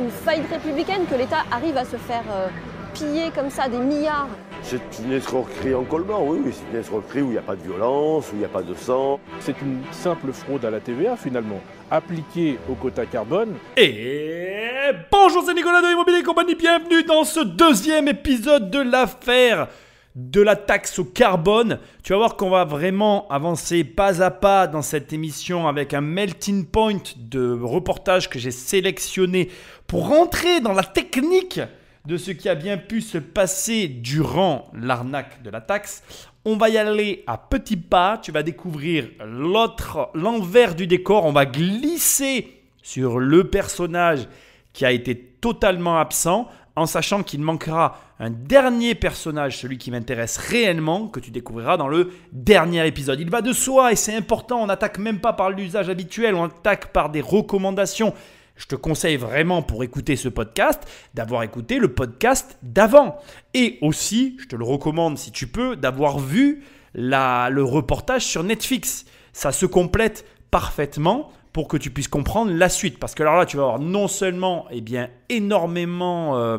une faillite républicaine que l'État arrive à se faire euh, piller comme ça des milliards. C'est une escroquerie en col blanc, oui, oui. C'est une escroquerie où il n'y a pas de violence, où il n'y a pas de sang. C'est une simple fraude à la TVA finalement, appliquée au quota carbone. Et bonjour, c'est Nicolas de Immobilier Compagnie, bienvenue dans ce deuxième épisode de l'affaire de la taxe au carbone. Tu vas voir qu'on va vraiment avancer pas à pas dans cette émission avec un melting point de reportages que j'ai sélectionné pour rentrer dans la technique de ce qui a bien pu se passer durant l'arnaque de la taxe. On va y aller à petits pas, tu vas découvrir l'autre, l'envers du décor, on va glisser sur le personnage qui a été totalement absent en sachant qu'il manquera un dernier personnage, celui qui m'intéresse réellement, que tu découvriras dans le dernier épisode. Il va de soi et c'est important, on n'attaque même pas par l'usage habituel, on attaque par des recommandations. Je te conseille vraiment pour écouter ce podcast d'avoir écouté le podcast d'avant. Et aussi, je te le recommande si tu peux, d'avoir vu le reportage sur Netflix. Ça se complète parfaitement pour que tu puisses comprendre la suite. Parce que alors là, tu vas avoir non seulement eh bien, énormément euh,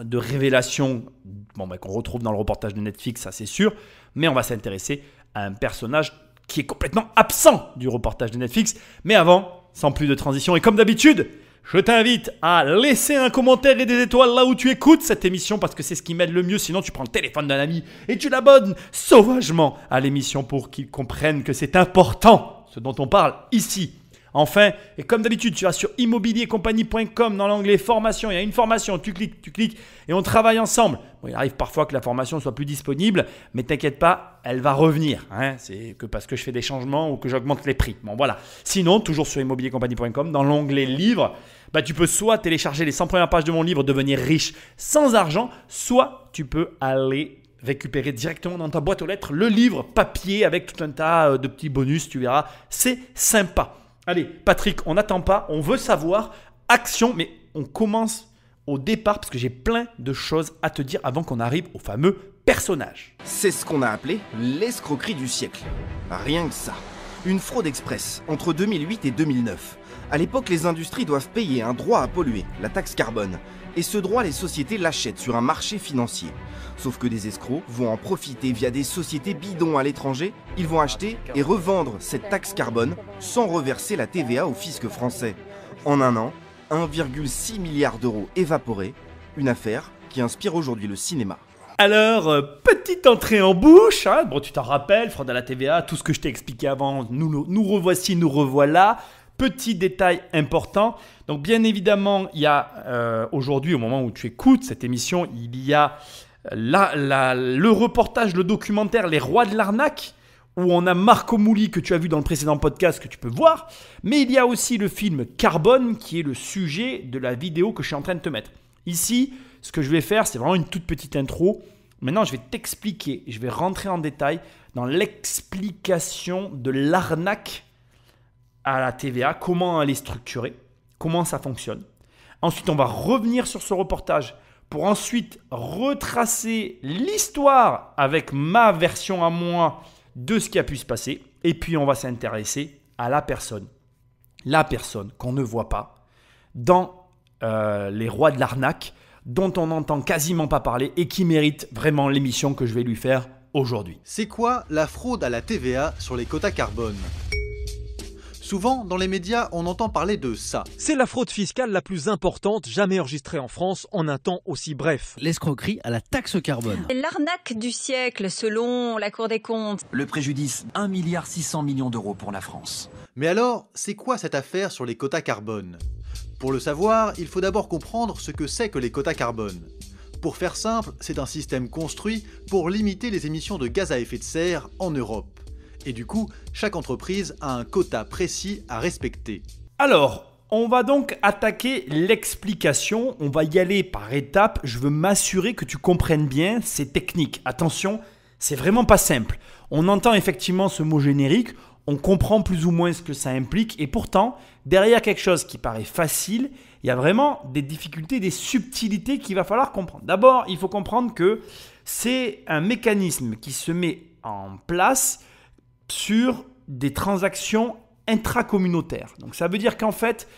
de révélations bon, bah, qu'on retrouve dans le reportage de Netflix, ça c'est sûr, mais on va s'intéresser à un personnage qui est complètement absent du reportage de Netflix. Mais avant, sans plus de transition, et comme d'habitude, je t'invite à laisser un commentaire et des étoiles là où tu écoutes cette émission parce que c'est ce qui m'aide le mieux. Sinon, tu prends le téléphone d'un ami et tu l'abonnes sauvagement à l'émission pour qu'il comprenne que c'est important dont on parle ici. Enfin, et comme d'habitude, tu vas sur immobiliercompagnie.com dans l'onglet formation. Il y a une formation, tu cliques, tu cliques et on travaille ensemble. il arrive parfois que la formation soit plus disponible, mais t'inquiète pas, elle va revenir. Hein. C'est que parce que je fais des changements ou que j'augmente les prix. Bon, voilà. Sinon, toujours sur immobiliercompagnie.com, dans l'onglet livre, bah, tu peux soit télécharger les 100 premières pages de mon livre, devenir riche sans argent, soit tu peux aller récupérer directement dans ta boîte aux lettres le livre papier avec tout un tas euh, de petits bonus, tu verras, c'est sympa. Allez, Patrick, on n'attend pas, on veut savoir. Action, mais on commence au départ parce que j'ai plein de choses à te dire avant qu'on arrive au fameux personnage. C'est ce qu'on a appelé l'escroquerie du siècle. Rien que ça. Une fraude express entre 2008 et 2009. À l'époque, les industries doivent payer un droit à polluer, la taxe carbone. Et ce droit, les sociétés l'achètent sur un marché financier. Sauf que des escrocs vont en profiter via des sociétés bidons à l'étranger. Ils vont acheter et revendre cette taxe carbone sans reverser la TVA au fisc français. En un an, 1,6 milliard d'euros évaporés. Une affaire qui inspire aujourd'hui le cinéma. Alors, euh, petite entrée en bouche, hein. bon tu t'en rappelles, fraude à la TVA, tout ce que je t'ai expliqué avant, nous, nous, nous revoici, nous revoilà. Petit détail important, donc bien évidemment, il y a euh, aujourd'hui, au moment où tu écoutes cette émission, il y a le reportage, le documentaire Les Rois de l'arnaque, où on a Marco Mouli que tu as vu dans le précédent podcast que tu peux voir, mais il y a aussi le film Carbone qui est le sujet de la vidéo que je suis en train de te mettre. Ici, ce que je vais faire, c'est vraiment une toute petite intro. Maintenant, je vais t'expliquer, je vais rentrer en détail dans l'explication de l'arnaque à la TVA, comment elle est structurée, comment ça fonctionne. Ensuite, on va revenir sur ce reportage pour ensuite retracer l'histoire avec ma version à moi de ce qui a pu se passer. Et puis on va s'intéresser à la personne. La personne qu'on ne voit pas dans euh, Les Rois de l'arnaque, dont on n'entend quasiment pas parler et qui mérite vraiment l'émission que je vais lui faire aujourd'hui. C'est quoi la fraude à la TVA sur les quotas carbone? Souvent, dans les médias, on entend parler de ça. C'est la fraude fiscale la plus importante jamais enregistrée en France en un temps aussi bref. L'escroquerie à la taxe carbone. L'arnaque du siècle, selon la Cour des comptes. Le préjudice, 1,6 milliard millions d'euros pour la France. Mais alors, c'est quoi cette affaire sur les quotas carbone? Pour le savoir, il faut d'abord comprendre ce que c'est que les quotas carbone. Pour faire simple, c'est un système construit pour limiter les émissions de gaz à effet de serre en Europe. Et du coup, chaque entreprise a un quota précis à respecter. Alors, on va donc attaquer l'explication. On va y aller par étapes. Je veux m'assurer que tu comprennes bien ces techniques. Attention, c'est vraiment pas simple. On entend effectivement ce mot générique, on comprend plus ou moins ce que ça implique, et pourtant, derrière quelque chose qui paraît facile, il y a vraiment des difficultés, des subtilités qu'il va falloir comprendre. D'abord, il faut comprendre que c'est un mécanisme qui se met en place sur des transactions intracommunautaires. Donc ça veut dire qu'en fait,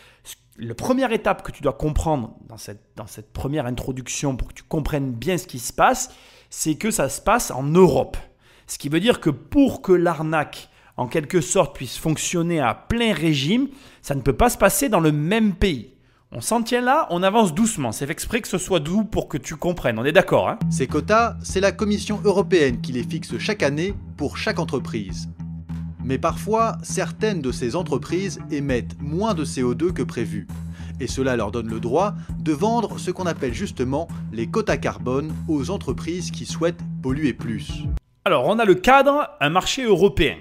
la première étape que tu dois comprendre dans cette, dans cette première introduction pour que tu comprennes bien ce qui se passe, c'est que ça se passe en Europe. Ce qui veut dire que pour que l'arnaque, en quelque sorte, puisse fonctionner à plein régime, ça ne peut pas se passer dans le même pays. On s'en tient là, on avance doucement. C'est exprès que ce soit doux pour que tu comprennes. On est d'accord, hein? Ces quotas, c'est la Commission européenne qui les fixe chaque année pour chaque entreprise. Mais parfois, certaines de ces entreprises émettent moins de CO2 que prévu. Et cela leur donne le droit de vendre ce qu'on appelle justement les quotas carbone aux entreprises qui souhaitent polluer plus. Alors, on a le cadre, un marché européen.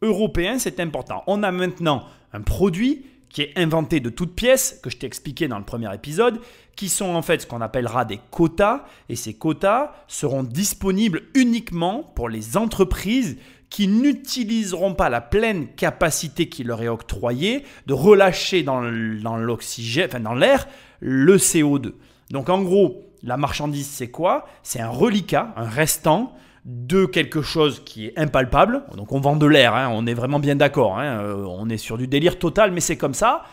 Européen, c'est important. On a maintenant un produit qui est inventé de toutes pièces, que je t'ai expliqué dans le premier épisode, qui sont en fait ce qu'on appellera des quotas, et ces quotas seront disponibles uniquement pour les entreprises qui n'utiliseront pas la pleine capacité qui leur est octroyée de relâcher dans l'oxygène, enfin dans l'air, le CO2. Donc en gros, la marchandise, c'est quoi? C'est un reliquat, un restant de quelque chose qui est impalpable. Donc on vend de l'air, hein, on est vraiment bien d'accord. Hein, euh, on est sur du délire total, mais c'est comme ça.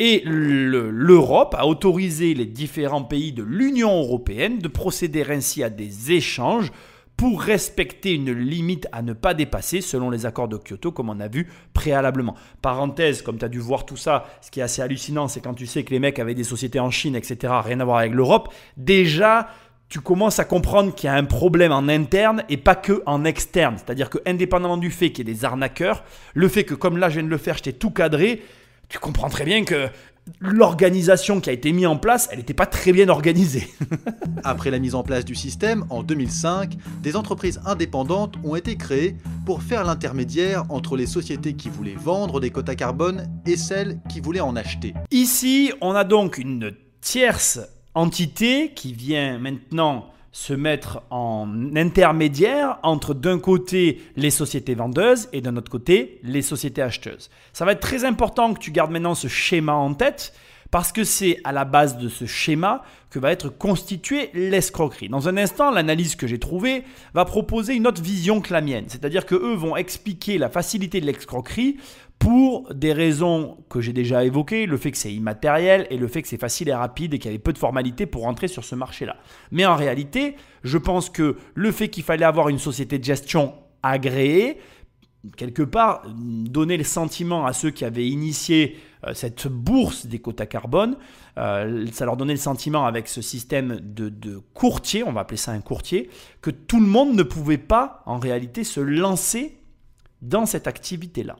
Et l'Europe a autorisé les différents pays de l'Union européenne de procéder ainsi à des échanges pour respecter une limite à ne pas dépasser selon les accords de Kyoto, comme on a vu préalablement. Parenthèse, comme tu as dû voir tout ça, ce qui est assez hallucinant, c'est quand tu sais que les mecs avaient des sociétés en Chine, etc., rien à voir avec l'Europe, déjà, tu commences à comprendre qu'il y a un problème en interne et pas que en externe. C'est-à-dire que indépendamment du fait qu'il y ait des arnaqueurs, le fait que comme là je viens de le faire, je t'ai tout cadré, tu comprends très bien que l'organisation qui a été mise en place, elle n'était pas très bien organisée. Après la mise en place du système, en 2005, des entreprises indépendantes ont été créées pour faire l'intermédiaire entre les sociétés qui voulaient vendre des quotas carbone et celles qui voulaient en acheter. Ici, on a donc une tierce entité qui vient maintenant se mettre en intermédiaire entre d'un côté les sociétés vendeuses et d'un autre côté les sociétés acheteuses. Ça va être très important que tu gardes maintenant ce schéma en tête parce que c'est à la base de ce schéma que va être constituée l'escroquerie. Dans un instant, l'analyse que j'ai trouvée va proposer une autre vision que la mienne, c'est-à-dire que eux vont expliquer la facilité de l'escroquerie pour des raisons que j'ai déjà évoquées, le fait que c'est immatériel et le fait que c'est facile et rapide et qu'il y avait peu de formalités pour rentrer sur ce marché-là. Mais en réalité, je pense que le fait qu'il fallait avoir une société de gestion agréée, quelque part, donner le sentiment à ceux qui avaient initié euh, cette bourse des quotas carbone, euh, ça leur donnait le sentiment avec ce système de, de, courtier, on va appeler ça un courtier, que tout le monde ne pouvait pas en réalité se lancer dans cette activité-là.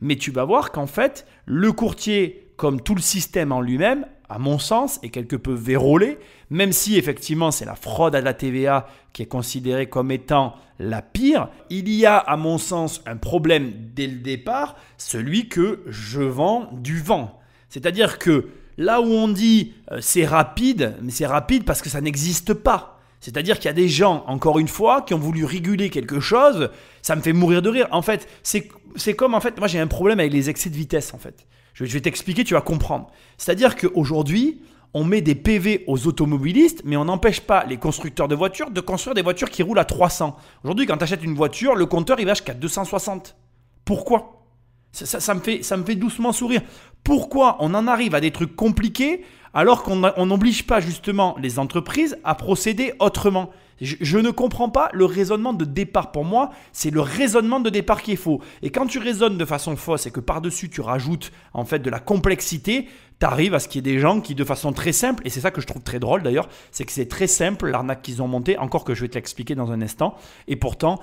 Mais tu vas voir qu'en fait, le courtier, comme tout le système en lui-même, à mon sens, est quelque peu vérolé, même si effectivement c'est la fraude à la TVA qui est considérée comme étant la pire, il y a à mon sens un problème dès le départ, celui que je vends du vent. C'est-à-dire que là où on dit euh, c'est rapide, mais c'est rapide parce que ça n'existe pas. C'est-à-dire qu'il y a des gens, encore une fois, qui ont voulu réguler quelque chose. Ça me fait mourir de rire. En fait, c'est comme, en fait, moi j'ai un problème avec les excès de vitesse, en fait. Je, vais t'expliquer, tu vas comprendre. C'est-à-dire qu'aujourd'hui, on met des PV aux automobilistes, mais on n'empêche pas les constructeurs de voitures de construire des voitures qui roulent à 300. Aujourd'hui, quand tu achètes une voiture, le compteur, il va jusqu'à 260. Pourquoi? Ça, ça me fait doucement sourire. Pourquoi on en arrive à des trucs compliqués alors qu'on n'oblige pas justement les entreprises à procéder autrement? Je, ne comprends pas le raisonnement de départ. Pour moi, c'est le raisonnement de départ qui est faux. Et quand tu raisonnes de façon fausse et que par-dessus tu rajoutes en fait de la complexité, tu arrives à ce qu'il y ait des gens qui, de façon très simple, et c'est ça que je trouve très drôle d'ailleurs, c'est que c'est très simple l'arnaque qu'ils ont montée, encore que je vais te l'expliquer dans un instant, et pourtant,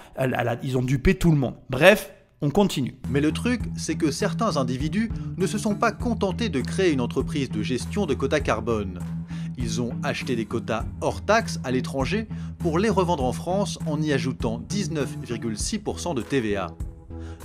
ils ont dupé tout le monde. Bref, on continue. Mais le truc, c'est que certains individus ne se sont pas contentés de créer une entreprise de gestion de quotas carbone. Ils ont acheté des quotas hors taxes à l'étranger pour les revendre en France en y ajoutant 19,6% de TVA.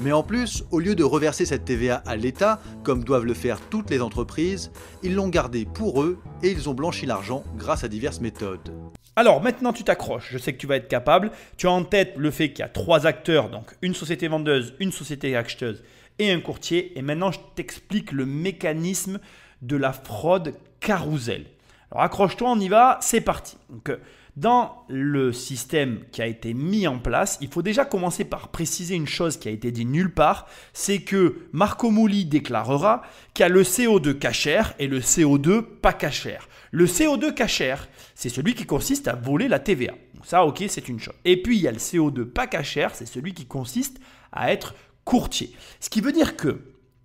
Mais en plus, au lieu de reverser cette TVA à l'État, comme doivent le faire toutes les entreprises, ils l'ont gardée pour eux et ils ont blanchi l'argent grâce à diverses méthodes. Alors maintenant tu t'accroches, je sais que tu vas être capable. Tu as en tête le fait qu'il y a trois acteurs, donc une société vendeuse, une société acheteuse et un courtier. Et maintenant je t'explique le mécanisme de la fraude carousel. Alors accroche-toi, on y va, c'est parti. Donc, Dans le système qui a été mis en place, il faut déjà commencer par préciser une chose qui a été dit nulle part, c'est que Marco Mouli déclarera qu'il y a le CO2 cachère et le CO2 pas cachère. Le CO2 cachère, c'est celui qui consiste à voler la TVA. Donc ça, ok, c'est une chose. Et puis il y a le CO2 pas cachère, c'est celui qui consiste à être courtier. Ce qui veut dire que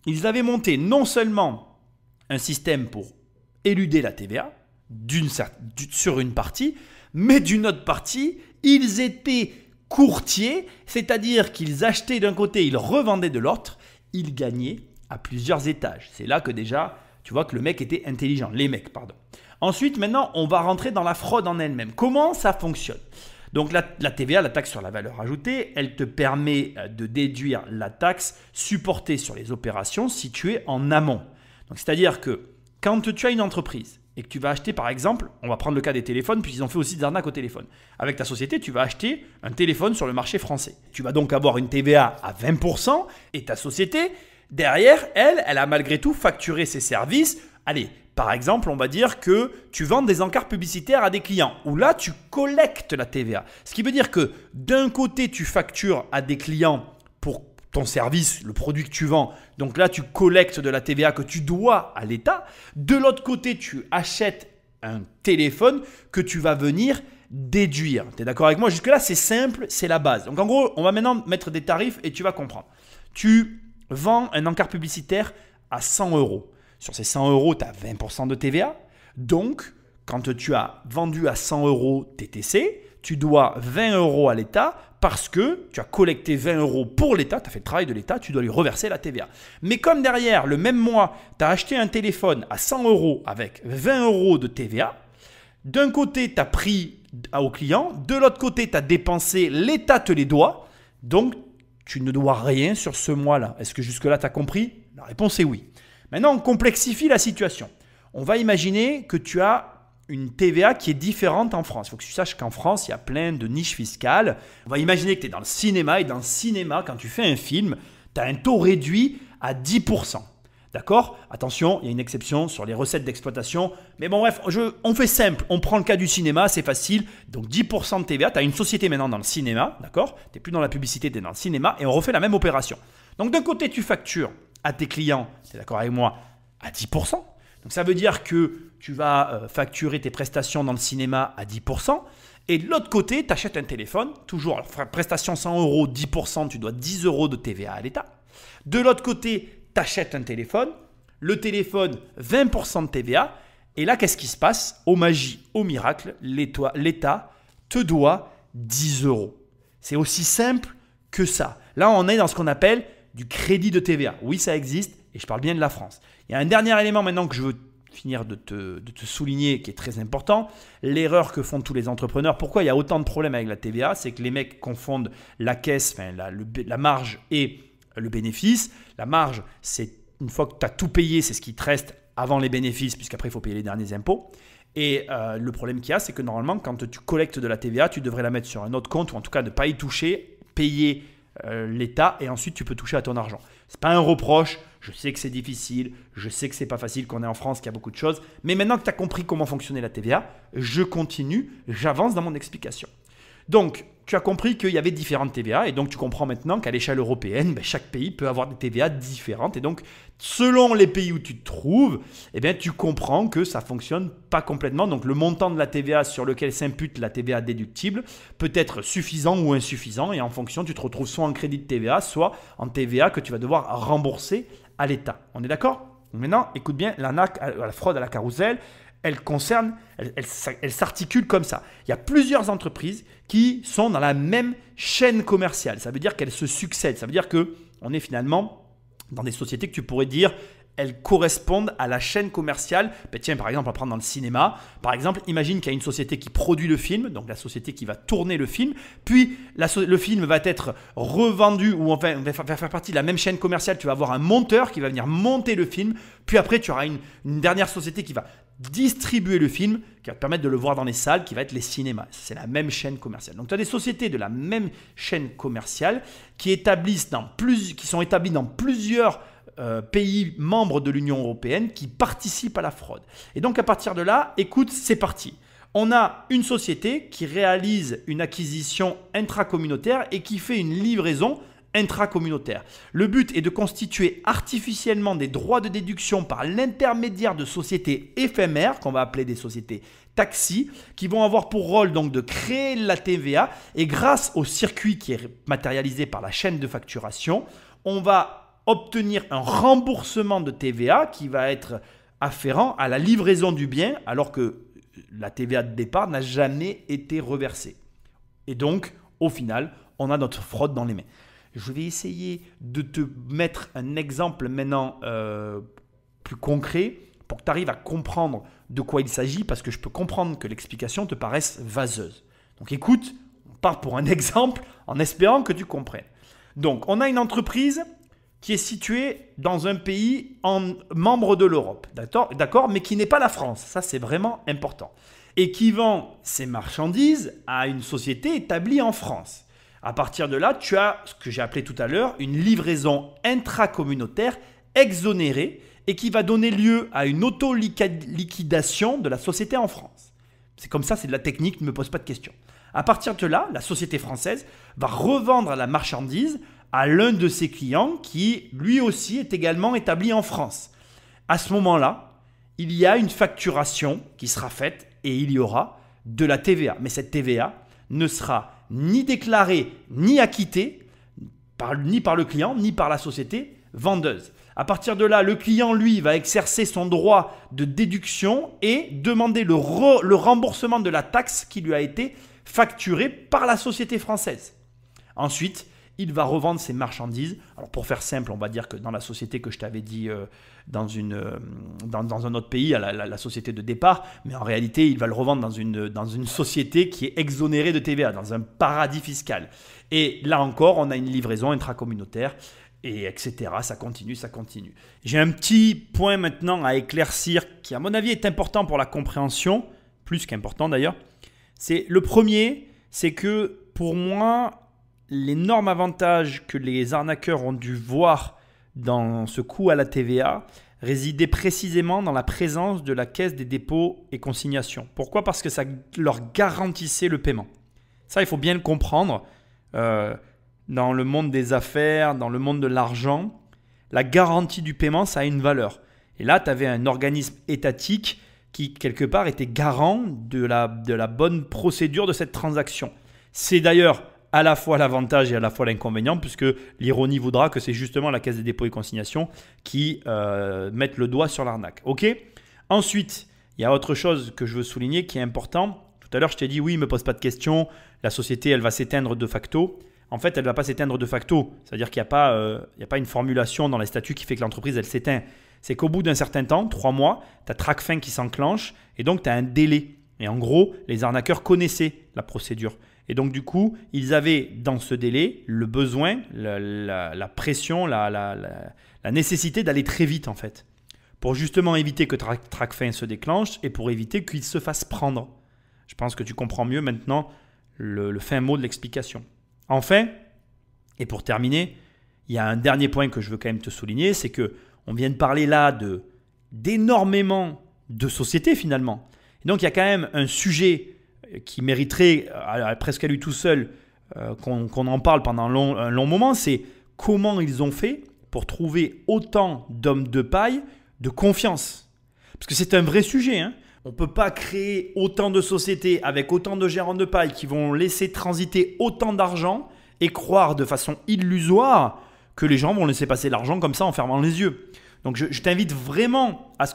ils avaient monté non seulement un système pour éluder la TVA sur une partie, mais d'une autre partie, ils étaient courtiers, c'est-à-dire qu'ils achetaient d'un côté, ils revendaient de l'autre, ils gagnaient à plusieurs étages. C'est là que déjà, tu vois que le mec était intelligent, les mecs, pardon. Ensuite, maintenant, on va rentrer dans la fraude en elle-même. Comment ça fonctionne? Donc la, la, TVA, la taxe sur la valeur ajoutée, elle te permet euh, de déduire la taxe supportée sur les opérations situées en amont. Donc c'est-à-dire que quand tu as une entreprise et que tu vas acheter par exemple, on va prendre le cas des téléphones, puisqu'ils ont fait aussi des arnaques au téléphone. Avec ta société, tu vas acheter un téléphone sur le marché français. Tu vas donc avoir une TVA à 20% et ta société, derrière, elle, elle a malgré tout facturé ses services. Allez, par exemple, on va dire que tu vends des encarts publicitaires à des clients, où là, tu collectes la TVA. Ce qui veut dire que d'un côté, tu factures à des clients ton service, le produit que tu vends. Donc là, tu collectes de la TVA que tu dois à l'État. De l'autre côté, tu achètes un téléphone que tu vas venir déduire. Tu es d'accord avec moi? Jusque-là, c'est simple, c'est la base. Donc en gros, on va maintenant mettre des tarifs et tu vas comprendre. Tu vends un encart publicitaire à 100 euros. Sur ces 100 euros, tu as 20% de TVA. Donc, quand tu as vendu à 100 euros TTC, tu dois 20 euros à l'État parce que tu as collecté 20 euros pour l'État, tu as fait le travail de l'État, tu dois lui reverser la TVA. Mais comme derrière, le même mois, tu as acheté un téléphone à 100 euros avec 20 euros de TVA, d'un côté, tu as pris au client, de l'autre côté, tu as dépensé, l'État te les doit, donc tu ne dois rien sur ce mois-là. Est-ce que jusque-là, tu as compris? La réponse est oui. Maintenant, on complexifie la situation. On va imaginer que tu as une TVA qui est différente en France. Il faut que tu saches qu'en France, il y a plein de niches fiscales. On va imaginer que tu es dans le cinéma et dans le cinéma, quand tu fais un film, tu as un taux réduit à 10%. D'accord? Attention, il y a une exception sur les recettes d'exploitation. Mais bon, bref, on fait simple. On prend le cas du cinéma, c'est facile. Donc 10% de TVA. Tu as une société maintenant dans le cinéma. D'accord? Tu n'es plus dans la publicité, tu es dans le cinéma. Et on refait la même opération. Donc d'un côté, tu factures à tes clients, tu es d'accord avec moi, à 10%. Donc ça veut dire que tu vas euh, facturer tes prestations dans le cinéma à 10%. Et de l'autre côté, tu achètes un téléphone, toujours prestation 100 euros, 10%, tu dois 10 euros de TVA à l'État. De l'autre côté, tu achètes un téléphone, le téléphone 20% de TVA. Et là, qu'est-ce qui se passe? Au magie, au miracle, l'État te doit 10 euros. C'est aussi simple que ça. Là, on est dans ce qu'on appelle du crédit de TVA. Oui, ça existe et je parle bien de la France. Il y a un dernier élément maintenant que je veux finir de te, souligner qui est très important. L'erreur que font tous les entrepreneurs. Pourquoi il y a autant de problèmes avec la TVA? C'est que les mecs confondent la caisse, la marge et le bénéfice. La marge, c'est une fois que tu as tout payé, c'est ce qui te reste avant les bénéfices, puisqu'après il faut payer les derniers impôts. Et euh, le problème qu'il y a, c'est que normalement, quand tu collectes de la TVA, tu devrais la mettre sur un autre compte, ou en tout cas ne pas y toucher, payer euh, l'État et ensuite tu peux toucher à ton argent. C'est pas un reproche, je sais que c'est difficile, je sais que c'est pas facile qu'on est en France, qu'il y a beaucoup de choses, mais maintenant que tu as compris comment fonctionnait la TVA, je continue, j'avance dans mon explication. Donc, tu as compris qu'il y avait différentes TVA et donc tu comprends maintenant qu'à l'échelle européenne, ben, chaque pays peut avoir des TVA différentes et donc selon les pays où tu te trouves, eh bien, tu comprends que ça fonctionne pas complètement. Donc le montant de la TVA sur lequel s'impute la TVA déductible peut être suffisant ou insuffisant et en fonction, tu te retrouves soit en crédit de TVA, soit en TVA que tu vas devoir rembourser à l'État. On est d'accord? Maintenant, écoute bien, la fraude à la carousel, elle concerne, elle, s'articule comme ça. Il y a plusieurs entreprises qui sont dans la même chaîne commerciale. Ça veut dire qu'elles se succèdent. Ça veut dire que on est finalement dans des sociétés que tu pourrais dire elles correspondent à la chaîne commerciale. Ben tiens, par exemple, on va prendre dans le cinéma. Par exemple, imagine qu'il y a une société qui produit le film, donc la société qui va tourner le film, puis le film va être revendu ou enfin va faire partie de la même chaîne commerciale. Tu vas avoir un monteur qui va venir monter le film, puis après tu auras une, une dernière société qui va distribuer le film, qui va te permettre de le voir dans les salles, qui va être les cinémas. C'est la même chaîne commerciale. Donc tu as des sociétés de la même chaîne commerciale qui, établissent dans plus, qui sont établies dans plusieurs euh, pays membres de l'Union européenne qui participent à la fraude. Et donc à partir de là, écoute, c'est parti. On a une société qui réalise une acquisition intracommunautaire et qui fait une livraison intracommunautaire. Le but est de constituer artificiellement des droits de déduction par l'intermédiaire de sociétés éphémères, qu'on va appeler des sociétés taxi, qui vont avoir pour rôle donc de créer la TVA. Et grâce au circuit qui est matérialisé par la chaîne de facturation, on va obtenir un remboursement de TVA qui va être afférent à la livraison du bien, alors que la TVA de départ n'a jamais été reversée. Et donc, au final, on a notre fraude dans les mains. Je vais essayer de te mettre un exemple maintenant euh, plus concret pour que tu arrives à comprendre de quoi il s'agit, parce que je peux comprendre que l'explication te paraisse vaseuse. Donc écoute, on part pour un exemple en espérant que tu comprennes. Donc on a une entreprise qui est située dans un pays membre de l'Europe, d'accord, mais qui n'est pas la France. Ça c'est vraiment important. Et qui vend ses marchandises à une société établie en France. À partir de là, tu as ce que j'ai appelé tout à l'heure une livraison intracommunautaire exonérée et qui va donner lieu à une auto-liquidation de la société en France. C'est comme ça, c'est de la technique, ne me pose pas de questions. À partir de là, la société française va revendre la marchandise à l'un de ses clients qui, lui aussi, est également établi en France. À ce moment-là, il y a une facturation qui sera faite et il y aura de la TVA. Mais cette TVA ne sera ni déclaré ni acquitté, ni par le client, ni par la société vendeuse. À partir de là, le client, lui, va exercer son droit de déduction et demander le remboursement de la taxe qui lui a été facturée par la société française. Ensuite, il va revendre ses marchandises. Alors pour faire simple, on va dire que dans la société que je t'avais dit euh, dans, une, euh, dans, un autre pays, la, société de départ, mais en réalité, il va le revendre dans une, dans une société qui est exonérée de TVA, dans un paradis fiscal. Et là encore, on a une livraison intracommunautaire. Et etc. Ça continue, ça continue. J'ai un petit point maintenant à éclaircir qui, à mon avis, est important pour la compréhension, plus qu'important d'ailleurs. C'est le premier, c'est que pour moi, l'énorme avantage que les arnaqueurs ont dû voir dans ce coup à la TVA résidait précisément dans la présence de la caisse des dépôts et consignations. Pourquoi? Parce que ça leur garantissait le paiement. Ça, il faut bien le comprendre. Euh, dans le monde des affaires, dans le monde de l'argent, la garantie du paiement, ça a une valeur. Et là, tu avais un organisme étatique qui, quelque part, était garant de la, de la bonne procédure de cette transaction. C'est d'ailleurs à la fois l'avantage et à la fois l'inconvénient, puisque l'ironie voudra que c'est justement la Caisse des dépôts et consignations qui euh, mette le doigt sur l'arnaque. Ok? Ensuite, il y a autre chose que je veux souligner qui est important. Tout à l'heure, je t'ai dit oui, ne me pose pas de questions, la société, elle va s'éteindre de facto. En fait, elle ne va pas s'éteindre de facto. C'est-à-dire qu'il n'y a, pas, euh, a pas une formulation dans les statuts qui fait que l'entreprise, elle s'éteint. C'est qu'au bout d'un certain temps, trois mois, tu as TRACFIN qui s'enclenche et donc tu as un délai. Et en gros, les arnaqueurs connaissaient la procédure. Et donc, du coup, ils avaient dans ce délai le besoin, la, pression, la, nécessité d'aller très vite, en fait. Pour justement éviter que TRACFIN se déclenche et pour éviter qu'il se fasse prendre. Je pense que tu comprends mieux maintenant le, fin mot de l'explication. Enfin, et pour terminer, il y a un dernier point que je veux quand même te souligner, c'est que on vient de parler là de d'énormément de sociétés finalement. Et donc il y a quand même un sujet qui mériterait presque à lui tout seul euh, qu'on en parle pendant un long, moment, c'est comment ils ont fait pour trouver autant d'hommes de paille de confiance. Parce que c'est un vrai sujet. Hein. On ne peut pas créer autant de sociétés avec autant de gérants de paille qui vont laisser transiter autant d'argent et croire de façon illusoire que les gens vont laisser passer l'argent comme ça en fermant les yeux. Donc je, t'invite vraiment à ce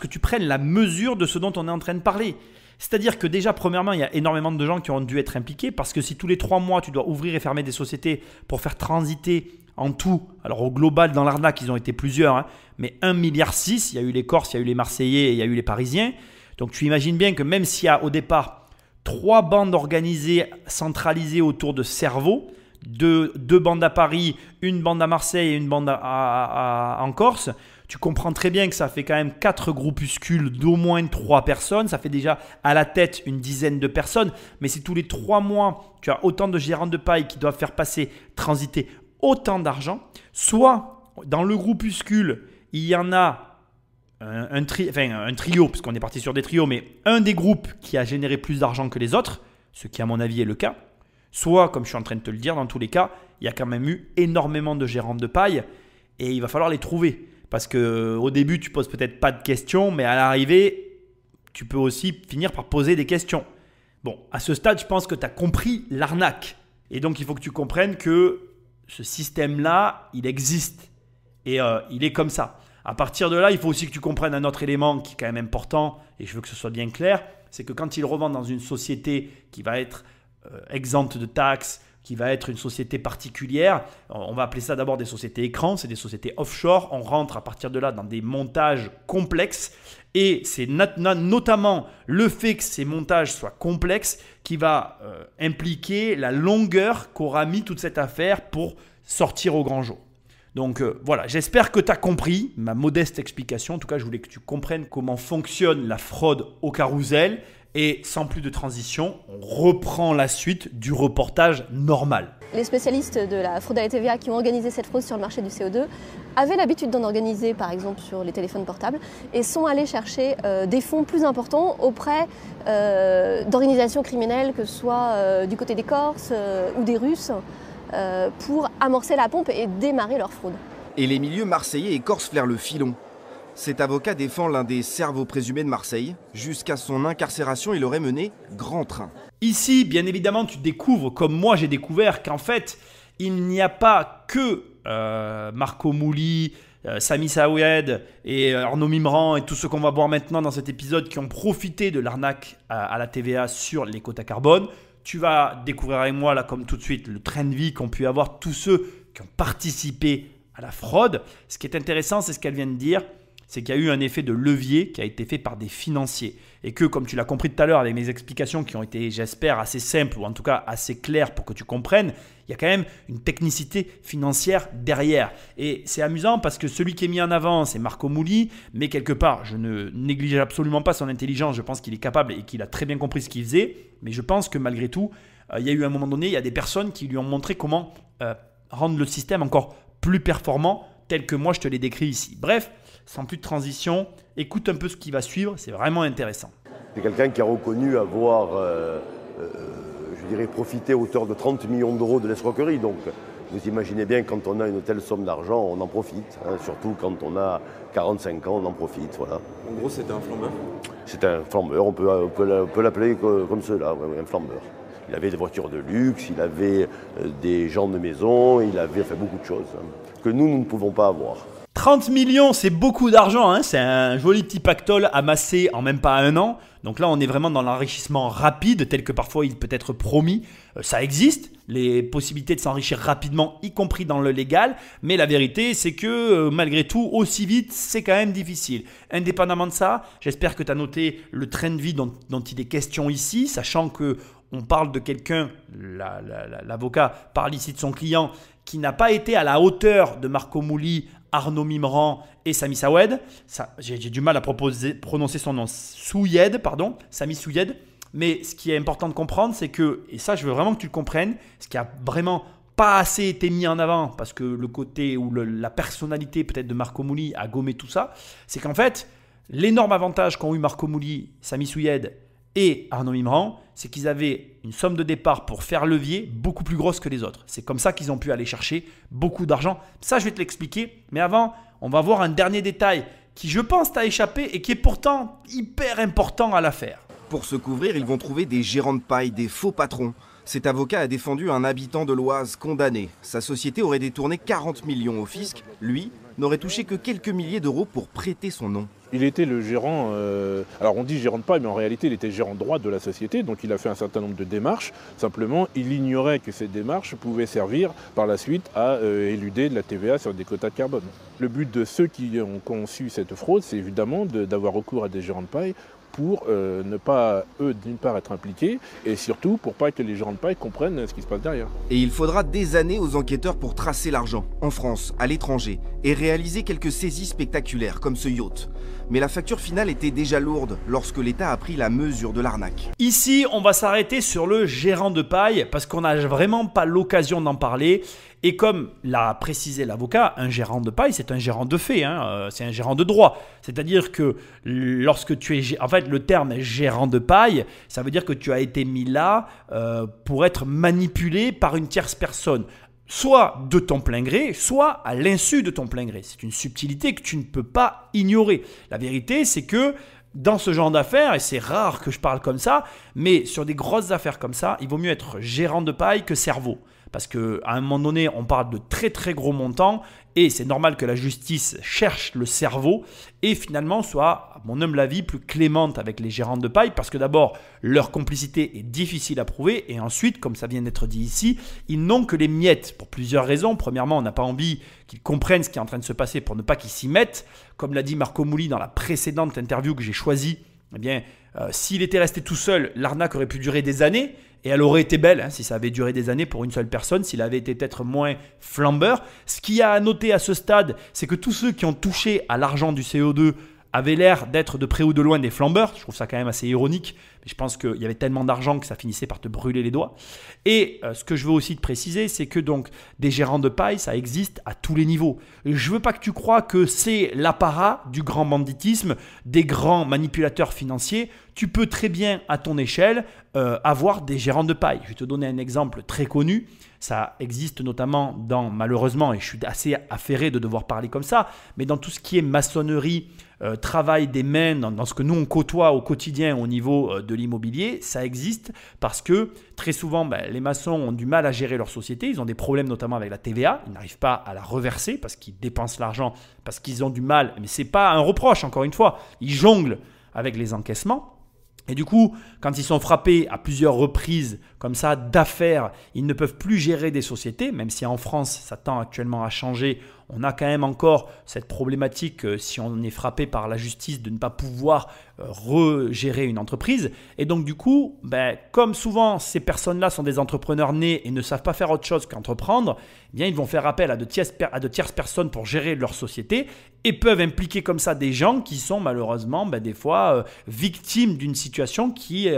que tu prennes la mesure de ce dont on est en train de parler. C'est-à-dire que déjà, premièrement, il y a énormément de gens qui ont dû être impliqués parce que si tous les trois mois, tu dois ouvrir et fermer des sociétés pour faire transiter en tout, alors au global, dans l'arnaque, ils ont été plusieurs, hein, mais 1,6 milliard, il y a eu les Corses, il y a eu les Marseillais et il y a eu les Parisiens. Donc tu imagines bien que même s'il y a au départ trois bandes organisées, centralisées autour de cerveaux, deux, bandes à Paris, une bande à Marseille et une bande en Corse, tu comprends très bien que ça fait quand même quatre groupuscules d'au moins trois personnes. Ça fait déjà à la tête une dizaine de personnes. Mais si tous les trois mois, tu as autant de gérants de paille qui doivent faire passer, transiter autant d'argent, soit dans le groupuscule, il y en a un, un tri- enfin, un trio, puisqu'on est parti sur des trios, mais un des groupes qui a généré plus d'argent que les autres, ce qui à mon avis est le cas, soit, comme je suis en train de te le dire, dans tous les cas, il y a quand même eu énormément de gérants de paille et il va falloir les trouver. Parce que au début, tu poses peut-être pas de questions, mais à l'arrivée, tu peux aussi finir par poser des questions. Bon, à ce stade, je pense que tu as compris l'arnaque. Et donc, il faut que tu comprennes que ce système-là, il existe. Et euh, il est comme ça. À partir de là, il faut aussi que tu comprennes un autre élément qui est quand même important, et je veux que ce soit bien clair, c'est que quand ils revendent dans une société qui va être euh, exempte de taxes, qui va être une société particulière, on va appeler ça d'abord des sociétés écrans, c'est des sociétés offshore, on rentre à partir de là dans des montages complexes, et c'est notamment le fait que ces montages soient complexes qui va euh, impliquer la longueur qu'aura mis toute cette affaire pour sortir au grand jour. Donc euh, voilà, j'espère que tu as compris ma modeste explication. En tout cas, je voulais que tu comprennes comment fonctionne la fraude au carrousel. Et sans plus de transition, on reprend la suite du reportage normal. Les spécialistes de la fraude à la TVA qui ont organisé cette fraude sur le marché du CO2 avaient l'habitude d'en organiser par exemple sur les téléphones portables et sont allés chercher euh, des fonds plus importants auprès euh, d'organisations criminelles, que ce soit euh, du côté des Corses euh, ou des Russes, euh, pour amorcer la pompe et démarrer leur fraude. Et les milieux marseillais et corses flairent le filon. Cet avocat défend l'un des cerveaux présumés de Marseille. Jusqu'à son incarcération, il aurait mené grand train. Ici, bien évidemment, tu découvres, comme moi j'ai découvert, qu'en fait, il n'y a pas que euh, Marco Mouli, euh, Sami Saoued et euh, Arnaud Mimran et tout ce qu'on va voir maintenant dans cet épisode qui ont profité de l'arnaque à, à la TVA sur les quotas carbone. Tu vas découvrir avec moi, là, comme tout de suite, le train de vie qu'ont pu avoir tous ceux qui ont participé à la fraude. Ce qui est intéressant, c'est ce qu'elle vient de dire c'est qu'il y a eu un effet de levier qui a été fait par des financiers. Et que, comme tu l'as compris tout à l'heure avec mes explications qui ont été, j'espère, assez simples ou en tout cas assez claires pour que tu comprennes, il y a quand même une technicité financière derrière. Et c'est amusant parce que celui qui est mis en avant, c'est Marco Mouli, mais quelque part, je ne néglige absolument pas son intelligence, je pense qu'il est capable et qu'il a très bien compris ce qu'il faisait, mais je pense que malgré tout, euh, il y a eu un moment donné, il y a des personnes qui lui ont montré comment euh, rendre le système encore plus performant, tel que moi je te l'ai décrit ici. Bref, sans plus de transition, écoute un peu ce qui va suivre, c'est vraiment intéressant. C'est quelqu'un qui a reconnu avoir, euh, euh, je dirais, profité à hauteur de 30 millions d'euros de l'escroquerie. Donc, vous imaginez bien, quand on a une telle somme d'argent, on en profite. hein. surtout quand on a 45 ans, on en profite. Voilà. En gros, c'était un flambeur? C'est un flambeur, on peut, on peut l'a- on peut l'appeler co- comme cela, ouais, un flambeur. Il avait des voitures de luxe, il avait euh, des gens de maison, il avait fait beaucoup de choses hein, que nous, nous ne pouvons pas avoir. 30 millions, c'est beaucoup d'argent, hein. c'est un joli petit pactole amassé en même pas un an. Donc là, on est vraiment dans l'enrichissement rapide, tel que parfois il peut être promis. Euh, ça existe, les possibilités de s'enrichir rapidement, y compris dans le légal. Mais la vérité, c'est que euh, malgré tout, aussi vite, c'est quand même difficile. Indépendamment de ça, j'espère que tu as noté le train de vie dont, il est question ici, sachant que on parle de quelqu'un, la- la- la- l'avocat parle ici de son client, qui n'a pas été à la hauteur de Marco Mouli, Arnaud Mimran et Sami Saoued. Ça, J'ai du mal à proposer- prononcer son nom. Souyed, pardon. Sami Souyed. Mais ce qui est important de comprendre, c'est que, et ça je veux vraiment que tu le comprennes, ce qui a vraiment pas assez été mis en avant, parce que le côté ou la personnalité peut-être de Marco Mouli a gommé tout ça, c'est qu'en fait, l'énorme avantage qu'ont eu Marco Mouli, Sami Souyed et Arnaud Mimran, c'est qu'ils avaient une somme de départ pour faire levier beaucoup plus grosse que les autres. C'est comme ça qu'ils ont pu aller chercher beaucoup d'argent. Ça, je vais te l'expliquer. Mais avant, on va voir un dernier détail qui, je pense, t'a échappé et qui est pourtant hyper important à l'affaire. Pour se couvrir, ils vont trouver des gérants de paille, des faux patrons. Cet avocat a défendu un habitant de l'Oise condamné. Sa société aurait détourné 40 millions au fisc. Lui n'aurait touché que quelques milliers d'euros pour prêter son nom. Il était le gérant, euh, alors on dit gérant de paille, mais en réalité il était gérant droit de la société, donc il a fait un certain nombre de démarches. Simplement, il ignorait que ces démarches pouvaient servir par la suite à euh, éluder de la TVA sur des quotas de carbone. Le but de ceux qui ont conçu cette fraude, c'est évidemment de- d'avoir recours à des gérants de paille pour euh, ne pas, eux, d'une part, être impliqués, et surtout pour pas que les gérants de paille comprennent ce qui se passe derrière. Et il faudra des années aux enquêteurs pour tracer l'argent, en France, à l'étranger, et réaliser quelques saisies spectaculaires, comme ce yacht. Mais la facture finale était déjà lourde lorsque l'État a pris la mesure de l'arnaque. Ici, on va s'arrêter sur le gérant de paille parce qu'on n'a vraiment pas l'occasion d'en parler. Et comme l'a précisé l'avocat, un gérant de paille, c'est un gérant de fait, hein, euh, c'est un gérant de droit. C'est-à-dire que lorsque tu es... En fait, le terme gérant de paille, ça veut dire que tu as été mis là euh, pour être manipulé par une tierce personne soit de ton plein gré, soit à l'insu de ton plein gré. C'est une subtilité que tu ne peux pas ignorer. La vérité, c'est que dans ce genre d'affaires, et c'est rare que je parle comme ça, mais sur des grosses affaires comme ça, il vaut mieux être gérant de paille que cerveau. Parce qu'à un moment donné, on parle de très très gros montants et c'est normal que la justice cherche le cerveau et finalement soit, à mon humble avis, plus clémente avec les gérants de paille parce que d'abord, leur complicité est difficile à prouver et ensuite, comme ça vient d'être dit ici, ils n'ont que les miettes pour plusieurs raisons. Premièrement, on n'a pas envie qu'ils comprennent ce qui est en train de se passer pour ne pas qu'ils s'y mettent. Comme l'a dit Marco Mouli dans la précédente interview que j'ai choisie, eh euh, s'il était resté tout seul, l'arnaque aurait pu durer des années. Et elle aurait été belle hein, si ça avait duré des années pour une seule personne, s'il avait été peut-être moins flambeur. Ce qu'il y a à noter à ce stade, c'est que tous ceux qui ont touché à l'argent du CO2 avaient l'air d'être de près ou de loin des flambeurs. Je trouve ça quand même assez ironique, mais je pense qu'il y avait tellement d'argent que ça finissait par te brûler les doigts. Et euh, ce que je veux aussi te préciser, c'est que donc des gérants de paille, ça existe à tous les niveaux. Je veux pas que tu crois que c'est l'apparat du grand banditisme, des grands manipulateurs financiers tu peux très bien, à ton échelle, euh, avoir des gérants de paille. Je vais te donner un exemple très connu. Ça existe notamment dans, malheureusement, et je suis assez affairé de devoir parler comme ça, mais dans tout ce qui est maçonnerie, euh, travail des mains, dans, ce que nous on côtoie au quotidien au niveau euh, de l'immobilier, ça existe parce que très souvent, ben, les maçons ont du mal à gérer leur société. Ils ont des problèmes notamment avec la TVA. Ils n'arrivent pas à la reverser parce qu'ils dépensent l'argent, parce qu'ils ont du mal. Mais ce n'est pas un reproche, encore une fois. Ils jonglent avec les encaissements. Et du coup, quand ils sont frappés à plusieurs reprises comme ça d'affaires, ils ne peuvent plus gérer des sociétés, même si en France ça tend actuellement à changer on a quand même encore cette problématique, euh, si on est frappé par la justice, de ne pas pouvoir regérer une entreprise. Et donc du coup, ben, comme souvent ces personnes-là sont des entrepreneurs nés et ne savent pas faire autre chose qu'entreprendre, eh bien ils vont faire appel à de, tierces, personnes pour gérer leur société et peuvent impliquer comme ça des gens qui sont malheureusement ben, des fois euh, victimes d'une situation qui,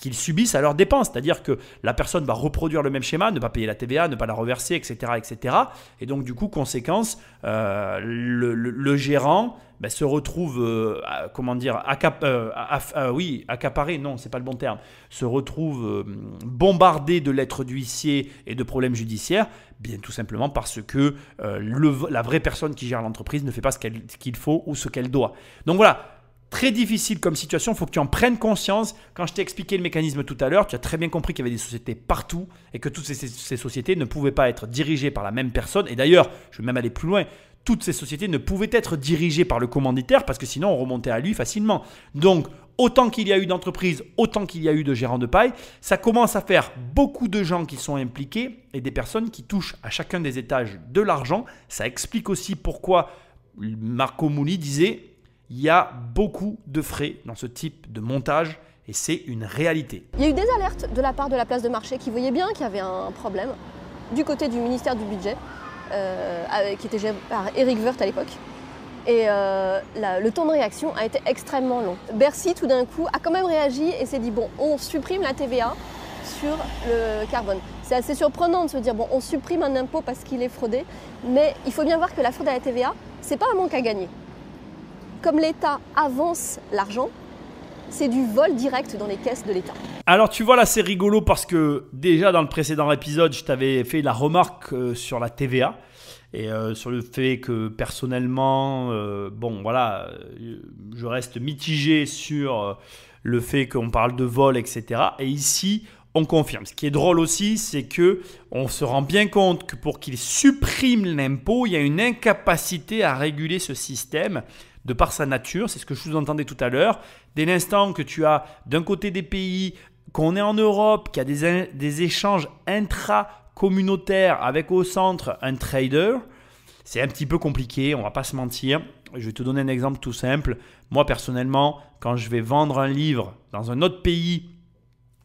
qu'ils subissent à leurs dépenses. C'est-à-dire que la personne va reproduire le même schéma, ne pas payer la TVA, ne pas la reverser, etc. etc. Et donc, du coup, conséquence, euh, le, gérant ben, se retrouve, euh, comment dire, euh, oui, accaparé, non, c'est pas le bon terme, se retrouve bombardé de lettres d'huissier et de problèmes judiciaires, bien tout simplement parce que la vraie personne qui gère l'entreprise ne fait pas ce qu'il faut ou ce qu'elle doit. Donc voilà, Très difficile comme situation, il faut que tu en prennes conscience. Quand je t'ai expliqué le mécanisme tout à l'heure, tu as très bien compris qu'il y avait des sociétés partout et que toutes ces, sociétés ne pouvaient pas être dirigées par la même personne. Et d'ailleurs, je vais même aller plus loin, toutes ces sociétés ne pouvaient être dirigées par le commanditaire parce que sinon on remontait à lui facilement. Donc, autant qu'il y a eu d'entreprises, autant qu'il y a eu de gérants de paille, ça commence à faire beaucoup de gens qui sont impliqués et des personnes qui touchent à chacun des étages de l'argent. Ça explique aussi pourquoi Marco Mouli disait il y a beaucoup de frais dans ce type de montage et c'est une réalité. Il y a eu des alertes de la part de la place de marché qui voyait bien qu'il y avait un problème du côté du ministère du Budget, qui était géré par Eric Wirth à l'époque. Et euh, le temps de réaction a été extrêmement long. Bercy, tout d'un coup, a quand même réagi et s'est dit bon, on supprime la TVA sur le carbone. C'est assez surprenant de se dire bon, on supprime un impôt parce qu'il est fraudé, mais il faut bien voir que la fraude à la TVA, c'est pas un manque à gagner comme l'État avance l'argent, c'est du vol direct dans les caisses de l'État. Alors tu vois là c'est rigolo parce que déjà dans le précédent épisode je t'avais fait la remarque euh, sur la TVA et euh, sur le fait que personnellement euh, bon voilà je reste mitigé sur le fait qu'on parle de vol etc et ici on confirme. Ce qui est drôle aussi, c'est que on se rend bien compte que pour qu'il supprime l'impôt, il y a une incapacité à réguler ce système de par sa nature, c'est ce que je vous entendais tout à l'heure. Dès l'instant que tu as d'un côté des pays, qu'on est en Europe, qu'il y a des, échanges intra-communautaires avec au centre un trader, c'est un petit peu compliqué, on va pas se mentir. je vais te donner un exemple tout simple. Moi, personnellement, quand je vais vendre un livre dans un autre pays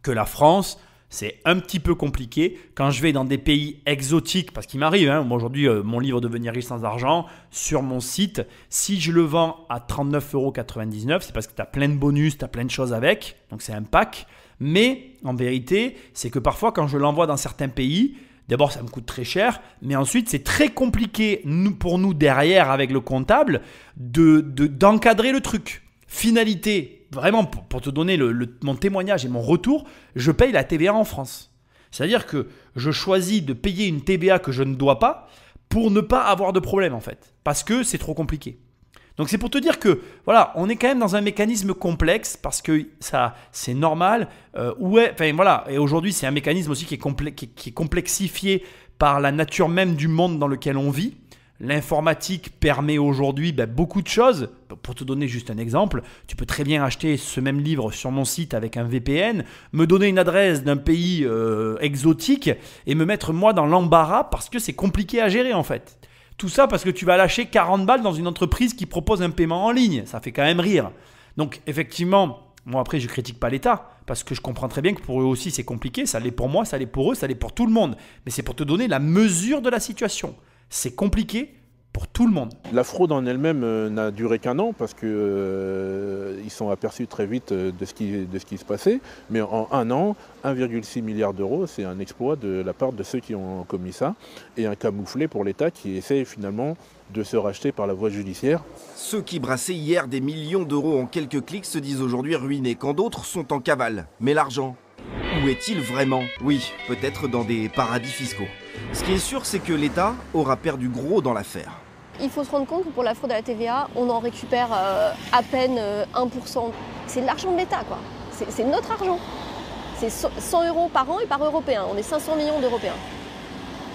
que la France, c'est un petit peu compliqué. Quand je vais dans des pays exotiques, parce qu'il m'arrive, hein, moi aujourd'hui, euh, mon livre Devenir riche sans argent, sur mon site, si je le vends à 39,99€, c'est parce que tu as plein de bonus, tu as plein de choses avec, donc c'est un pack. Mais en vérité, c'est que parfois, quand je l'envoie dans certains pays, D'abord, ça me coûte très cher, mais ensuite, c'est très compliqué pour nous derrière avec le comptable de d'encadrer le truc. Finalité, vraiment pour, te donner mon témoignage et mon retour, je paye la TVA en France. C'est-à-dire que je choisis de payer une TVA que je ne dois pas pour ne pas avoir de problème en fait, parce que c'est trop compliqué. Donc c'est pour te dire que voilà, on est quand même dans un mécanisme complexe parce que ça c'est normal. Euh, enfin voilà, et aujourd'hui c'est un mécanisme aussi qui est complexifié par la nature même du monde dans lequel on vit. L'informatique permet aujourd'hui ben, beaucoup de choses. Pour te donner juste un exemple, tu peux très bien acheter ce même livre sur mon site avec un VPN, me donner une adresse d'un pays euh, exotique et me mettre moi dans l'embarras parce que c'est compliqué à gérer en fait. Tout ça parce que tu vas lâcher 40 balles dans une entreprise qui propose un paiement en ligne. Ça fait quand même rire. Donc effectivement, moi après je critique pas l'État parce que je comprends très bien que pour eux aussi c'est compliqué. Ça l'est pour moi, ça l'est pour eux, ça l'est pour tout le monde. Mais c'est pour te donner la mesure de la situation. C'est compliqué, pour tout le monde. La fraude en elle-même euh, n'a duré qu'un an parce qu'ils euh, sont aperçus très vite euh, de, ce qui, de ce qui se passait. Mais en un an, 1,6 milliard d'euros, c'est un exploit de la part de ceux qui ont commis ça et un camouflet pour l'État qui essaie finalement de se racheter par la voie judiciaire. Ceux qui brassaient hier des millions d'euros en quelques clics se disent aujourd'hui ruinés quand d'autres sont en cavale. Mais l'argent, où est-il vraiment? Oui, peut-être dans des paradis fiscaux. Ce qui est sûr, c'est que l'État aura perdu gros dans l'affaire. Il faut se rendre compte que pour la fraude à la TVA, on en récupère euh, à peine 1%. Euh, c'est de l'argent de l'État, quoi. C'est notre argent. C'est 100 euros par an et par européen. On est 500 millions d'Européens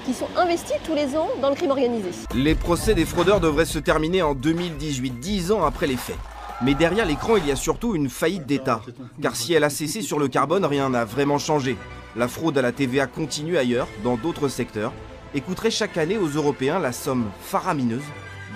qui sont investis tous les ans dans le crime organisé. Les procès des fraudeurs devraient se terminer en 2018, 10 ans après les faits. Mais derrière l'écran, il y a surtout une faillite d'État. Car si elle a cessé sur le carbone, rien n'a vraiment changé. La fraude à la TVA continue ailleurs, dans d'autres secteurs, et coûterait chaque année aux Européens la somme faramineuse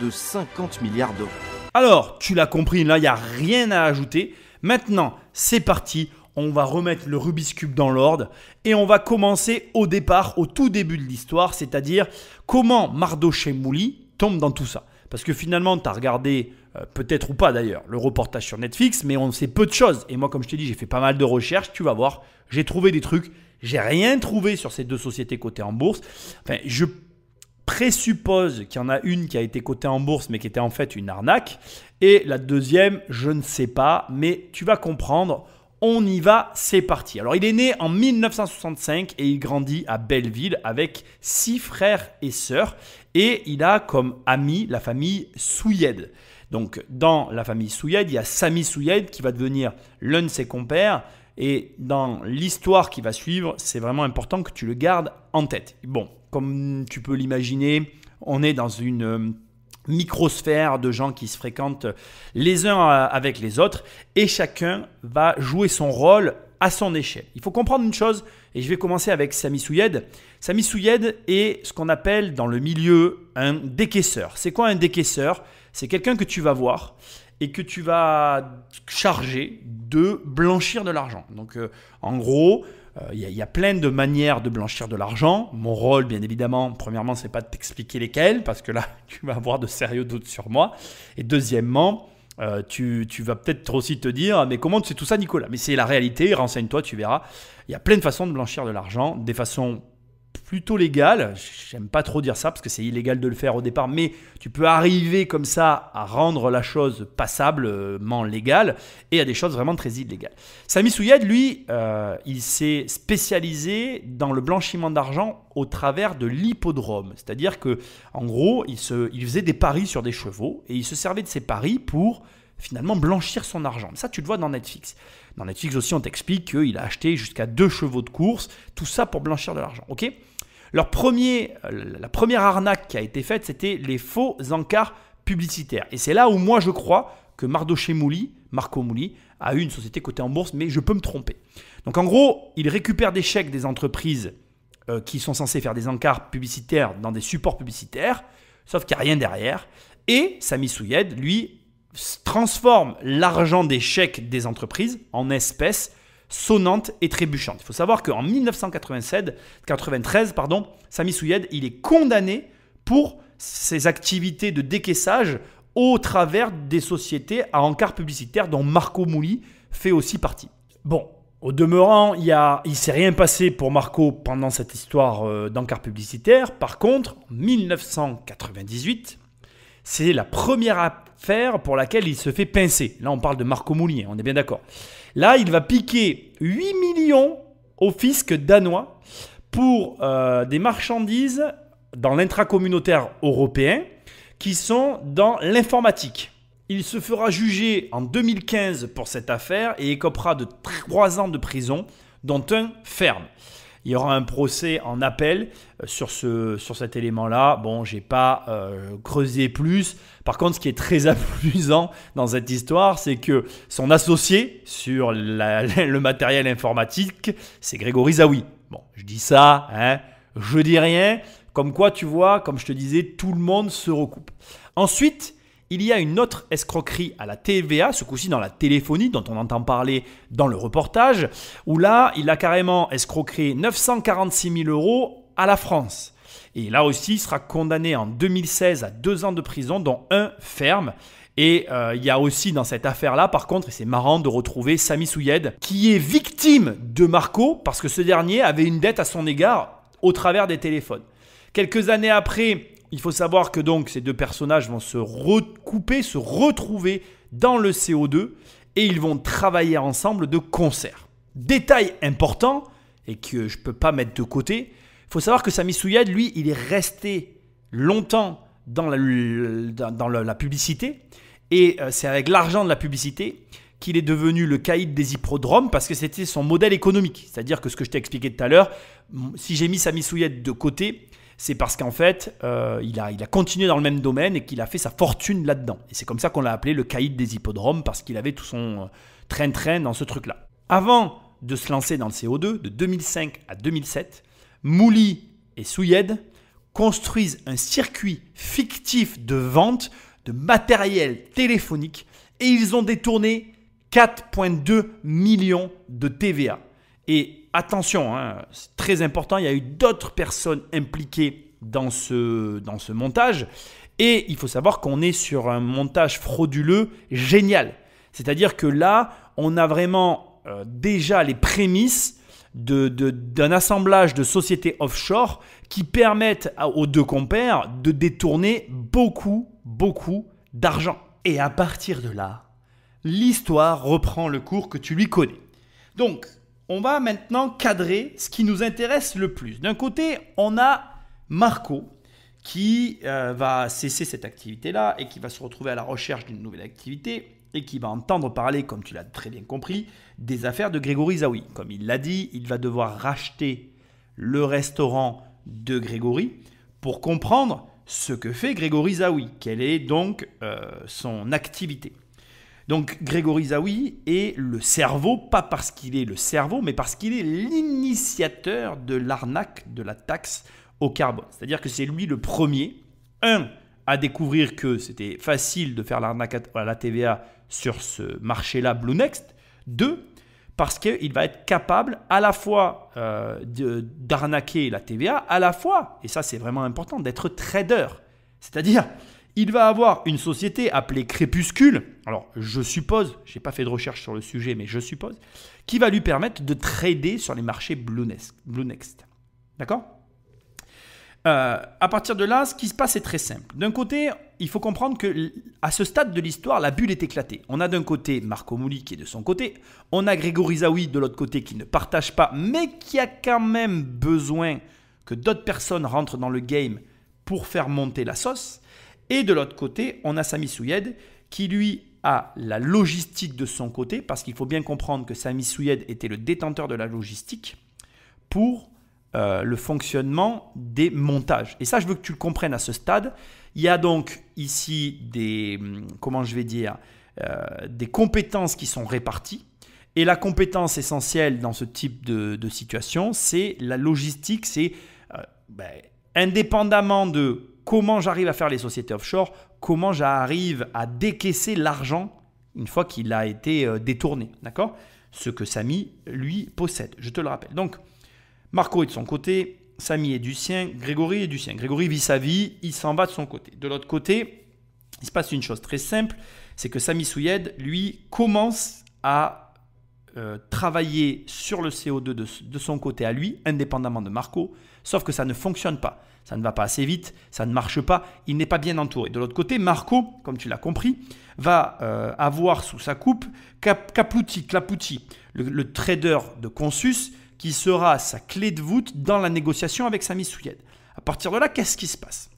de 50 milliards d'euros. Alors, tu l'as compris, là, il n'y a rien à ajouter. Maintenant, c'est parti. On va remettre le Rubik's Cube dans l'ordre et on va commencer au départ, au tout début de l'histoire, c'est-à-dire comment Mardoché Mouli tombe dans tout ça. Parce que finalement, tu as regardé, peut-être ou pas d'ailleurs, le reportage sur Netflix, mais on sait peu de choses. Et moi, comme je t'ai dit, j'ai fait pas mal de recherches, tu vas voir, j'ai trouvé des trucs j'ai rien trouvé sur ces deux sociétés cotées en bourse. Enfin, je présuppose qu'il y en a une qui a été cotée en bourse mais qui était en fait une arnaque. Et la deuxième, je ne sais pas, mais tu vas comprendre. On y va, c'est parti. Alors il est né en 1965 et il grandit à Belleville avec six frères et sœurs. Et il a comme ami la famille Souyed. Donc dans la famille Souyed, il y a Sami Souyed qui va devenir l'un de ses compères et dans l'histoire qui va suivre, c'est vraiment important que tu le gardes en tête. Bon, comme tu peux l'imaginer, on est dans une euh, microsphère de gens qui se fréquentent les uns avec les autres et chacun va jouer son rôle à son échelle. Il faut comprendre une chose, et je vais commencer avec Sami Souyed. Sami Souyed est ce qu'on appelle dans le milieu un décaisseur. C'est quoi un décaisseur? C'est quelqu'un que tu vas voir et que tu vas charger de blanchir de l'argent. Donc euh, en gros, euh, il y, a plein de manières de blanchir de l'argent. Mon rôle, bien évidemment, premièrement, c'est pas de t'expliquer lesquelles, parce que là, tu vas avoir de sérieux doutes sur moi. Et deuxièmement, euh, tu, tu, vas peut-être aussi te dire, mais comment tu sais tout ça, Nicolas? Mais c'est la réalité, renseigne-toi, tu verras. Il y a plein de façons de blanchir de l'argent, des façons plutôt légal. J'aime pas trop dire ça parce que c'est illégal de le faire au départ, mais tu peux arriver comme ça à rendre la chose passablement légale et à des choses vraiment très illégales. Sami Souyed, lui, euh, il s'est spécialisé dans le blanchiment d'argent au travers de l'hippodrome. C'est-à-dire que, en gros, il, il faisait des paris sur des chevaux et il se servait de ces paris pour finalement blanchir son argent. Ça, tu le vois dans Netflix. Dans Netflix aussi, on t'explique qu'il a acheté jusqu'à deux chevaux de course, tout ça pour blanchir de l'argent. Ok? Leur premier, euh, la première arnaque qui a été faite, c'était les faux encarts publicitaires. Et c'est là où moi je crois que Mardoché Mouli, Marco Mouli, a eu une société cotée en bourse, mais je peux me tromper. Donc en gros, il récupère des chèques des entreprises euh, qui sont censées faire des encarts publicitaires dans des supports publicitaires, sauf qu'il n'y a rien derrière. Et Sami Souyed, lui, transforme l'argent des chèques des entreprises en espèces sonnantes et trébuchantes. Il faut savoir qu'en 1993, pardon, Sami Souyed, il est condamné pour ses activités de décaissage au travers des sociétés à encart publicitaire dont Marco Mouli fait aussi partie. Bon, au demeurant, il ne s'est rien passé pour Marco pendant cette histoire euh, d'encart publicitaire. Par contre, en 1998, c'est la première affaire pour laquelle il se fait pincer. Là, on parle de Marco Mouli, hein, on est bien d'accord. Là, il va piquer 8 millions au fisc danois pour euh, des marchandises dans l'intracommunautaire européen qui sont dans l'informatique. Il se fera juger en 2015 pour cette affaire et écopera de 3 ans de prison, dont un ferme. Il y aura un procès en appel euh, sur, ce, sur cet élément-là. Bon, j'ai pas euh, creusé plus. Par contre, ce qui est très amusant dans cette histoire, c'est que son associé sur le matériel informatique, c'est Grégory Zawi. Bon, je dis ça, hein, je dis rien. Comme quoi, tu vois, comme je te disais, tout le monde se recoupe. Ensuite, il y a une autre escroquerie à la TVA, ce coup-ci dans la téléphonie, dont on entend parler dans le reportage, où là, il a carrément escroqué 946 000 euros à la France. Et là aussi, il sera condamné en 2016 à deux ans de prison, dont un ferme. Et euh, il y a aussi dans cette affaire-là, par contre, et c'est marrant de retrouver Sami Souyed, qui est victime de Marco, parce que ce dernier avait une dette à son égard au travers des téléphones. Quelques années après, il faut savoir que donc ces deux personnages vont se recouper, se retrouver dans le CO2 et ils vont travailler ensemble de concert. Détail important et que je ne peux pas mettre de côté, il faut savoir que Sami Souyad, lui, il est resté longtemps dans la, publicité et euh, c'est avec l'argent de la publicité qu'il est devenu le caïd des hippodromes parce que c'était son modèle économique. C'est-à-dire que ce que je t'ai expliqué tout à l'heure, si j'ai mis Sami Souyad de côté, c'est parce qu'en fait, euh, il, a, il a continué dans le même domaine et qu'il a fait sa fortune là-dedans. Et c'est comme ça qu'on l'a appelé le caïd des hippodromes, parce qu'il avait tout son train-train dans ce truc-là. Avant de se lancer dans le CO2, de 2005 à 2007, Mouli et Souyed construisent un circuit fictif de vente de matériel téléphonique et ils ont détourné 4,2 millions de TVA. Et attention, hein, c'est très important, il y a eu d'autres personnes impliquées dans ce, montage. Et il faut savoir qu'on est sur un montage frauduleux génial. C'est-à-dire que là, on a vraiment euh, déjà les prémices d'un assemblage de sociétés offshore qui permettent aux deux compères de détourner beaucoup, beaucoup d'argent. Et à partir de là, l'histoire reprend le cours que tu lui connais. Donc, on va maintenant cadrer ce qui nous intéresse le plus. D'un côté, on a Marco qui euh, va cesser cette activité-là et qui va se retrouver à la recherche d'une nouvelle activité et qui va entendre parler, comme tu l'as très bien compris, des affaires de Grégory Zawi. Comme il l'a dit, il va devoir racheter le restaurant de Grégory pour comprendre ce que fait Grégory Zawi, quelle est donc euh, son activité? Donc Grégory Zawi est le cerveau, pas parce qu'il est le cerveau, mais parce qu'il est l'initiateur de l'arnaque de la taxe au carbone. C'est-à-dire que c'est lui le premier, un, à découvrir que c'était facile de faire l'arnaque à la TVA sur ce marché-là, Blue Next. Deux, parce qu'il va être capable à la fois euh, d'arnaquer la TVA, à la fois, et ça c'est vraiment important, d'être trader. C'est-à-dire, il va avoir une société appelée Crépuscule, alors je suppose, je n'ai pas fait de recherche sur le sujet, mais je suppose, qui va lui permettre de trader sur les marchés Blue Next. D'accord? Euh, à partir de là, ce qui se passe est très simple. D'un côté, il faut comprendre que à ce stade de l'histoire, la bulle est éclatée. On a d'un côté Marco Mouli qui est de son côté, on a Grégory Zawi de l'autre côté qui ne partage pas, mais qui a quand même besoin que d'autres personnes rentrent dans le game pour faire monter la sauce. Et de l'autre côté, on a Sami Souyed qui lui a la logistique de son côté, parce qu'il faut bien comprendre que Sami Souyed était le détenteur de la logistique pour euh, le fonctionnement des montages. Et ça, je veux que tu le comprennes à ce stade. Il y a donc ici des, hum, comment je vais dire, euh, des compétences qui sont réparties. Et la compétence essentielle dans ce type de, situation, c'est la logistique, c'est euh, ben, indépendamment de comment j'arrive à faire les sociétés offshore, comment j'arrive à décaisser l'argent une fois qu'il a été euh, détourné. D'accord? Ce que Samy, lui, possède. Je te le rappelle. Donc, Marco est de son côté, Samy est du sien, Grégory est du sien. Grégory vit sa vie, il s'en va de son côté. De l'autre côté, il se passe une chose très simple, c'est que Samy Souyed, lui, commence à euh, travailler sur le CO2 de, de, son côté à lui, indépendamment de Marco, sauf que ça ne fonctionne pas. Ça ne va pas assez vite, ça ne marche pas, il n'est pas bien entouré. De l'autre côté, Marco, comme tu l'as compris, va euh, avoir sous sa coupe le, le trader de Consus, qui sera sa clé de voûte dans la négociation avec Sami Souyed. À partir de là, qu'est-ce qui se passe?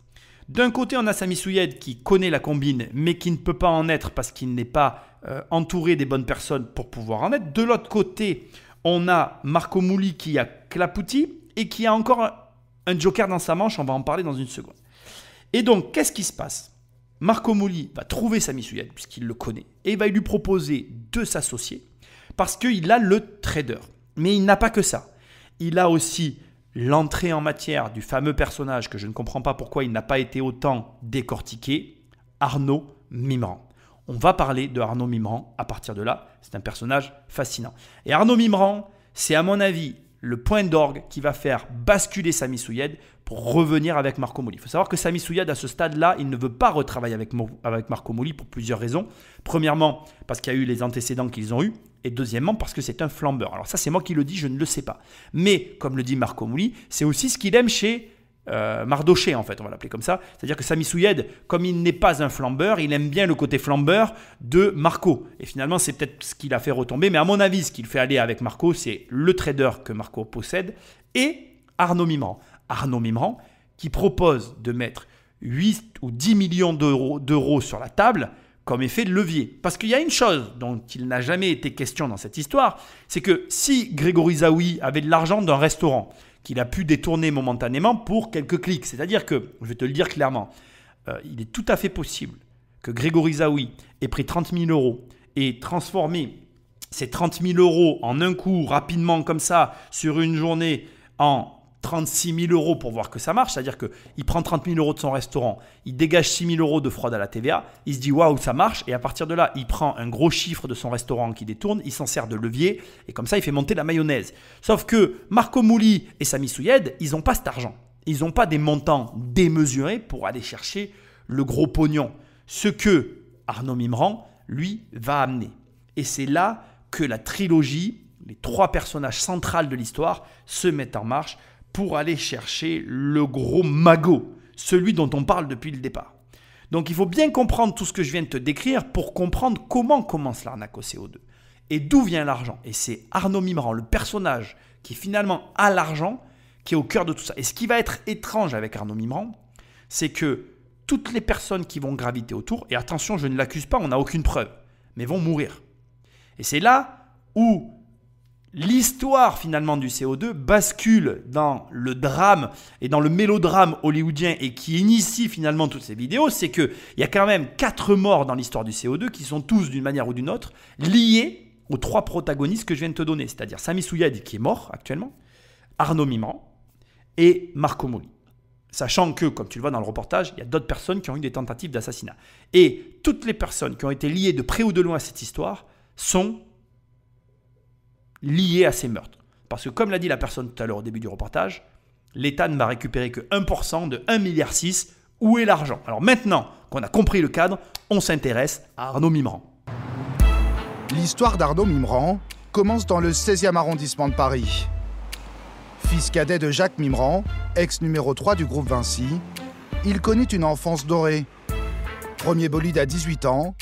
D'un côté, on a Sami Souyed qui connaît la combine, mais qui ne peut pas en être parce qu'il n'est pas euh, entouré des bonnes personnes pour pouvoir en être. De l'autre côté, on a Marco Mouli qui a Claputi et qui a encore un joker dans sa manche, on va en parler dans une seconde. Et donc, qu'est-ce qui se passe? Marco Mouli va trouver Sami Souyed, puisqu'il le connaît, et va lui proposer de s'associer, parce qu'il a le trader. Mais il n'a pas que ça. Il a aussi l'entrée en matière du fameux personnage que je ne comprends pas pourquoi il n'a pas été autant décortiqué, Arnaud Mimran. On va parler de Arnaud Mimran à partir de là. C'est un personnage fascinant. Et Arnaud Mimran, c'est à mon avis le point d'orgue qui va faire basculer Sami Souyed pour revenir avec Marco Moli. Il faut savoir que Sami Souyed, à ce stade-là, il ne veut pas retravailler avec, avec Marco Moli pour plusieurs raisons. Premièrement, parce qu'il y a eu les antécédents qu'ils ont eus. Et deuxièmement, parce que c'est un flambeur. Alors ça, c'est moi qui le dis, je ne le sais pas. Mais, comme le dit Marco Moli, c'est aussi ce qu'il aime chez euh, Mardoché, en fait, on va l'appeler comme ça. C'est-à-dire que Sami Souyed, comme il n'est pas un flambeur, il aime bien le côté flambeur de Marco. Et finalement, c'est peut-être ce qu'il a fait retomber. Mais à mon avis, ce qu'il fait aller avec Marco, c'est le trader que Marco possède et Arnaud Mimran. Arnaud Mimran qui propose de mettre 8 ou 10 millions d'euros sur la table comme effet de levier. Parce qu'il y a une chose dont il n'a jamais été question dans cette histoire, c'est que si Grégory Zawi avait de l'argent d'un restaurant, qu'il a pu détourner momentanément pour quelques clics, c'est-à-dire que, je vais te le dire clairement, euh, il est tout à fait possible que Grégory Zawi ait pris 30 000 euros et transformé ces 30 000 euros en un coup, rapidement comme ça, sur une journée, en 36 000 euros pour voir que ça marche, c'est-à-dire qu'il prend 30 000 euros de son restaurant, il dégage 6 000 euros de fraude à la TVA, il se dit waouh, ça marche, et à partir de là, il prend un gros chiffre de son restaurant qui détourne, il s'en sert de levier, et comme ça, il fait monter la mayonnaise. Sauf que Marco Mouli et Sami Souyed, ils n'ont pas cet argent. Ils n'ont pas des montants démesurés pour aller chercher le gros pognon. Ce que Arnaud Mimran, lui, va amener. Et c'est là que la trilogie, les trois personnages centrales de l'histoire, se mettent en marche pour aller chercher le gros magot, celui dont on parle depuis le départ. Donc il faut bien comprendre tout ce que je viens de te décrire pour comprendre comment commence l'arnaque au CO2 et d'où vient l'argent. Et c'est Arnaud Mimran, le personnage qui finalement a l'argent, qui est au cœur de tout ça. Et ce qui va être étrange avec Arnaud Mimran, c'est que toutes les personnes qui vont graviter autour, et attention, je ne l'accuse pas, on n'a aucune preuve, mais vont mourir. Et c'est là où l'histoire finalement du CO2 bascule dans le drame et dans le mélodrame hollywoodien et qui initie finalement toutes ces vidéos, c'est qu'il y a quand même quatre morts dans l'histoire du CO2 qui sont tous d'une manière ou d'une autre liés aux trois protagonistes que je viens de te donner, c'est-à-dire Sami Souyad qui est mort actuellement, Arnaud Mimran et Marco Moli. Sachant que, comme tu le vois dans le reportage, il y a d'autres personnes qui ont eu des tentatives d'assassinat. Et toutes les personnes qui ont été liées de près ou de loin à cette histoire sont liés à ces meurtres. Parce que comme l'a dit la personne tout à l'heure au début du reportage, l'État ne va récupérer que 1% de 1,6 milliard. Où est l'argent? Alors maintenant qu'on a compris le cadre, on s'intéresse à Arnaud Mimran. L'histoire d'Arnaud Mimran commence dans le 16e arrondissement de Paris. Fils cadet de Jacques Mimran, ex numéro 3 du groupe Vinci, il connaît une enfance dorée. Premier bolide à 18 ans,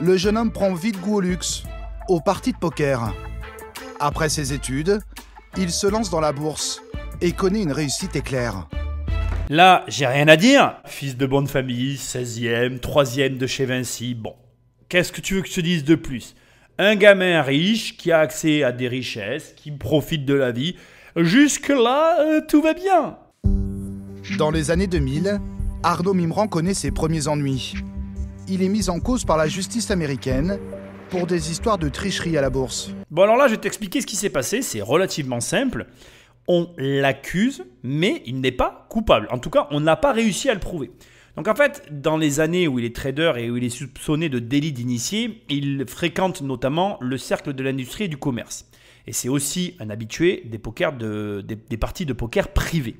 le jeune homme prend vite goût au luxe, au parti de poker. Après ses études, il se lance dans la bourse et connaît une réussite éclair. Là, j'ai rien à dire. Fils de bonne famille, 16e, 3e de chez Vinci. Bon, qu'est-ce que tu veux que je te dise de plus? Un gamin riche qui a accès à des richesses, qui profite de la vie. Jusque-là, euh, tout va bien. Dans les années 2000, Arnaud Mimran connaît ses premiers ennuis. Il est mis en cause par la justice américaine pour des histoires de tricherie à la bourse. Bon alors là, je vais t'expliquer ce qui s'est passé. C'est relativement simple. On l'accuse, mais il n'est pas coupable. En tout cas, on n'a pas réussi à le prouver. Donc en fait, dans les années où il est trader et où il est soupçonné de délit d'initié, il fréquente notamment le cercle de l'industrie et du commerce. Et c'est aussi un habitué des, des, parties de poker privées.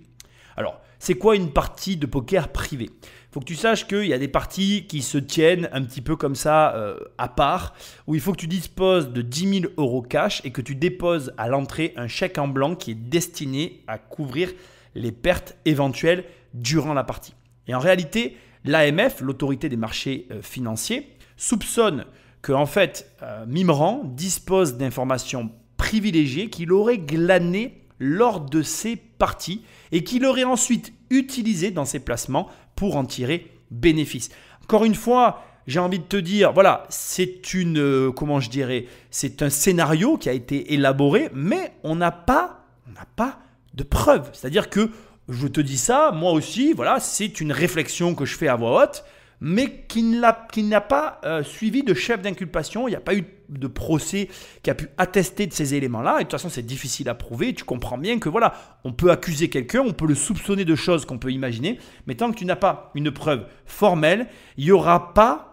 Alors, c'est quoi une partie de poker privée il faut que tu saches qu'il y a des parties qui se tiennent un petit peu comme ça euh, à part, où il faut que tu disposes de 10 000 euros cash et que tu déposes à l'entrée un chèque en blanc qui est destiné à couvrir les pertes éventuelles durant la partie. Et en réalité, l'AMF, l'autorité des marchés euh, financiers, soupçonne que en fait, euh, Mimran dispose d'informations privilégiées qu'il aurait glanées lors de ses parties et qu'il aurait ensuite utilisées dans ses placements pour en tirer bénéfice. Encore une fois, j'ai envie de te dire, voilà, c'est une, euh, comment je dirais, c'est un scénario qui a été élaboré, mais on n'a pas, on n'a pas de preuves. C'est-à-dire que je te dis ça, moi aussi, voilà, c'est une réflexion que je fais à voix haute mais qui n'a pas euh, suivi de chef d'inculpation. Il n'y a pas eu de procès qui a pu attester de ces éléments-là. Et de toute façon, c'est difficile à prouver. Tu comprends bien que voilà, on peut accuser quelqu'un, on peut le soupçonner de choses qu'on peut imaginer, mais tant que tu n'as pas une preuve formelle, il n'y aura pas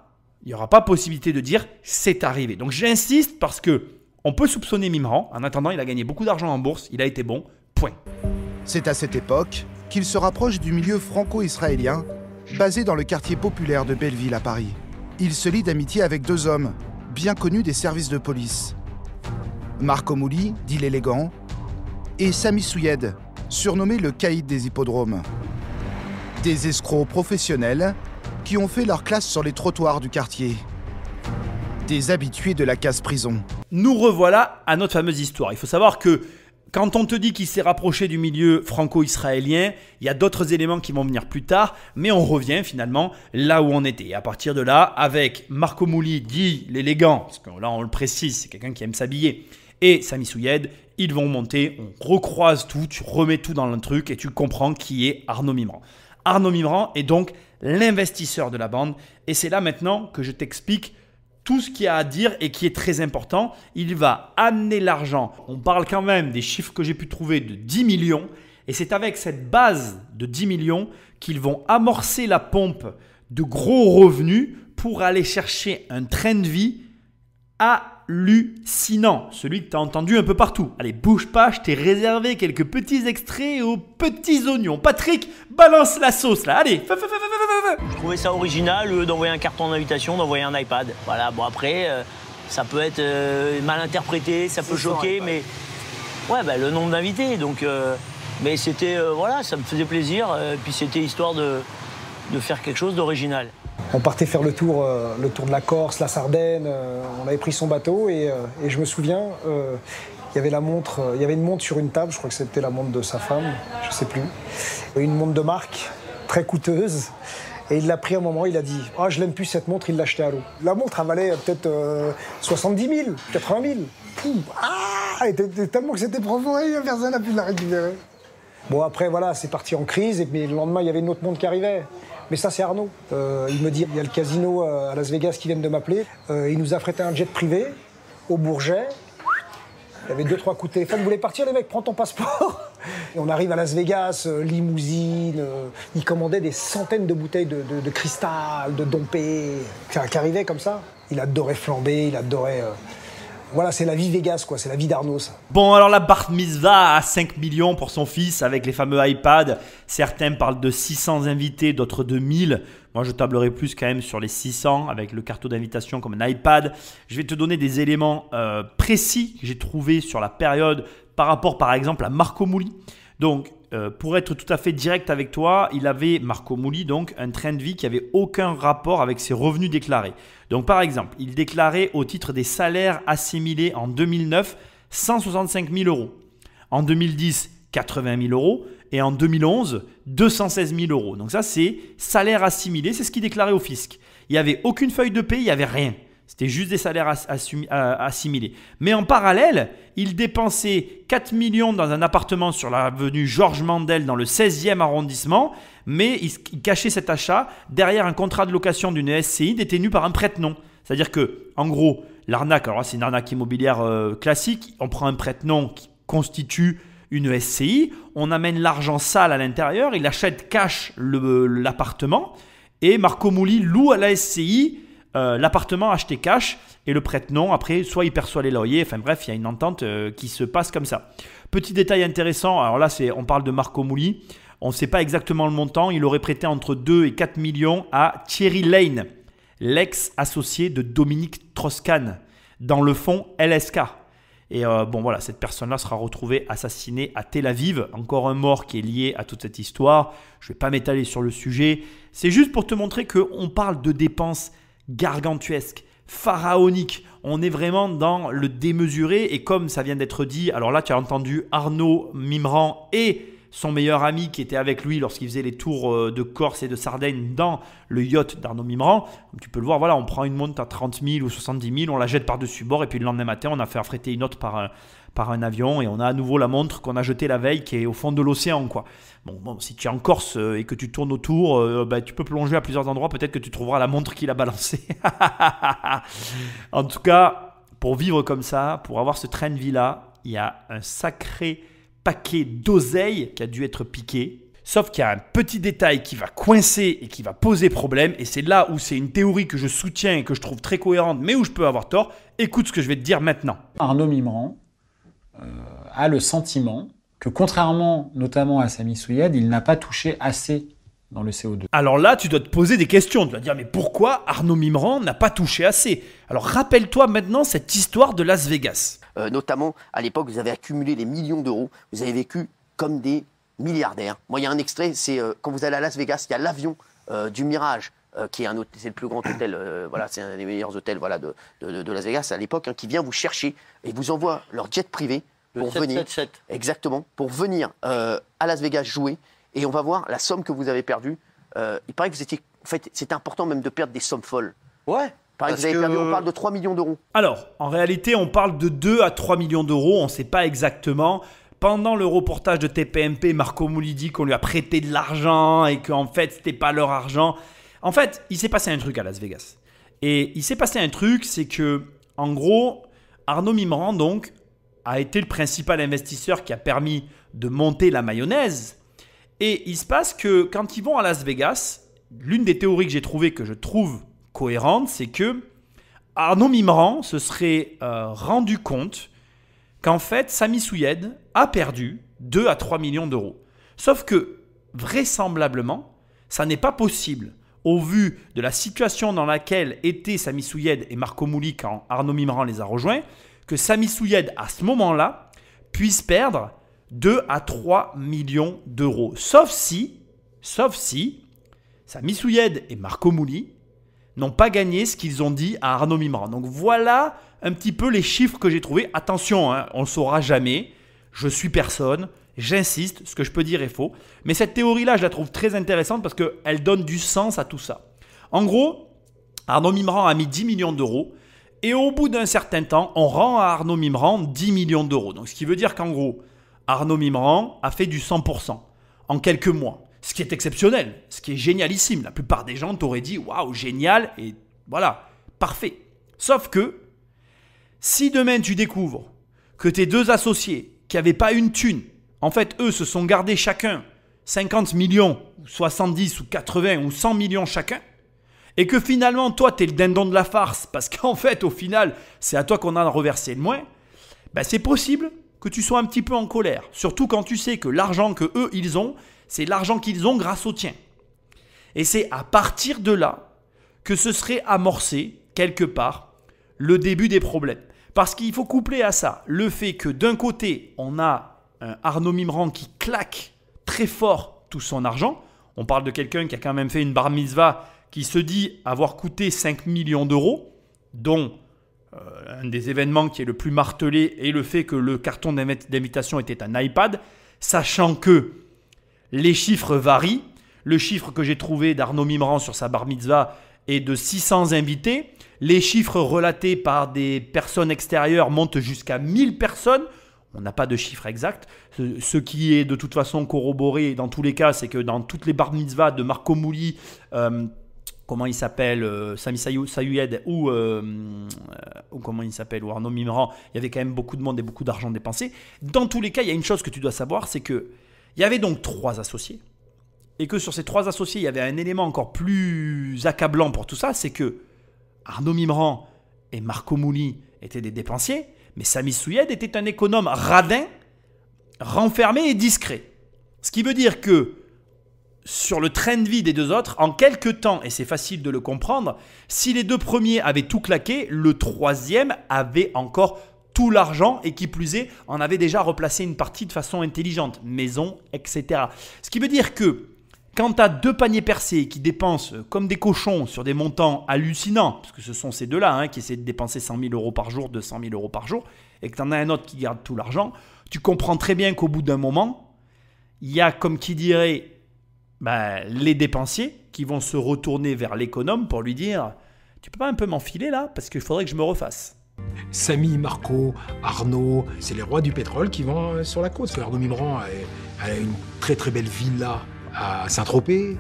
il aura pas possibilité de dire c'est arrivé. Donc j'insiste parce que on peut soupçonner Mimran. En attendant, il a gagné beaucoup d'argent en bourse, il a été bon. Point. C'est à cette époque qu'il se rapproche du milieu franco-israélien basé dans le quartier populaire de Belleville à Paris. Il se lie d'amitié avec deux hommes, bien connus des services de police. Marco Mouli, dit l'élégant, et Sami Souyed, surnommé le caïd des hippodromes. Des escrocs professionnels qui ont fait leur classe sur les trottoirs du quartier. Des habitués de la casse-prison. Nous revoilà à notre fameuse histoire. Il faut savoir que quand on te dit qu'il s'est rapproché du milieu franco-israélien, il y a d'autres éléments qui vont venir plus tard, mais on revient finalement là où on était. Et à partir de là, avec Marco Mouli, dit l'élégant, parce que là on le précise, c'est quelqu'un qui aime s'habiller, et Sami Souyed, ils vont monter, on recroise tout, tu remets tout dans le truc et tu comprends qui est Arnaud Mimran. Arnaud Mimran est donc l'investisseur de la bande, et c'est là maintenant que je t'explique tout ce qu'il y a à dire et qui est très important. Il va amener l'argent. On parle quand même des chiffres que j'ai pu trouver de 10 millions. Et c'est avec cette base de 10 millions qu'ils vont amorcer la pompe de gros revenus pour aller chercher un train de vie hallucinant. Celui que tu as entendu un peu partout. Allez, bouge pas, je t'ai réservé quelques petits extraits aux petits oignons. Patrick, balance la sauce là. Allez, je trouvais ça original euh, d'envoyer un carton d'invitation, d'envoyer un iPad. Voilà, bon après, euh, ça peut être euh, mal interprété, ça peut choquer, mais ouais, bah, le nombre d'invités. Donc, mais c'était, voilà, ça me faisait plaisir. puis c'était histoire de, de faire quelque chose d'original. On partait faire le tour, le tour de la Corse, la Sardaigne. on avait pris son bateau et, et je me souviens, il y avait la montre, il y avait une montre sur une table. Je crois que c'était la montre de sa femme, je sais plus. Une montre de marque très coûteuse. Et il l'a pris un moment, il a dit Ah, je l'aime plus cette montre, il l'a acheté à l'eau. La montre, elle valait peut-être 70 000, 80 000. ah Tellement que c'était profond, personne n'a pu la récupérer. Bon, après, voilà, c'est parti en crise, mais le lendemain, il y avait une autre montre qui arrivait. Mais ça, c'est Arnaud. Euh, il me dit il y a le casino euh, à Las Vegas qui vient de m'appeler. Euh, il nous a prêté un jet privé au Bourget. Il y avait deux, trois coups de téléphone. Vous voulez partir, les mecs? Prends ton passeport. Et on arrive à Las Vegas, euh, limousine. Euh, il commandait des centaines de bouteilles de, cristal, de dompé, qui, arrivaient comme ça. Il adorait flamber, il adorait. Euh, voilà, c'est la vie Vegas, quoi. C'est la vie d'Arnaud, ça. Bon, alors la Bar Mitzvah à 5 millions pour son fils avec les fameux iPads. Certains parlent de 600 invités, d'autres de 1000. Moi, je tablerai plus quand même sur les 600 avec le carton d'invitation comme un iPad. Je vais te donner des éléments euh, précis que j'ai trouvés sur la période par rapport, par exemple, à Marco Mouli. Donc, euh, pour être tout à fait direct avec toi, il avait, Marco Mouli, donc, un train de vie qui avait aucun rapport avec ses revenus déclarés. Donc, par exemple, il déclarait au titre des salaires assimilés en 2009 165 000 euros. En 2010, 80 000 euros et en 2011, 216 000 euros. Donc ça, c'est salaire assimilé, c'est ce qu'il déclarait au fisc. Il n'y avait aucune feuille de paie, il n'y avait rien. C'était juste des salaires euh, assimilés. Mais en parallèle, il dépensait 4 millions dans un appartement sur l'avenue Georges Mandel dans le 16e arrondissement, mais il cachait cet achat derrière un contrat de location d'une SCI détenu par un prête-nom. C'est-à-dire que, en gros, l'arnaque, alors c'est une arnaque immobilière euh, classique, on prend un prête-nom qui constitue une SCI, on amène l'argent sale à l'intérieur, il achète cash l'appartement, Et Marco Mouli loue à la SCI euh, l'appartement acheté cash et le prête non. Après, soit il perçoit les loyers. Enfin bref, il y a une entente euh, qui se passe comme ça. Petit détail intéressant. Alors là, on parle de Marco Mouli. On ne sait pas exactement le montant. Il aurait prêté entre 2 et 4 millions à Thierry Lane, l'ex-associé de Dominique Troscan, dans le fonds LSK. Et euh, bon voilà, cette personne-là sera retrouvée assassinée à Tel Aviv. Encore un mort qui est lié à toute cette histoire. Je ne vais pas m'étaler sur le sujet. C'est juste pour te montrer qu'on parle de dépenses gargantuesques, pharaoniques. On est vraiment dans le démesuré. Et comme ça vient d'être dit, alors là tu as entendu Arnaud Mimran et son meilleur ami qui était avec lui lorsqu'il faisait les tours euh, de Corse et de Sardaigne dans le yacht d'Arnaud Mimran. tu peux le voir, voilà, on prend une montre à 30 000 ou 70 000, on la jette par-dessus bord et puis le lendemain matin, on a fait affréter une autre par un, par un avion et on a à nouveau la montre qu'on a jetée la veille qui est au fond de l'océan. quoi. Bon, si tu es en Corse euh, et que tu tournes autour, euh, bah, tu peux plonger à plusieurs endroits, peut-être que tu trouveras la montre qu'il a balancée. en tout cas, pour vivre comme ça, pour avoir ce train de vie là, il y a un sacré paquet d'oseille qui a dû être piqué. Sauf qu'il y a un petit détail qui va coincer et qui va poser problème. Et c'est là où c'est une théorie que je soutiens et que je trouve très cohérente, mais où je peux avoir tort. Écoute ce que je vais te dire maintenant. Arnaud Mimran euh, a le sentiment que contrairement notamment à Sami Souyed, il n'a pas touché assez dans le CO2. Alors là, tu dois te poser des questions. Tu vas dire, mais pourquoi Arnaud Mimran n'a pas touché assez? Alors rappelle-toi maintenant cette histoire de Las Vegas. Euh, notamment, à l'époque, vous avez accumulé des millions d'euros. Vous avez vécu comme des milliardaires. Moi, il y a un extrait, c'est euh, quand vous allez à Las Vegas, il y a l'avion euh, du Mirage, qui est un c'est le plus grand hôtel, voilà, c'est un des meilleurs hôtels voilà, de, de, Las Vegas à l'époque, hein, qui vient vous chercher et vous envoie leur jet privé pour venir. Exactement, pour venir à Las Vegas jouer. Et on va voir la somme que vous avez perdue. il paraît que vous étiez. En fait, c'est important même de perdre des sommes folles. Ouais on parle de 3 millions d'euros. Alors, en réalité, on parle de 2 à 3 millions d'euros, on ne sait pas exactement. Pendant le reportage de TPMP, Marco Mouli dit qu'on lui a prêté de l'argent et qu'en fait, ce n'était pas leur argent. En fait, il s'est passé un truc à Las Vegas. Et il s'est passé un truc, c'est que, en gros, Arnaud Mimran, donc, a été le principal investisseur qui a permis de monter la mayonnaise. Et il se passe que quand ils vont à Las Vegas, l'une des théories que j'ai trouvées, que je trouve cohérente, c'est que Arnaud Mimran se serait euh, rendu compte qu'en fait, Sami Souyed a perdu 2 à 3 millions d'euros. Sauf que, vraisemblablement, ça n'est pas possible au vu de la situation dans laquelle étaient Sami Souyed et Marco Mouli quand Arnaud Mimran les a rejoints, que Sami Souyed, à ce moment-là, puisse perdre 2 à 3 millions d'euros. Sauf si, sauf si, Sami Souyed et Marco Mouli n'ont pas gagné ce qu'ils ont dit à Arnaud Mimran. Donc voilà un petit peu les chiffres que j'ai trouvés. Attention, hein, on ne saura jamais. Je suis personne. J'insiste, ce que je peux dire est faux. Mais cette théorie-là, je la trouve très intéressante parce qu'elle donne du sens à tout ça. En gros, Arnaud Mimran a mis 10 millions d'euros. Et au bout d'un certain temps, on rend à Arnaud Mimran 10 millions d'euros. Donc ce qui veut dire qu'en gros, Arnaud Mimran a fait du 100% en quelques mois. Ce qui est exceptionnel, ce qui est génialissime. La plupart des gens t'auraient dit waouh, génial et voilà, parfait. Sauf que si demain tu découvres que tes deux associés qui n'avaient pas une thune, en fait eux se sont gardés chacun 50 millions, ou 70 ou 80 ou 100 millions chacun, et que finalement toi tu es le dindon de la farce parce qu'en fait au final c'est à toi qu'on a reversé le moins, ben, c'est possible que tu sois un petit peu en colère. Surtout quand tu sais que l'argent que eux ils ont, c'est l'argent qu'ils ont grâce au tien. Et c'est à partir de là que ce serait amorcé, quelque part, le début des problèmes. Parce qu'il faut coupler à ça le fait que d'un côté, on a un Arnaud Mimran qui claque très fort tout son argent. On parle de quelqu'un qui a quand même fait une bar mitzvah qui se dit avoir coûté 5 millions d'euros, dont euh, un des événements qui est le plus martelé est le fait que le carton d'invitation était un iPad, sachant que les chiffres varient. Le chiffre que j'ai trouvé d'Arnaud Mimran sur sa bar mitzvah est de 600 invités. Les chiffres relatés par des personnes extérieures montent jusqu'à 1000 personnes. On n'a pas de chiffre exact. Ce qui est de toute façon corroboré dans tous les cas, c'est que dans toutes les bar mitzvahs de Marco Mouli, euh, comment il s'appelle, euh, Sami ou, euh, ou comment il s'appelle, ou Arnaud Mimran, il y avait quand même beaucoup de monde et beaucoup d'argent dépensé. Dans tous les cas, il y a une chose que tu dois savoir, c'est que il y avait donc trois associés. et que sur ces trois associés, il y avait un élément encore plus accablant pour tout ça, c'est que Arnaud Mimran et Marco Mouli étaient des dépensiers, mais Samy Souyed était un économe radin, renfermé et discret. Ce qui veut dire que sur le train de vie des deux autres, en quelques temps, et c'est facile de le comprendre, si les deux premiers avaient tout claqué, le troisième avait encore tout l'argent et qui plus est, en avait déjà replacé une partie de façon intelligente, maison, etc. Ce qui veut dire que quand tu as deux paniers percés qui dépensent comme des cochons sur des montants hallucinants, parce que ce sont ces deux-là hein, qui essaient de dépenser 100 000 euros par jour, 200 000 euros par jour, et que tu en as un autre qui garde tout l'argent, tu comprends très bien qu'au bout d'un moment, il y a, comme qui dirait, ben, les dépensiers qui vont se retourner vers l'économe pour lui dire Tu peux pas un peu m'enfiler là? Parce qu'il faudrait que je me refasse. Samy, Marco, Arnaud, c'est les rois du pétrole qui vont euh, sur la côte. Arnaud Mimran a, une très très belle villa à Saint-Tropez.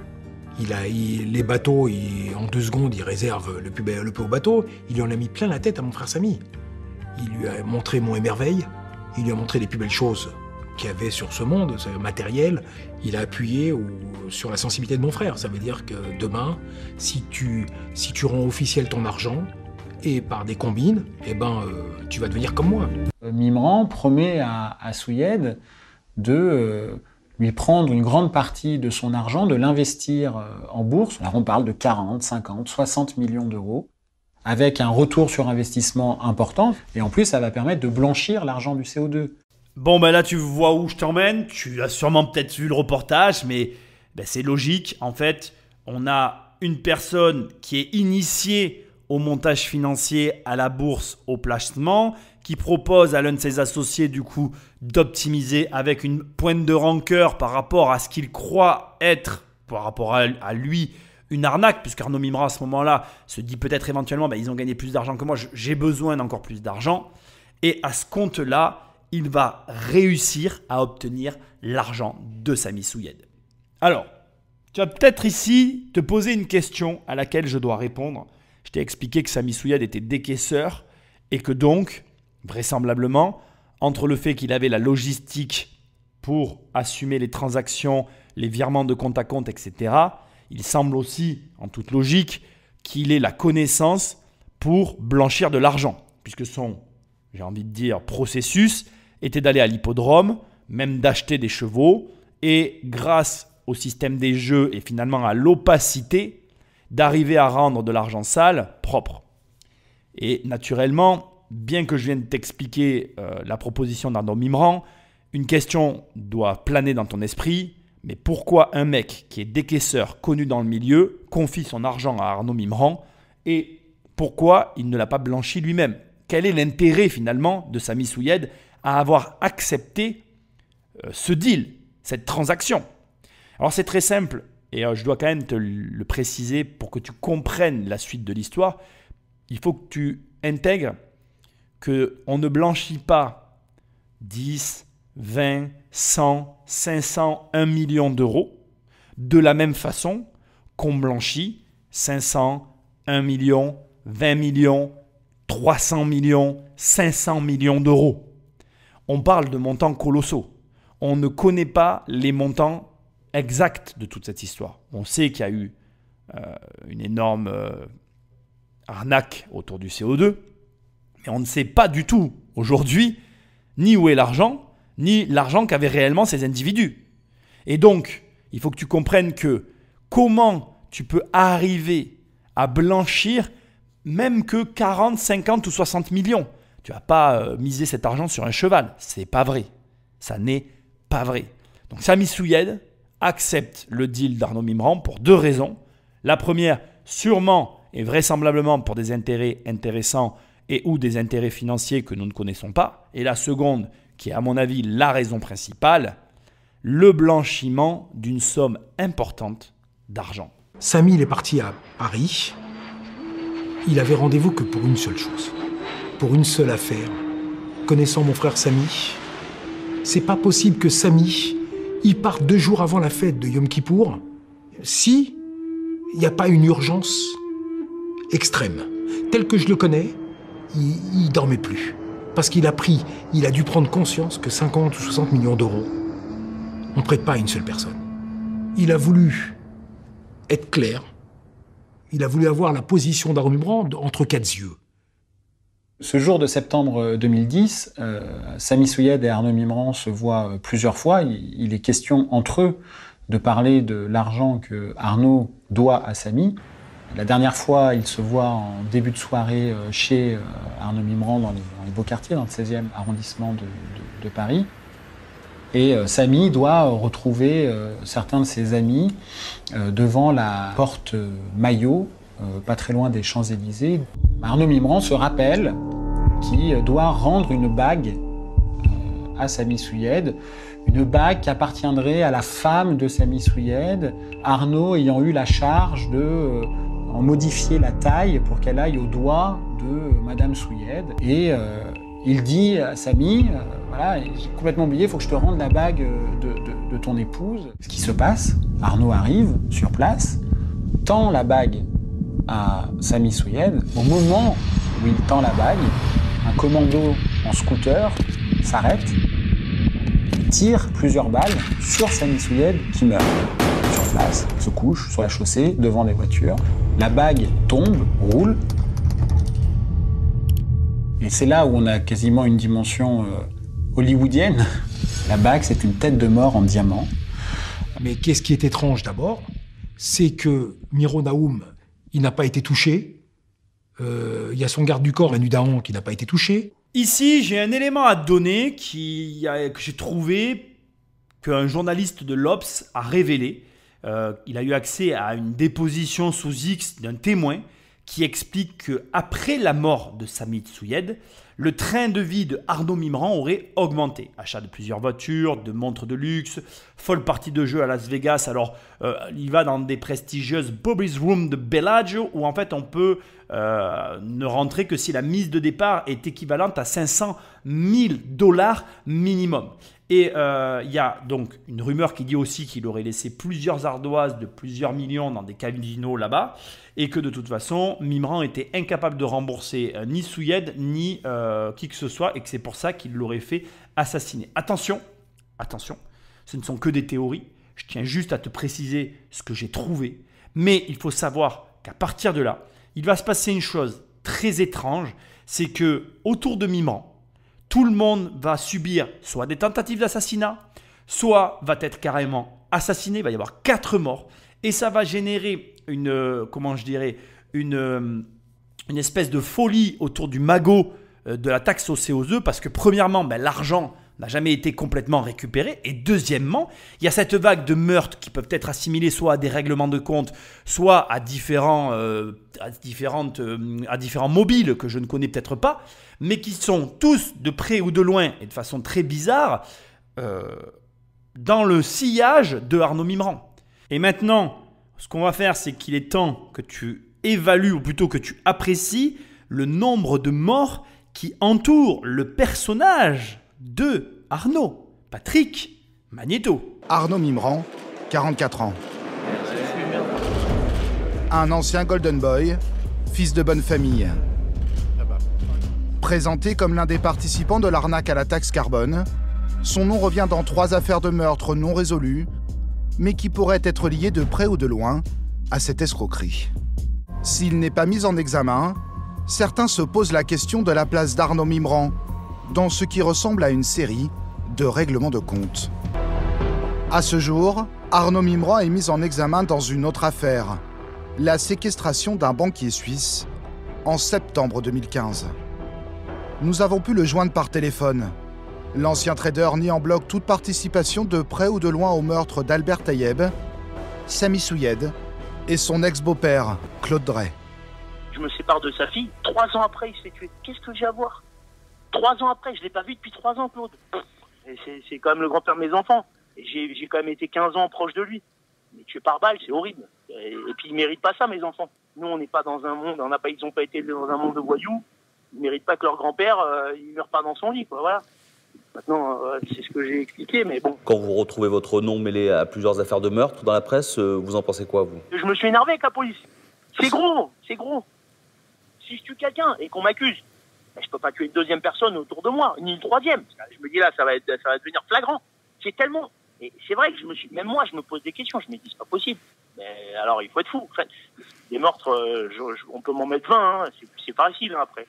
Il a les bateaux, en deux secondes, il réserve le plus, le plus bateau. Il en a mis plein la tête à mon frère Samy. Il lui a montré mon émerveil. Il lui a montré les plus belles choses qu'il y avait sur ce monde, ce matériel, il a appuyé sur la sensibilité de mon frère. Ça veut dire que demain, si tu rends officiel ton argent, et par des combines, eh ben, euh, tu vas devenir comme moi. Euh, Mimran promet à, à Souyed de euh, lui prendre une grande partie de son argent, de l'investir en bourse. Alors on parle de 40, 50, 60 millions d'euros, avec un retour sur investissement important. Et en plus, ça va permettre de blanchir l'argent du CO2. Bon, ben là, tu vois où je t'emmène. Tu as sûrement peut-être vu le reportage, mais ben, c'est logique. En fait, on a une personne qui est initiée au montage financier, à la bourse, au placement, qui propose à l'un de ses associés, du coup, d'optimiser avec une pointe de rancœur par rapport à ce qu'il croit être, par rapport à, lui, une arnaque, puisqu'Arnaud Mimra, à ce moment-là, se dit peut-être éventuellement, ben, ils ont gagné plus d'argent que moi, j'ai besoin d'encore plus d'argent. Et à ce compte-là, il va réussir à obtenir l'argent de Sami Souyed. Alors, tu vas peut-être ici te poser une question à laquelle je dois répondre. Je t'ai expliqué que Sami Souyed était décaisseur et que donc, vraisemblablement, entre le fait qu'il avait la logistique pour assumer les transactions, les virements de compte à compte, etc., il semble aussi, en toute logique, qu'il ait la connaissance pour blanchir de l'argent, puisque son, j'ai envie de dire, processus était d'aller à l'hippodrome, même d'acheter des chevaux, et grâce au système des jeux et finalement à l'opacité, d'arriver à rendre de l'argent sale propre. Et naturellement, bien que je vienne t'expliquer euh, la proposition d'Arnaud Mimran, une question doit planer dans ton esprit. Mais pourquoi un mec qui est décaisseur connu dans le milieu confie son argent à Arnaud Mimran et pourquoi il ne l'a pas blanchi lui-même? Quel est l'intérêt finalement de Sami Souyed à avoir accepté euh, ce deal, cette transaction? Alors c'est très simple, et euh, je dois quand même te le préciser pour que tu comprennes la suite de l'histoire. Il faut que tu intègres qu'on ne blanchit pas 10, 20, 100, 500, 1 million d'euros de la même façon qu'on blanchit 500, 1 million, 20 millions, 300 millions, 500 millions d'euros on parle de montants colossaux. On ne connaît pas les montants exacts de toute cette histoire. On sait qu'il y a eu euh, une énorme euh, arnaque autour du CO2, mais on ne sait pas du tout aujourd'hui ni où est l'argent, ni l'argent qu'avaient réellement ces individus. Et donc, il faut que tu comprennes que comment tu peux arriver à blanchir même que 40, 50 ou 60 millions. Tu vas pas euh, cet argent sur un cheval. C'est pas vrai. Ça n'est pas vrai. Donc Sami Souyed accepte le deal d'Arnaud Mimran pour deux raisons. La première, sûrement et vraisemblablement pour des intérêts intéressants et ou des intérêts financiers que nous ne connaissons pas. Et la seconde, qui est à mon avis la raison principale, le blanchiment d'une somme importante d'argent. Samy, il est parti à Paris. Il avait rendez-vous que pour une seule chose pour une seule affaire. Connaissant mon frère Samy, c'est pas possible que Samy y parte deux jours avant la fête de Yom Kippour si il n'y a pas une urgence extrême. Tel que je le connais, il, il dormait plus. Parce qu'il a pris, il a dû prendre conscience que 50 ou 60 millions d'euros, on ne prête pas à une seule personne. il a voulu être clair. Il a voulu avoir la position Mimran entre quatre yeux. Ce jour de septembre 2010, euh, Sami Souyed et Arnaud Mimran se voient euh, plusieurs fois. Il, est question entre eux de parler de l'argent que Arnaud doit à Sami. La dernière fois, ils se voient en début de soirée euh, chez euh, Arnaud Mimran dans les, beaux quartiers, dans le 16e arrondissement de, Paris. Et euh, Samy doit retrouver certains de ses amis devant la porte Maillot, pas très loin des Champs-Élysées. Arnaud Mimran se rappelle qu'il doit rendre une bague à Samy Souyed, une bague qui appartiendrait à la femme de Samy Souyed, Arnaud ayant eu la charge de en modifier la taille pour qu'elle aille au doigt de Madame Souyed. Et euh, il dit à Samy, euh, voilà, j'ai complètement oublié, il faut que je te rende la bague de, de, ton épouse. Ce qui se passe, Arnaud arrive sur place, tend la bague à Samy Souyed. Au moment où il tend la bague, un commando en scooter s'arrête, tire plusieurs balles sur Samy Souyed qui meurt sur place, se couche sur la chaussée devant les voitures. La bague tombe, roule. Et c'est là où on a quasiment une dimension euh, hollywoodienne. La bague, c'est une tête de mort en diamant. Mais qu'est-ce qui est étrange d'abord C'est que Miro Naoum, il n'a pas été touché. Euh, il y a son garde du corps, Enudaon, qui n'a pas été touché. Ici, j'ai un élément à donner qui, que j'ai trouvé qu'un journaliste de l'Obs a révélé. Euh, il a eu accès à une déposition sous X d'un témoin qui explique qu'après la mort de Samit Souyed, le train de vie de Arnaud Mimran aurait augmenté. Achat de plusieurs voitures, de montres de luxe, folle partie de jeu à Las Vegas. Alors, euh, il va dans des prestigieuses Bobby's Room de Bellagio où en fait on peut euh, ne rentrer que si la mise de départ est équivalente à 500 000 dollars minimum. Et euh, il y a donc une rumeur qui dit aussi qu'il aurait laissé plusieurs ardoises de plusieurs millions dans des casinos là-bas, et que de toute façon, Mimran était incapable de rembourser euh, ni Souyed, ni euh, qui que ce soit, et que c'est pour ça qu'il l'aurait fait assassiner. Attention, attention, ce ne sont que des théories, je tiens juste à te préciser ce que j'ai trouvé, mais il faut savoir qu'à partir de là, il va se passer une chose très étrange, c'est que autour de Mimran, tout le monde va subir soit des tentatives d'assassinat, soit va être carrément assassiné, il va y avoir quatre morts, et ça va générer une, euh, comment je dirais, une, euh, une espèce de folie autour du magot euh, de la taxe au CO2, parce que premièrement, ben, l'argent n'a jamais été complètement récupéré. Et deuxièmement, il y a cette vague de meurtres qui peuvent être assimilés soit à des règlements de compte, soit à différents, euh, à différentes, euh, à différents mobiles que je ne connais peut-être pas, mais qui sont tous de près ou de loin et de façon très bizarre euh, dans le sillage de Arnaud Mimran. Et maintenant, ce qu'on va faire, c'est qu'il est temps que tu évalues, ou plutôt que tu apprécies, le nombre de morts qui entourent le personnage de Arnaud, Patrick Magneto. Arnaud Mimran, 44 ans. Un ancien Golden Boy, fils de bonne famille. Présenté comme l'un des participants de l'arnaque à la taxe carbone, son nom revient dans trois affaires de meurtre non résolues, mais qui pourraient être liées de près ou de loin à cette escroquerie. S'il n'est pas mis en examen, certains se posent la question de la place d'Arnaud Mimran dans ce qui ressemble à une série de règlements de compte. À ce jour, Arnaud Mimran est mis en examen dans une autre affaire, la séquestration d'un banquier suisse en septembre 2015. Nous avons pu le joindre par téléphone. L'ancien trader nie en bloc toute participation de près ou de loin au meurtre d'Albert Tayeb, Sami Souyed et son ex-beau-père, Claude Drey. Je me sépare de sa fille, trois ans après il s'est tué. Qu'est-ce que j'ai à voir? Trois ans après, je ne l'ai pas vu depuis trois ans, Claude. C'est quand même le grand-père de mes enfants. J'ai quand même été 15 ans proche de lui. Mais tuer par balle, c'est horrible. Et, et, puis, ils ne méritent pas ça, mes enfants. Nous, on n'est pas dans un monde, on pas, ils n'ont pas été dans un monde de voyous. Ils ne méritent pas que leur grand-père, euh, il meure pas dans son lit, quoi, voilà. Maintenant, euh, c'est ce que j'ai expliqué, mais bon. Quand vous retrouvez votre nom mêlé à plusieurs affaires de meurtre dans la presse, euh, vous en pensez quoi, vous? Je me suis énervé avec la police. C'est gros, c'est gros. Si je tue quelqu'un et qu'on m'accuse, ben, je peux pas tuer une deuxième personne autour de moi, ni une troisième. Je me dis là, ça va, être, ça va devenir flagrant. C'est tellement Et c'est vrai que je me suis, même moi, je me pose des questions. Je me dis, c'est pas possible. Mais alors, il faut être fou. Enfin, des meurtres, euh, on peut m'en mettre 20. Hein, c'est- facile hein, après.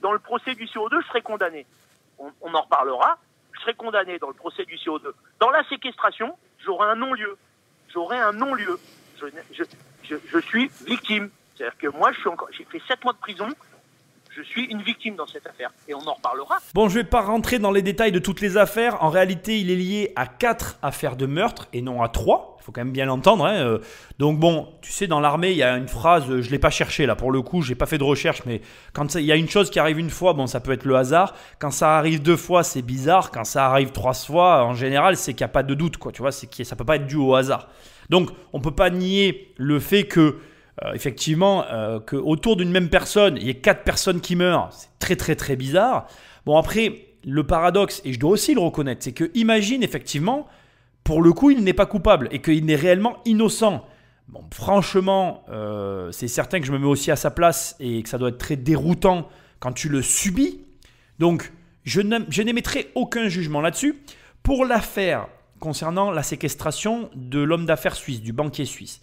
Dans le procès du CO2, je serai condamné. On, on en reparlera. Je serai condamné dans le procès du CO2. Dans la séquestration, j'aurai un non-lieu. J'aurai un non-lieu. Je, je, suis victime. C'est-à-dire que moi, j'ai fait 7 mois de prison. Je suis une victime dans cette affaire. Et on en reparlera. Bon, je vais pas rentrer dans les détails de toutes les affaires. En réalité, il est lié à quatre affaires de meurtre et non à trois. Il faut quand même bien l'entendre. hein. Euh, Donc bon, tu sais, dans l'armée, il y a une phrase, euh, je l'ai pas cherché là pour le coup, j'ai pas fait de recherche, mais quand il y a une chose qui arrive une fois, bon, ça peut être le hasard. Quand ça arrive deux fois, c'est bizarre. Quand ça arrive trois fois, en général, c'est qu'il n'y a pas de doute, quoi. Tu vois, c'est que ça peut pas être dû au hasard. Donc, on peut pas nier le fait que euh, effectivement, euh, que autour d'une même personne, il y ait quatre personnes qui meurent, c'est très très très bizarre. Bon après, le paradoxe, et je dois aussi le reconnaître, c'est que imagine effectivement, pour le coup, il n'est pas coupable et qu'il n'est réellement innocent. Bon, franchement, euh, c'est certain que je me mets aussi à sa place et que ça doit être très déroutant quand tu le subis. Donc, je n'émettrai aucun jugement là-dessus. Pour l'affaire concernant la séquestration de l'homme d'affaires suisse, du banquier suisse,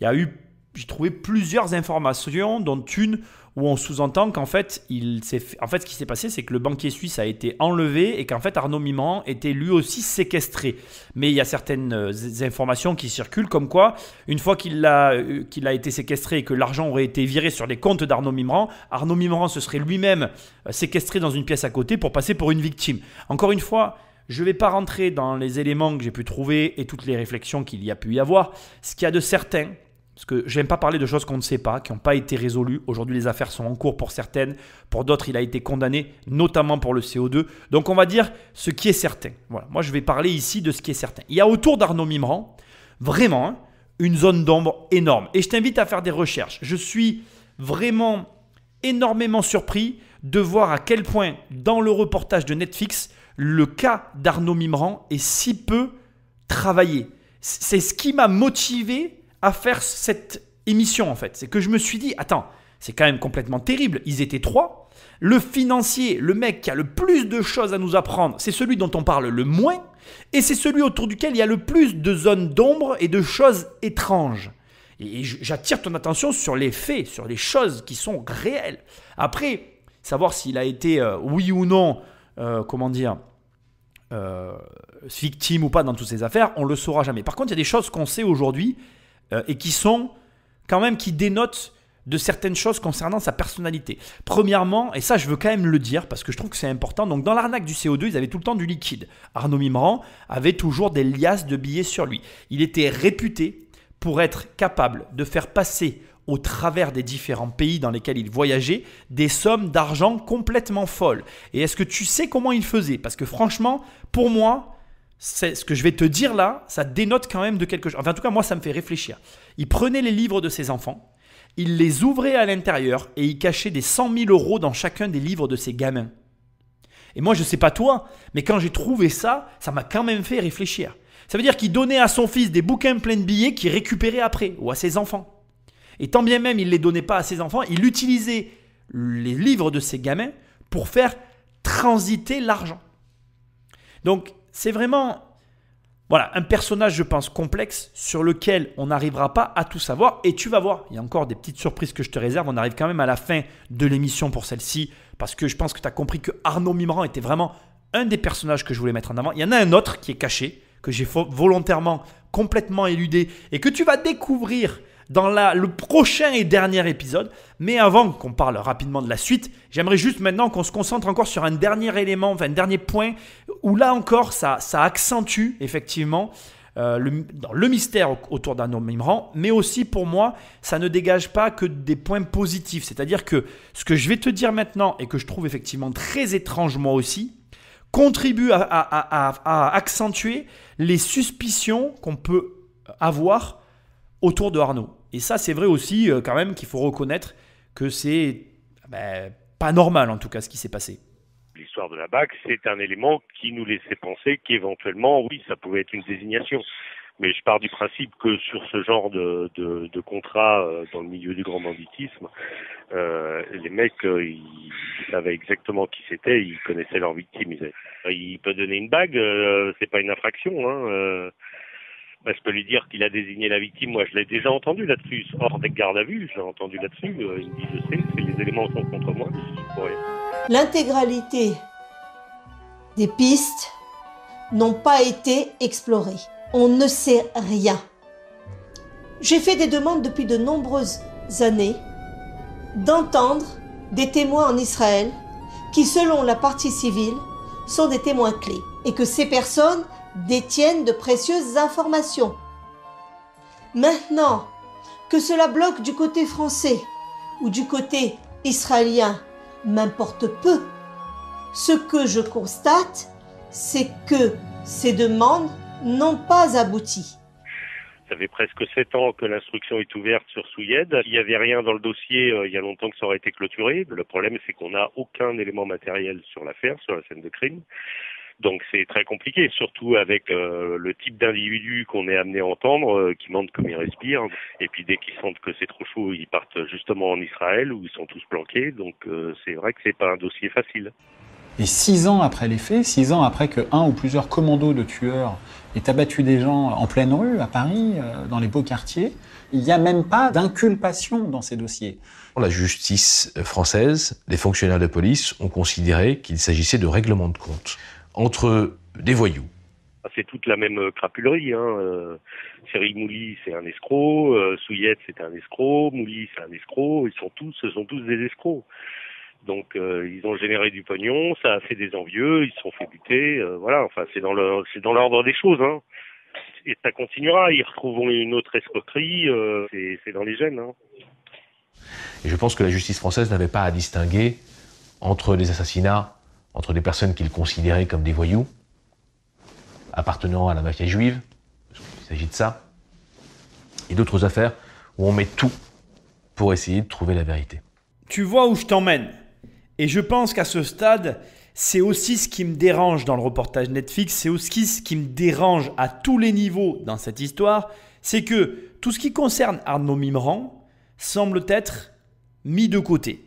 il y a eu, j'ai trouvé plusieurs informations, dont une où on sous-entend qu'en fait, il fait- en fait, ce qui s'est passé, c'est que le banquier suisse a été enlevé et qu'en fait, Arnaud Mimran était lui aussi séquestré. Mais il y a certaines euh, informations qui circulent comme quoi, une fois qu'il a, euh, qu'il a été séquestré et que l'argent aurait été viré sur les comptes d'Arnaud Mimran, Arnaud Mimran se serait lui-même euh, séquestré dans une pièce à côté pour passer pour une victime. Encore une fois, je ne vais pas rentrer dans les éléments que j'ai pu trouver et toutes les réflexions qu'il y a pu y avoir. Ce qu'il y a de certain, parce que j'aime pas parler de choses qu'on ne sait pas, qui n'ont pas été résolues. Aujourd'hui, les affaires sont en cours pour certaines. Pour d'autres, il a été condamné, notamment pour le CO2. Donc, on va dire ce qui est certain. Voilà. Moi, je vais parler ici de ce qui est certain. Il y a autour d'Arnaud Mimran, vraiment, hein, une zone d'ombre énorme. Et je t'invite à faire des recherches. Je suis vraiment énormément surpris de voir à quel point, dans le reportage de Netflix, le cas d'Arnaud Mimran est si peu travaillé. C'est ce qui m'a motivé à faire cette émission en fait. C'est que je me suis dit, attends, c'est quand même complètement terrible. Ils étaient trois. Le financier, le mec qui a le plus de choses à nous apprendre, c'est celui dont on parle le moins. Et c'est celui autour duquel il y a le plus de zones d'ombre et de choses étranges. Et j'attire ton attention sur les faits, sur les choses qui sont réelles. Après, savoir s'il a été, euh, oui ou non, euh, comment dire, euh, victime ou pas dans toutes ces affaires, on le saura jamais. Par contre, il y a des choses qu'on sait aujourd'hui euh, et qui sont quand même qui dénotent de certaines choses concernant sa personnalité. Premièrement, et ça je veux quand même le dire parce que je trouve que c'est important, donc dans l'arnaque du CO2, ils avaient tout le temps du liquide. Arnaud Mimran avait toujours des liasses de billets sur lui. Il était réputé pour être capable de faire passer au travers des différents pays dans lesquels il voyageait des sommes d'argent complètement folles. Et est-ce que tu sais comment il faisait? Parce que franchement, pour moi, ce que je vais te dire là, ça dénote quand même de quelque chose. Enfin, en tout cas, moi, ça me fait réfléchir. Il prenait les livres de ses enfants, il les ouvrait à l'intérieur et il cachait des 100 000 euros dans chacun des livres de ses gamins. Et moi, je ne sais pas toi, mais quand j'ai trouvé ça, ça m'a quand même fait réfléchir. Ça veut dire qu'il donnait à son fils des bouquins pleins de billets qu'il récupérait après, ou à ses enfants. Et tant bien même il ne les donnait pas à ses enfants, il utilisait les livres de ses gamins pour faire transiter l'argent. Donc c'est vraiment voilà, un personnage, je pense, complexe sur lequel on n'arrivera pas à tout savoir. Et tu vas voir, il y a encore des petites surprises que je te réserve. On arrive quand même à la fin de l'émission pour celle-ci, parce que je pense que tu as compris que Arnaud Mimran était vraiment un des personnages que je voulais mettre en avant. Il y en a un autre qui est caché, que j'ai volontairement complètement éludé, et que tu vas découvrir dans le prochain et dernier épisode. Mais avant qu'on parle rapidement de la suite, j'aimerais juste maintenant qu'on se concentre encore sur un dernier élément, enfin un dernier point, où là encore, ça, accentue effectivement euh, le, mystère autour d'un homme mais aussi pour moi, ça ne dégage pas que des points positifs. C'est-à-dire que ce que je vais te dire maintenant, et que je trouve effectivement très étrange moi aussi, contribue à, à accentuer les suspicions qu'on peut avoir autour de Arnaud. Et ça, c'est vrai aussi euh, quand même qu'il faut reconnaître que c'est ben, pas normal en tout cas ce qui s'est passé. L'histoire de la BAC, c'est un élément qui nous laissait penser qu'éventuellement, oui, ça pouvait être une désignation. Mais je pars du principe que sur ce genre de, contrat euh, dans le milieu du grand banditisme, euh, les mecs, ils, savaient exactement qui c'était, ils connaissaient leurs victimes. Ils, il peut donner une bague, euh, c'est pas une infraction. Hein, bah, je peux lui dire qu'il a désigné la victime. Moi, je l'ai déjà entendu là-dessus, hors des gardes à vue. Je l'ai entendu là-dessus. Euh, il me dit, je sais, les éléments sont contre moi. L'intégralité des pistes n'ont pas été explorées. On ne sait rien. J'ai fait des demandes depuis de nombreuses années d'entendre des témoins en Israël qui, selon la partie civile, sont des témoins clés et que ces personnes détiennent de précieuses informations. Maintenant, que cela bloque du côté français ou du côté israélien, m'importe peu. Ce que je constate, c'est que ces demandes n'ont pas abouti. Ça fait presque sept ans que l'instruction est ouverte sur Souyed. Il n'y avait rien dans le dossier euh, il y a longtemps que ça aurait été clôturé. Le problème, c'est qu'on n'a aucun élément matériel sur l'affaire, sur la scène de crime. Donc c'est très compliqué, surtout avec euh, le type d'individu qu'on est amené à entendre, euh, qui mentent comme ils respirent. Et puis dès qu'ils sentent que c'est trop chaud, ils partent justement en Israël où ils sont tous planqués. Donc euh, c'est vrai que c'est pas un dossier facile. Et six ans après les faits, six ans après que un ou plusieurs commandos de tueurs aient abattu des gens en pleine rue, à Paris, euh, dans les beaux quartiers, il n'y a même pas d'inculpation dans ces dossiers. La justice française, les fonctionnaires de police ont considéré qu'il s'agissait de règlement de compte entre des voyous. C'est toute la même crapulerie. Hein. Euh, Cyril Mouly, c'est un escroc. Euh, Souillette, c'est un escroc. Mouly, c'est un escroc. Ils sont tous, ce sont tous des escrocs. Donc euh, ils ont généré du pognon, ça a fait des envieux, ils se sont fait buter, euh, voilà. Enfin, c'est dans le, c'est dans l'ordre des choses. Hein. Et ça continuera. Ils retrouveront une autre escroquerie. euh, c'est, c'est dans les gènes. Hein. Et je pense que la justice française n'avait pas à distinguer entre les assassinats, entre des personnes qu'ils considéraient comme des voyous, appartenant à la mafia juive, parce qu'il s'agit de ça, et d'autres affaires où on met tout pour essayer de trouver la vérité. Tu vois où je t'emmène. Et je pense qu'à ce stade, c'est aussi ce qui me dérange dans le reportage Netflix, c'est aussi ce qui me dérange à tous les niveaux dans cette histoire, c'est que tout ce qui concerne Arnaud Mimran semble être mis de côté.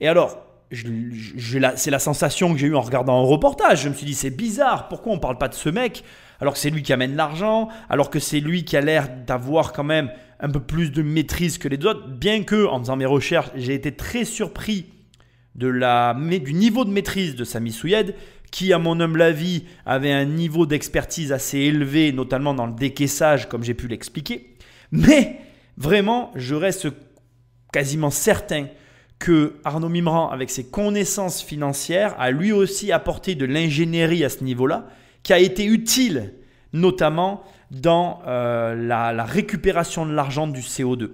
Et alors, c'est la sensation que j'ai eue en regardant un reportage. Je me suis dit, c'est bizarre, pourquoi on ne parle pas de ce mec alors que c'est lui qui amène l'argent, alors que c'est lui qui a l'air d'avoir quand même un peu plus de maîtrise que les autres, bien que, en faisant mes recherches, j'ai été très surpris de la, du niveau de maîtrise de Sami Souyed, qui, à mon humble avis, avait un niveau d'expertise assez élevé, notamment dans le décaissage, comme j'ai pu l'expliquer. Mais vraiment, je reste quasiment certain que Arnaud Mimran, avec ses connaissances financières, a lui aussi apporté de l'ingénierie à ce niveau-là, qui a été utile, notamment dans euh, la, récupération de l'argent du CO2.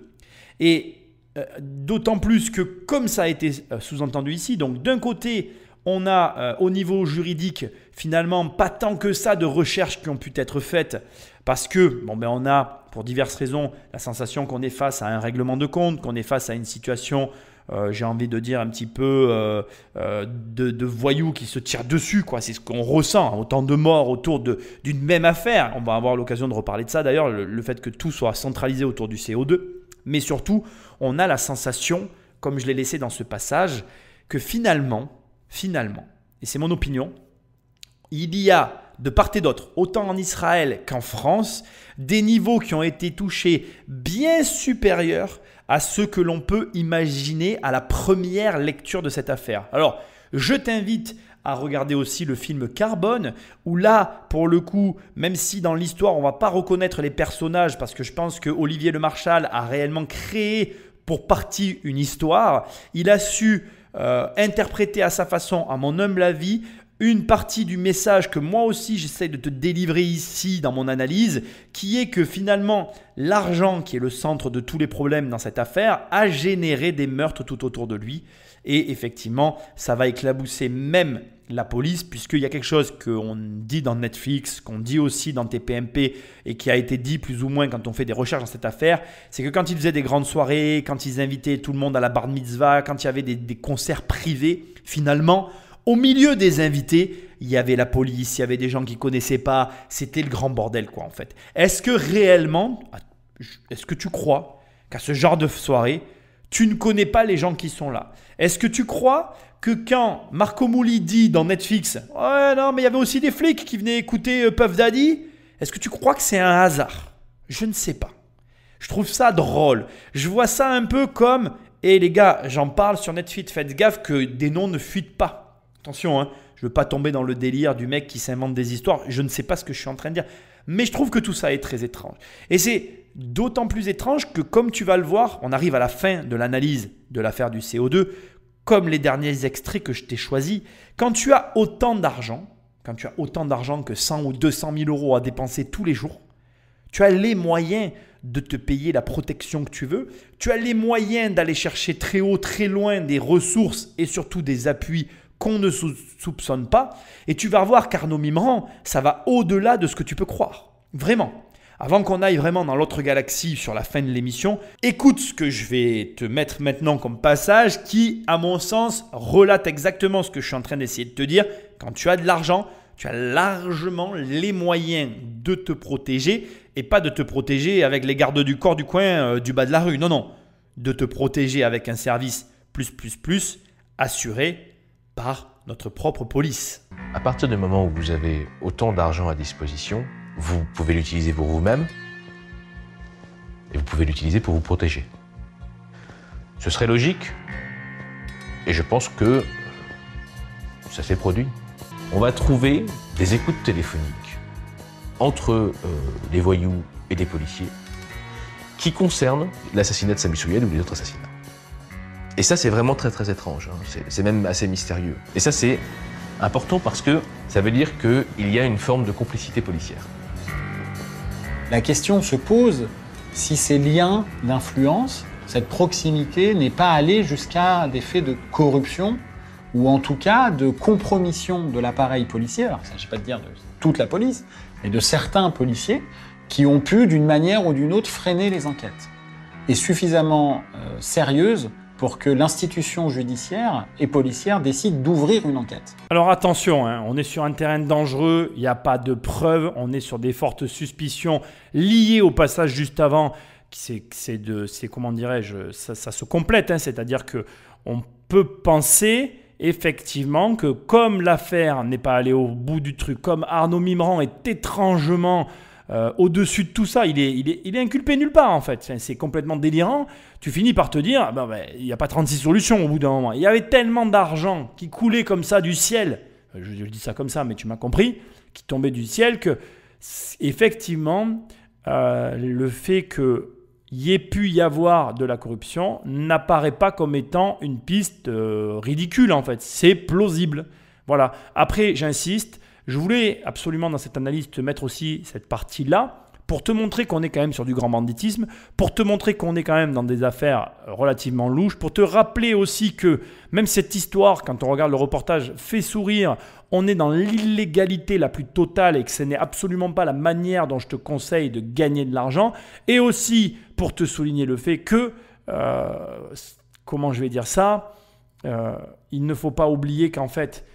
Et euh, d'autant plus que, comme ça a été euh, sous-entendu ici, donc d'un côté, on a au niveau juridique finalement pas tant que ça de recherches qui ont pu être faites parce que bon ben on a pour diverses raisons la sensation qu'on est face à un règlement de compte, qu'on est face à une situation euh, j'ai envie de dire un petit peu euh, euh, de, voyous qui se tirent dessus quoi, c'est ce qu'on ressent, autant de morts autour d'une même affaire. On va avoir l'occasion de reparler de ça d'ailleurs, le, le fait que tout soit centralisé autour du CO2, mais surtout on a la sensation, comme je l'ai laissé dans ce passage, que finalement, finalement, et c'est mon opinion, il y a de part et d'autre, autant en Israël qu'en France, des niveaux qui ont été touchés bien supérieurs à ceux que l'on peut imaginer à la première lecture de cette affaire. Alors, je t'invite à regarder aussi le film Carbone, où là, pour le coup, même si dans l'histoire, on va pas reconnaître les personnages, parce que je pense que Olivier Le Marchal a réellement créé pour partie une histoire, il a su euh, interpréter à sa façon, à mon humble avis, une partie du message que moi aussi j'essaie de te délivrer ici dans mon analyse, qui est que finalement l'argent, qui est le centre de tous les problèmes dans cette affaire, a généré des meurtres tout autour de lui. Et effectivement, ça va éclabousser même la police, puisqu'il y a quelque chose qu'on dit dans Netflix, qu'on dit aussi dans TPMP, et qui a été dit plus ou moins quand on fait des recherches dans cette affaire, c'est que quand ils faisaient des grandes soirées, quand ils invitaient tout le monde à la bar mitzvah, quand il y avait des, des concerts privés, finalement, Au milieu des invités, il y avait la police, il y avait des gens qui connaissaient pas. C'était le grand bordel, quoi, en fait. Est-ce que réellement, est-ce que tu crois qu'à ce genre de soirée, tu ne connais pas les gens qui sont là? Est-ce que tu crois que quand Marco Mouli dit dans Netflix Ouais, non, mais il y avait aussi des flics qui venaient écouter euh, Puff Daddy, est-ce que tu crois que c'est un hasard? Je ne sais pas. Je trouve ça drôle. Je vois ça un peu comme et les gars, j'en parle sur Netflix, faites gaffe que des noms ne fuitent pas. Attention, hein, je ne veux pas tomber dans le délire du mec qui s'invente des histoires. Je ne sais pas ce que je suis en train de dire. Mais je trouve que tout ça est très étrange. Et c'est d'autant plus étrange que, comme tu vas le voir, on arrive à la fin de l'analyse de l'affaire du CO2, comme les derniers extraits que je t'ai choisis. Quand tu as autant d'argent, quand tu as autant d'argent que 100 ou 200 000 euros à dépenser tous les jours, tu as les moyens de te payer la protection que tu veux. Tu as les moyens d'aller chercher très haut, très loin des ressources et surtout des appuis qu'on ne soupçonne pas. Et tu vas voir qu'Arnaud Mimran, ça va au-delà de ce que tu peux croire. Vraiment. Avant qu'on aille vraiment dans l'autre galaxie sur la fin de l'émission, écoute ce que je vais te mettre maintenant comme passage qui, à mon sens, relate exactement ce que je suis en train d'essayer de te dire. Quand tu as de l'argent, tu as largement les moyens de te protéger et pas de te protéger avec les gardes du corps du coin euh, du bas de la rue. Non, non. De te protéger avec un service plus, plus, plus assuré par notre propre police. À partir du moment où vous avez autant d'argent à disposition, vous pouvez l'utiliser pour vous-même et vous pouvez l'utiliser pour vous protéger. Ce serait logique et je pense que ça s'est produit. On va trouver des écoutes téléphoniques entre euh, les voyous et les policiers qui concernent l'assassinat de Sami Souyed ou les autres assassinats. Et ça, c'est vraiment très très étrange. Hein. C'est même assez mystérieux. Et ça, c'est important parce que ça veut dire qu'il y a une forme de complicité policière. La question se pose si ces liens d'influence, cette proximité n'est pas allée jusqu'à des faits de corruption ou en tout cas de compromission de l'appareil policier. Alors, il ne s'agit pas de dire de toute la police, et de certains policiers qui ont pu, d'une manière ou d'une autre, freiner les enquêtes. Et suffisamment euh, sérieuses pour que l'institution judiciaire et policière décide d'ouvrir une enquête. Alors attention, hein, on est sur un terrain dangereux, il n'y a pas de preuves, on est sur des fortes suspicions liées au passage juste avant. C'est comment dirais-je, ça, se complète, hein, c'est-à-dire que on peut penser effectivement que comme l'affaire n'est pas allée au bout du truc, comme Arnaud Mimran est étrangement euh, au-dessus de tout ça, il est, inculpé nulle part en fait. C'est complètement délirant. Tu finis par te dire, ah ben, ben, il n'y a pas 36 solutions au bout d'un moment. Il y avait tellement d'argent qui coulait comme ça du ciel, je, dis ça comme ça, mais tu m'as compris, qui tombait du ciel, que effectivement, euh, le fait que y ait pu y avoir de la corruption n'apparaît pas comme étant une piste euh, ridicule en fait. C'est plausible. Voilà. Après, j'insiste, je voulais absolument dans cette analyse te mettre aussi cette partie-là pour te montrer qu'on est quand même sur du grand banditisme, pour te montrer qu'on est quand même dans des affaires relativement louches, pour te rappeler aussi que même cette histoire, quand on regarde le reportage, fait sourire, on est dans l'illégalité la plus totale et que ce n'est absolument pas la manière dont je te conseille de gagner de l'argent, et aussi pour te souligner le fait que, euh, comment je vais dire ça, euh, il ne faut pas oublier qu'en fait,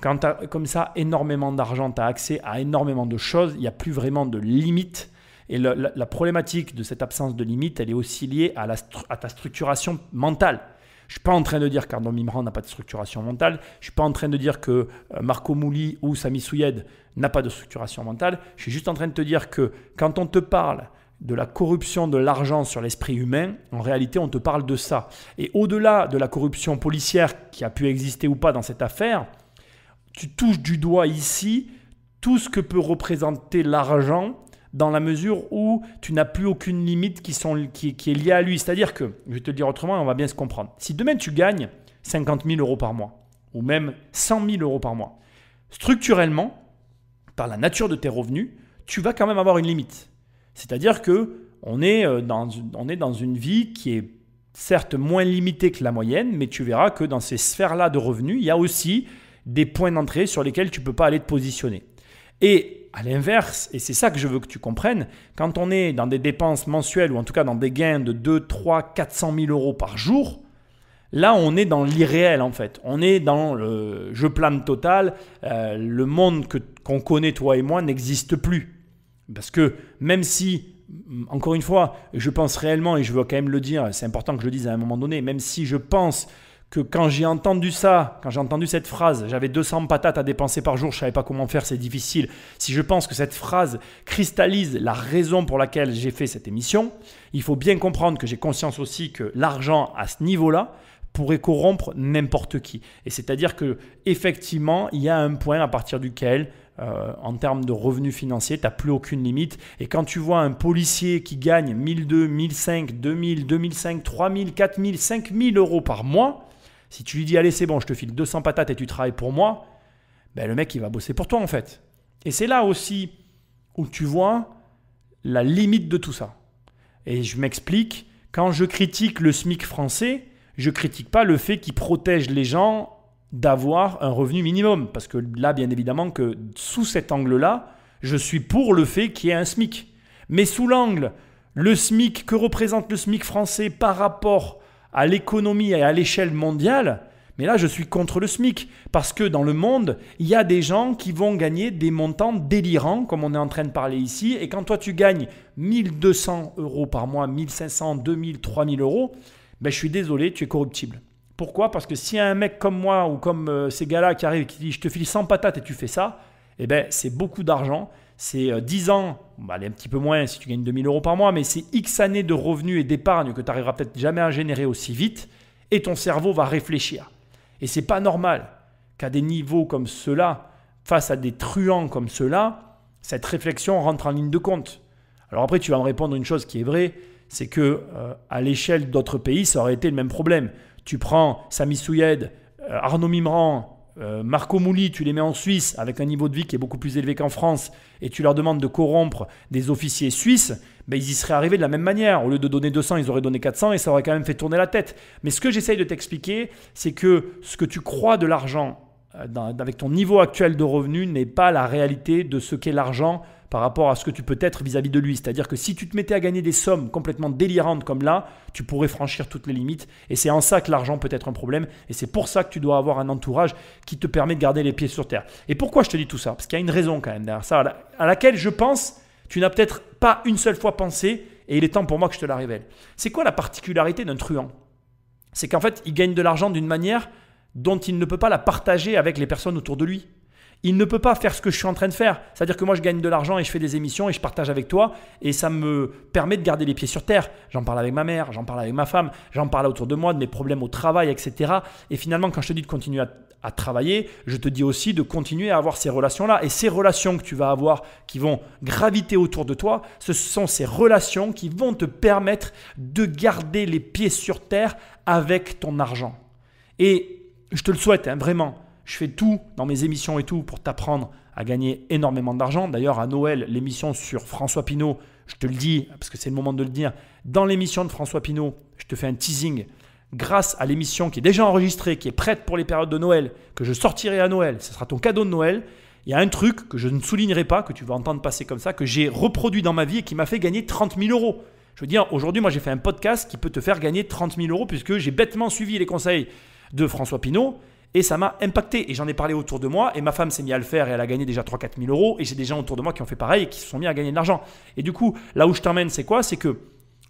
quand tu as comme ça énormément d'argent, tu as accès à énormément de choses, il n'y a plus vraiment de limites et la, problématique de cette absence de limite, elle est aussi liée à, à ta structuration mentale. Je ne suis pas en train de dire qu'Arnaud Mimran n'a pas de structuration mentale. Je ne suis pas en train de dire que euh, Marco Mouli ou Sami Souyed n'a pas de structuration mentale. Je suis juste en train de te dire que quand on te parle de la corruption de l'argent sur l'esprit humain, en réalité, on te parle de ça. Et au-delà de la corruption policière qui a pu exister ou pas dans cette affaire, tu touches du doigt ici tout ce que peut représenter l'argent dans la mesure où tu n'as plus aucune limite qui, sont, qui, est liée à lui. C'est-à-dire que, je vais te le dire autrement, on va bien se comprendre. Si demain tu gagnes 50 000 euros par mois, ou même 100 000 euros par mois, structurellement, par la nature de tes revenus, tu vas quand même avoir une limite. C'est-à-dire que on est, euh, dans, on est dans une vie qui est certes moins limitée que la moyenne, mais tu verras que dans ces sphères-là de revenus, il y a aussi des points d'entrée sur lesquels tu ne peux pas aller te positionner. Et à l'inverse, et c'est ça que je veux que tu comprennes, quand on est dans des dépenses mensuelles ou en tout cas dans des gains de 2, 3, 400 000 euros par jour, Là, on est dans l'irréel en fait. On est dans le je plane total. Euh, le monde qu'on connaît, toi et moi, n'existe plus. Parce que même si, encore une fois, je pense réellement, et je veux quand même le dire, c'est important que je le dise à un moment donné, même si je pense que quand j'ai entendu ça, quand j'ai entendu cette phrase, j'avais 200 patates à dépenser par jour, je ne savais pas comment faire, c'est difficile. Si je pense que cette phrase cristallise la raison pour laquelle j'ai fait cette émission, il faut bien comprendre que j'ai conscience aussi que l'argent à ce niveau-là, pourrait corrompre n'importe qui. Et c'est-à-dire que effectivement, il y a un point à partir duquel euh, en termes de revenus financiers, tu n'as plus aucune limite. Et quand tu vois un policier qui gagne 1002, 1005, 2000, 2005, 3000, 4000, 5000 euros par mois, si tu lui dis allez c'est bon, je te file 200 patates et tu travailles pour moi, ben, le mec il va bosser pour toi en fait. Et c'est là aussi où tu vois la limite de tout ça. Et je m'explique, quand je critique le SMIC français, je critique pas le fait qu'il protège les gens d'avoir un revenu minimum. Parce que là, bien évidemment, que sous cet angle-là, je suis pour le fait qu'il y ait un SMIC. Mais sous l'angle, le SMIC, que représente le SMIC français par rapport à l'économie et à l'échelle mondiale, mais là, je suis contre le SMIC. Parce que dans le monde, il y a des gens qui vont gagner des montants délirants, comme on est en train de parler ici. Et quand toi, tu gagnes 1200 euros par mois, 1500, 2000, 3000 euros, ben, je suis désolé, tu es corruptible. Pourquoi? Parce que s'il y a un mec comme moi ou comme euh, ces gars-là qui arrivent et qui dit je te file 100 patates et tu fais ça, eh ben, c'est beaucoup d'argent. C'est 10 euh, ans, bah, un petit peu moins si tu gagnes 2000 euros par mois, mais c'est X années de revenus et d'épargne que tu n'arriveras peut-être jamais à générer aussi vite et ton cerveau va réfléchir. Et c'est pas normal qu'à des niveaux comme ceux-là, face à des truands comme ceux-là, cette réflexion rentre en ligne de compte. Alors après, tu vas me répondre une chose qui est vraie, c'est que euh, à l'échelle d'autres pays, ça aurait été le même problème. Tu prends Sami Souyed, euh, Arnaud Mimran, euh, Marco Mouli, tu les mets en Suisse avec un niveau de vie qui est beaucoup plus élevé qu'en France, et tu leur demandes de corrompre des officiers suisses, ben, ils y seraient arrivés de la même manière. Au lieu de donner 200, ils auraient donné 400 et ça aurait quand même fait tourner la tête. Mais ce que j'essaye de t'expliquer, c'est que ce que tu crois de l'argent avec ton niveau actuel de revenu n'est pas la réalité de ce qu'est l'argent par rapport à ce que tu peux être vis-à-vis de lui. C'est-à-dire que si tu te mettais à gagner des sommes complètement délirantes comme là, tu pourrais franchir toutes les limites. Et c'est en ça que l'argent peut être un problème. Et c'est pour ça que tu dois avoir un entourage qui te permet de garder les pieds sur terre. Et pourquoi je te dis tout ça? Parce qu'il y a une raison quand même derrière ça, à laquelle je pense, tu n'as peut-être pas une seule fois pensé, et il est temps pour moi que je te la révèle. C'est quoi la particularité d'un truand? C'est qu'en fait, il gagne de l'argent d'une manière dont il ne peut pas la partager avec les personnes autour de lui il ne peut pas faire ce que je suis en train de faire. C'est-à-dire que moi, je gagne de l'argent et je fais des émissions et je partage avec toi et ça me permet de garder les pieds sur terre. J'en parle avec ma mère, j'en parle avec ma femme, j'en parle autour de moi, de mes problèmes au travail, etc. Et finalement, quand je te dis de continuer à, travailler, je te dis aussi de continuer à avoir ces relations-là. Et ces relations que tu vas avoir qui vont graviter autour de toi, ce sont ces relations qui vont te permettre de garder les pieds sur terre avec ton argent. Et je te le souhaite, hein, vraiment. Je fais tout dans mes émissions et tout pour t'apprendre à gagner énormément d'argent. D'ailleurs, à Noël, l'émission sur François Pinault, je te le dis, parce que c'est le moment de le dire, dans l'émission de François Pinault, je te fais un teasing. Grâce à l'émission qui est déjà enregistrée, qui est prête pour les périodes de Noël, que je sortirai à Noël, ce sera ton cadeau de Noël. Il y a un truc que je ne soulignerai pas, que tu vas entendre passer comme ça, que j'ai reproduit dans ma vie et qui m'a fait gagner 30 000 euros. Je veux dire, aujourd'hui, moi, j'ai fait un podcast qui peut te faire gagner 30 000 euros puisque j'ai bêtement suivi les conseils de François Pinault et ça m'a impacté. Et j'en ai parlé autour de moi. Et ma femme s'est mise à le faire et elle a gagné déjà 3-4 000 euros. Et j'ai des gens autour de moi qui ont fait pareil et qui se sont mis à gagner de l'argent. Et du coup, là où je t'emmène, c'est quoi? C'est que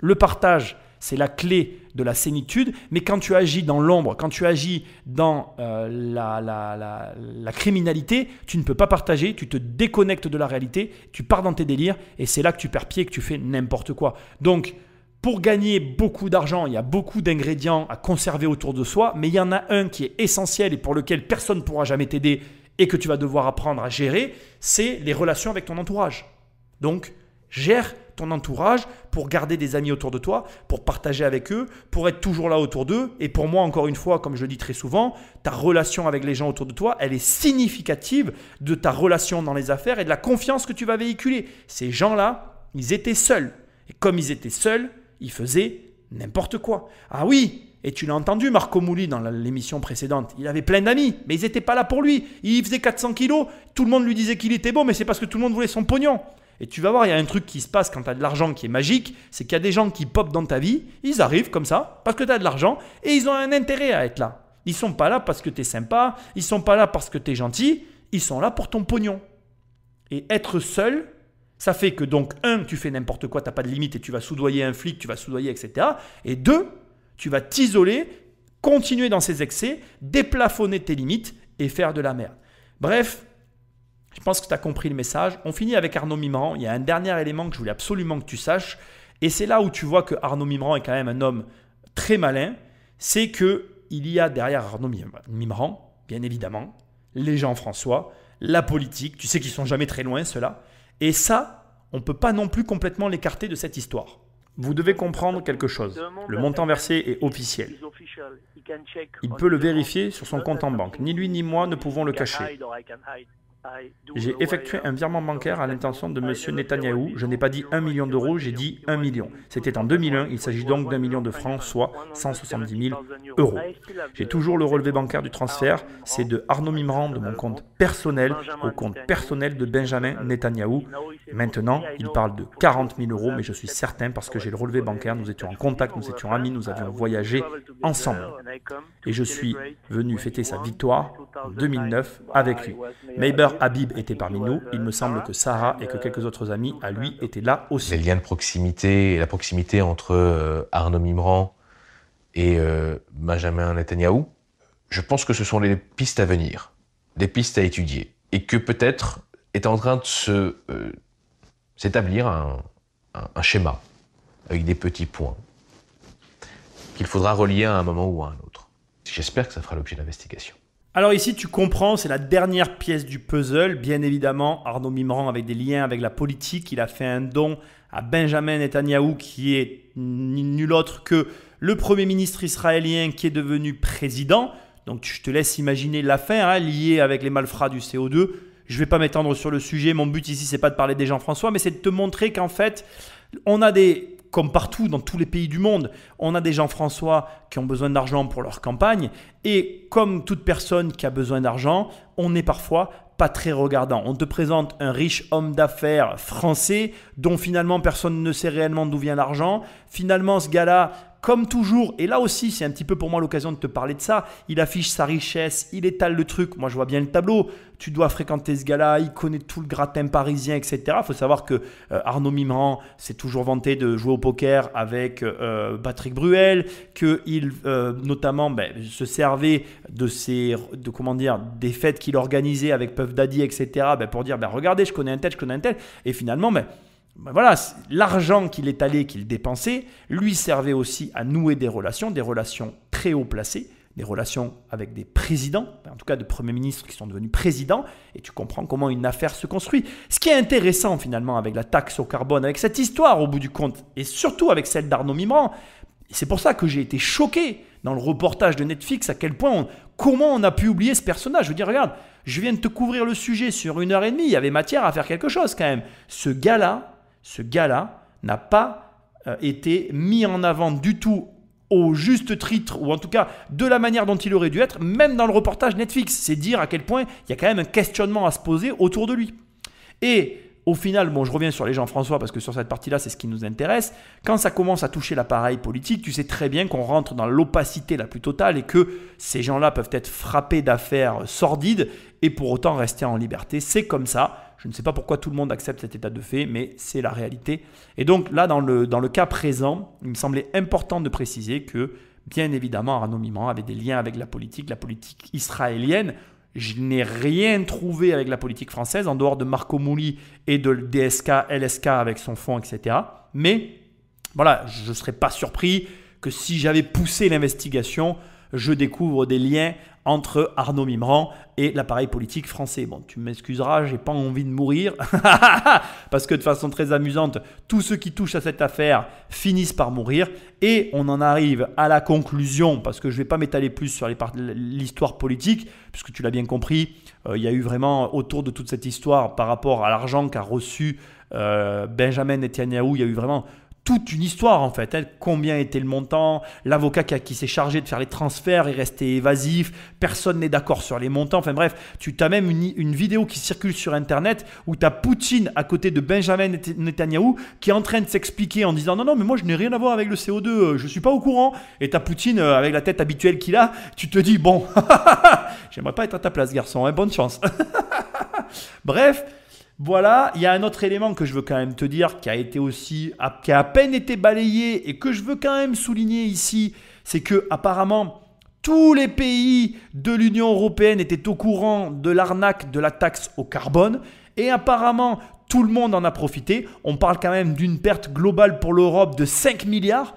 le partage, c'est la clé de la sénitude. Mais quand tu agis dans l'ombre, quand tu agis dans euh, la, la, la, criminalité, tu ne peux pas partager. Tu te déconnectes de la réalité. Tu pars dans tes délires. Et c'est là que tu perds pied, que tu fais n'importe quoi. Donc, pour gagner beaucoup d'argent, il y a beaucoup d'ingrédients à conserver autour de soi, mais il y en a un qui est essentiel et pour lequel personne ne pourra jamais t'aider et que tu vas devoir apprendre à gérer, c'est les relations avec ton entourage. Donc, gère ton entourage pour garder des amis autour de toi, pour partager avec eux, pour être toujours là autour d'eux. Et pour moi, encore une fois, comme je le dis très souvent, ta relation avec les gens autour de toi, elle est significative de ta relation dans les affaires et de la confiance que tu vas véhiculer. Ces gens-là, ils étaient seuls. Et comme ils étaient seuls, il faisait n'importe quoi. Ah oui, et tu l'as entendu, Marco Mouli, dans l'émission précédente. Il avait plein d'amis, mais ils n'étaient pas là pour lui. Il faisait 400 kilos. Tout le monde lui disait qu'il était beau, mais c'est parce que tout le monde voulait son pognon. Et tu vas voir, il y a un truc qui se passe quand tu as de l'argent qui est magique, c'est qu'il y a des gens qui popent dans ta vie, ils arrivent comme ça, parce que tu as de l'argent, et ils ont un intérêt à être là. Ils sont pas là parce que tu es sympa, ils sont pas là parce que tu es gentil, ils sont là pour ton pognon. Et être seul, ça fait que donc, un, tu fais n'importe quoi, tu n'as pas de limite et tu vas soudoyer un flic, tu vas soudoyer, etc. Et deux, tu vas t'isoler, continuer dans ces excès, déplafonner tes limites et faire de la merde. Bref, je pense que tu as compris le message. On finit avec Arnaud Mimran. Il y a un dernier élément que je voulais absolument que tu saches. Et c'est là où tu vois que Arnaud Mimran est quand même un homme très malin. C'est que il y a derrière Arnaud Mimran, bien évidemment, les Jean-François, la politique. Tu sais qu'ils sont jamais très loin, ceux-là. Et ça, on ne peut pas non plus complètement l'écarter de cette histoire. Vous devez comprendre quelque chose. Le montant versé est officiel. Il peut le vérifier sur son compte en banque. Ni lui ni moi ne pouvons le cacher. J'ai effectué un virement bancaire à l'intention de M. Netanyahou. Je n'ai pas dit 1 million d'euros, j'ai dit 1 million. C'était en 2001, il s'agit donc d'un million de francs, soit 170 000 euros. J'ai toujours le relevé bancaire du transfert, c'est de Arnaud Mimran de mon compte personnel au compte personnel de Benjamin Netanyahou. Maintenant, il parle de 40 000 euros, mais je suis certain parce que j'ai le relevé bancaire, nous étions en contact, nous étions amis, nous avions voyagé ensemble. Et je suis venu fêter sa victoire en 2009 avec lui. Mayber Habib était parmi nous. Il me semble que Sarah et que quelques autres amis à lui étaient là aussi. Les liens de proximité et la proximité entre euh, Arnaud Mimran et euh, Benjamin Netanyahu, je pense que ce sont les pistes à venir, des pistes à étudier. Et que peut-être est en train de euh, s'établir un, un schéma avec des petits points qu'il faudra relier à un moment ou à un autre. J'espère que ça fera l'objet d'investigation. Alors ici, tu comprends, c'est la dernière pièce du puzzle. Bien évidemment, Arnaud Mimran, avec des liens avec la politique, il a fait un don à Benjamin Netanyahou, qui est nul autre que le Premier ministre israélien qui est devenu président. Donc je te laisse imaginer l'affaire hein, liée avec les malfrats du CO2. Je ne vais pas m'étendre sur le sujet. Mon but ici, c'est pas de parler des Jean-François, mais c'est de te montrer qu'en fait, on a des comme partout dans tous les pays du monde, on a des gens François qui ont besoin d'argent pour leur campagne. Et comme toute personne qui a besoin d'argent, on est parfois pas très regardant. On te présente un riche homme d'affaires français dont finalement personne ne sait réellement d'où vient l'argent. Finalement, ce gars-là comme toujours, et là aussi c'est un petit peu pour moi l'occasion de te parler de ça, il affiche sa richesse, il étale le truc, moi je vois bien le tableau, tu dois fréquenter ce gars-là, il connaît tout le gratin parisien, etc. Il faut savoir que euh, Arnaud Mimran s'est toujours vanté de jouer au poker avec euh, Patrick Bruel, qu'il euh, notamment ben, se servait de ses, comment dire, des fêtes qu'il organisait avec Puff Daddy, etc. Ben, pour dire, ben, regardez, je connais un tel, je connais un tel, et finalement, ben, ben voilà, l'argent qu'il allé, qu'il dépensait, lui servait aussi à nouer des relations, des relations très haut placées, des relations avec des présidents, en tout cas de premiers ministres qui sont devenus présidents, et tu comprends comment une affaire se construit. Ce qui est intéressant finalement avec la taxe au carbone, avec cette histoire au bout du compte, et surtout avec celle d'Arnaud Mimran, c'est pour ça que j'ai été choqué dans le reportage de Netflix à quel point, comment on a pu oublier ce personnage. Je veux dire, regarde, je viens de te couvrir le sujet sur une heure et demie, il y avait matière à faire quelque chose quand même. Ce gars-là, ce gars-là n'a pas euh, été mis en avant du tout au juste titre, ou en tout cas de la manière dont il aurait dû être, même dans le reportage Netflix. C'est dire à quel point il y a quand même un questionnement à se poser autour de lui. Et au final, bon, je reviens sur les Jean-François parce que sur cette partie-là, c'est ce qui nous intéresse. Quand ça commence à toucher l'appareil politique, tu sais très bien qu'on rentre dans l'opacité la plus totale et que ces gens-là peuvent être frappés d'affaires sordides et pour autant rester en liberté. C'est comme ça. Je ne sais pas pourquoi tout le monde accepte cet état de fait, mais c'est la réalité. Et donc là, dans le, dans le cas présent, il me semblait important de préciser que, bien évidemment, Arnaud Mimran avait des liens avec la politique, la politique israélienne. Je n'ai rien trouvé avec la politique française, en dehors de Marco Mouli et de DSK, LSK avec son fonds, etc. Mais voilà, je ne serais pas surpris que si j'avais poussé l'investigation, je découvre des liens entre Arnaud Mimran et l'appareil politique français. Bon, tu m'excuseras, j'ai pas envie de mourir, parce que de façon très amusante, tous ceux qui touchent à cette affaire finissent par mourir, et on en arrive à la conclusion, parce que je vais pas m'étaler plus sur l'histoire politique, puisque tu l'as bien compris, euh, il y a eu vraiment autour de toute cette histoire par rapport à l'argent qu'a reçu euh, Benjamin Netanyahu, il y a eu vraiment toute une histoire en fait. Combien était le montant? L'avocat qui, s'est chargé de faire les transferts est resté évasif. Personne n'est d'accord sur les montants. Enfin bref, tu as même une, une vidéo qui circule sur Internet où tu as Poutine à côté de Benjamin Net- Netanyahou qui est en train de s'expliquer en disant non, non, mais moi je n'ai rien à voir avec le CO2, euh, je suis pas au courant. Et tu as Poutine euh, avec la tête habituelle qu'il a. Tu te dis bon, j'aimerais pas être à ta place, garçon. hein, bonne chance. Bref, voilà, il y a un autre élément que je veux quand même te dire qui a été aussi, qui a à peine été balayé et que je veux quand même souligner ici, c'est que apparemment tous les pays de l'Union européenne étaient au courant de l'arnaque de la taxe au carbone et apparemment tout le monde en a profité. On parle quand même d'une perte globale pour l'Europe de 5 milliards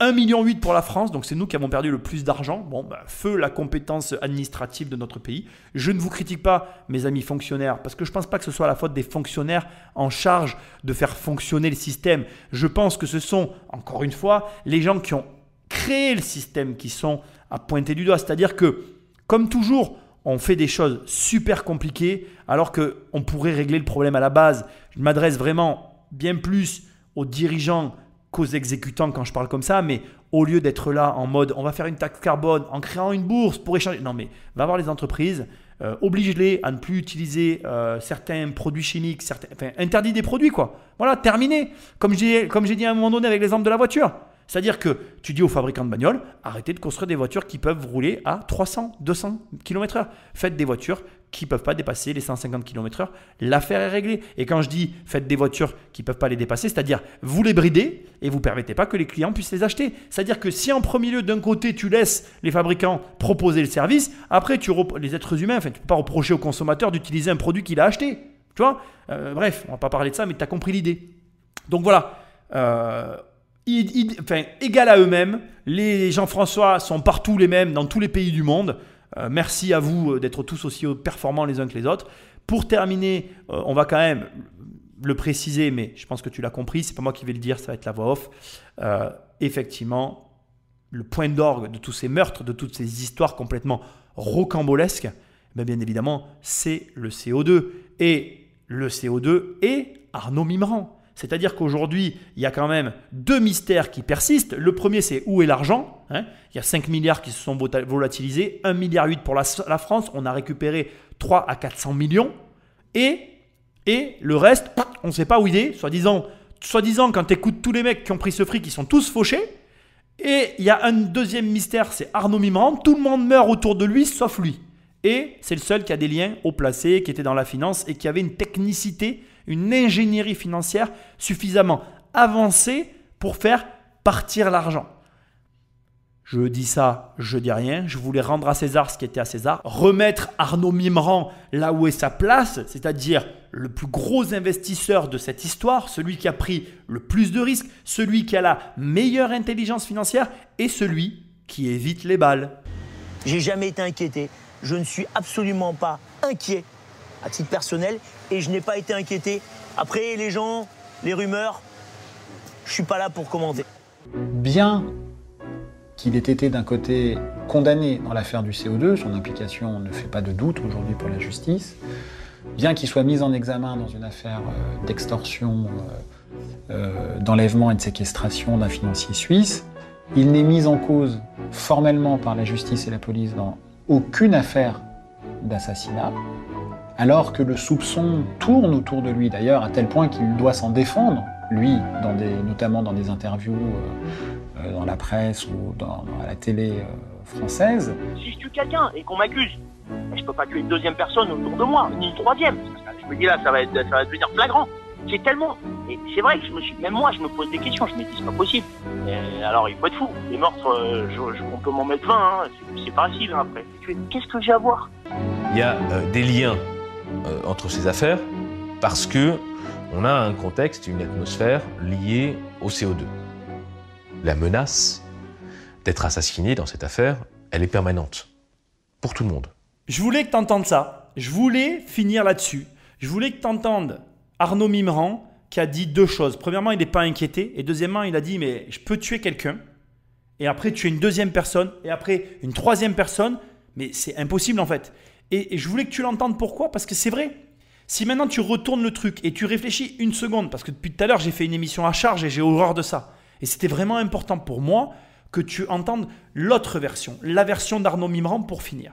1,8 million pour la France, donc c'est nous qui avons perdu le plus d'argent. Bon, bah, feu la compétence administrative de notre pays. Je ne vous critique pas, mes amis fonctionnaires, parce que je ne pense pas que ce soit la faute des fonctionnaires en charge de faire fonctionner le système. Je pense que ce sont, encore une fois, les gens qui ont créé le système qui sont à pointer du doigt. C'est-à-dire que, comme toujours, on fait des choses super compliquées alors qu'on pourrait régler le problème à la base. Je m'adresse vraiment bien plus aux dirigeants qu'aux exécutants quand je parle comme ça, mais au lieu d'être là en mode on va faire une taxe carbone en créant une bourse pour échanger. Non, mais va voir les entreprises, euh, oblige-les à ne plus utiliser euh, certains produits chimiques, certains, interdit des produits quoi. Voilà, terminé. Comme j'ai comme j'ai dit à un moment donné avec l'exemple de la voiture. C'est-à-dire que tu dis aux fabricants de bagnoles, arrêtez de construire des voitures qui peuvent rouler à 300, 200 km/h. Faites des voitures qui ne peuvent pas dépasser les 150 km/h. L'affaire est réglée. Et quand je dis faites des voitures qui ne peuvent pas les dépasser, c'est-à-dire vous les bridez et vous ne permettez pas que les clients puissent les acheter. C'est-à-dire que si en premier lieu, d'un côté, tu laisses les fabricants proposer le service, après, tu les êtres humains, enfin, tu peux pas reprocher au consommateur d'utiliser un produit qu'il a acheté. Tu vois? Euh, Bref, on ne va pas parler de ça, mais tu as compris l'idée. Donc voilà. Euh, enfin, égal à eux-mêmes. Les Jean-François sont partout les mêmes dans tous les pays du monde. Euh, merci à vous euh, d'être tous aussi performants les uns que les autres. Pour terminer, euh, on va quand même le préciser, mais je pense que tu l'as compris, c'est pas moi qui vais le dire, ça va être la voix off. Effectivement, le point d'orgue de tous ces meurtres, de toutes ces histoires complètement rocambolesques, ben bien évidemment, c'est le CO2. Et le CO2 est Arnaud Mimran. C'est-à-dire qu'aujourd'hui, il y a quand même deux mystères qui persistent. Le premier, c'est où est l'argent hein Il y a 5 milliards qui se sont volatilisés, 1,8 milliard pour la, France, on a récupéré 3 à 400 millions. Et, et le reste, on ne sait pas où il est. Soi-disant quand tu écoutes tous les mecs qui ont pris ce fric, ils sont tous fauchés. Et il y a un deuxième mystère, c'est Arnaud Mimran. Tout le monde meurt autour de lui, sauf lui. Et c'est le seul qui a des liens haut placés, qui était dans la finance et qui avait une technicité, une ingénierie financière suffisamment avancée pour faire partir l'argent. Je dis ça, je dis rien. Je voulais rendre à César ce qui était à César. Remettre Arnaud Mimran là où est sa place, c'est-à-dire le plus gros investisseur de cette histoire, celui qui a pris le plus de risques, celui qui a la meilleure intelligence financière et celui qui évite les balles. J'ai jamais été inquiété. Je ne suis absolument pas inquiet à titre personnel et je n'ai pas été inquiété. Après, les gens, les rumeurs, je suis pas là pour commenter. Bien qu'il ait été d'un côté condamné dans l'affaire du CO2, son implication ne fait pas de doute aujourd'hui pour la justice, bien qu'il soit mis en examen dans une affaire euh, d'extorsion, euh, euh, d'enlèvement et de séquestration d'un financier suisse, il n'est mis en cause formellement par la justice et la police dans aucune affaire d'assassinat, alors que le soupçon tourne autour de lui d'ailleurs à tel point qu'il doit s'en défendre, lui, dans des, notamment dans des interviews euh, euh, dans la presse ou dans, à la télé euh, française. Si je tue quelqu'un et qu'on m'accuse, je peux pas tuer une deuxième personne autour de moi, ni une troisième. Je me dis là, ça va, être, ça va devenir flagrant. C'est tellement. Et c'est vrai que je me suis, même moi, je me pose des questions. Je me dis, c'est pas possible. Et alors, il faut être fou. Les meurtres, euh, je, je- on peut m'en mettre 20, hein, c'est- facile hein, après. Qu'est-ce que j'ai à voir? Il y a euh, des liens entre ces affaires parce que on a un contexte, une atmosphère liée au CO2. La menace d'être assassiné dans cette affaire, elle est permanente pour tout le monde. Je voulais que tu entendes ça. Je voulais finir là-dessus. Je voulais que tu entendes Arnaud Mimran qui a dit deux choses. Premièrement, il n'est pas inquiété. Et deuxièmement, il a dit, mais je peux tuer quelqu'un. Et après, tuer une deuxième personne. Et après, une troisième personne. Mais c'est impossible en fait. Et, je voulais que tu l'entendes pourquoi Parce que c'est vrai. Si maintenant tu retournes le truc et tu réfléchis une seconde, parce que depuis tout à l'heure j'ai fait une émission à charge et j'ai horreur de ça. Et c'était vraiment important pour moi que tu entendes l'autre version, la version d'Arnaud Mimran pour finir,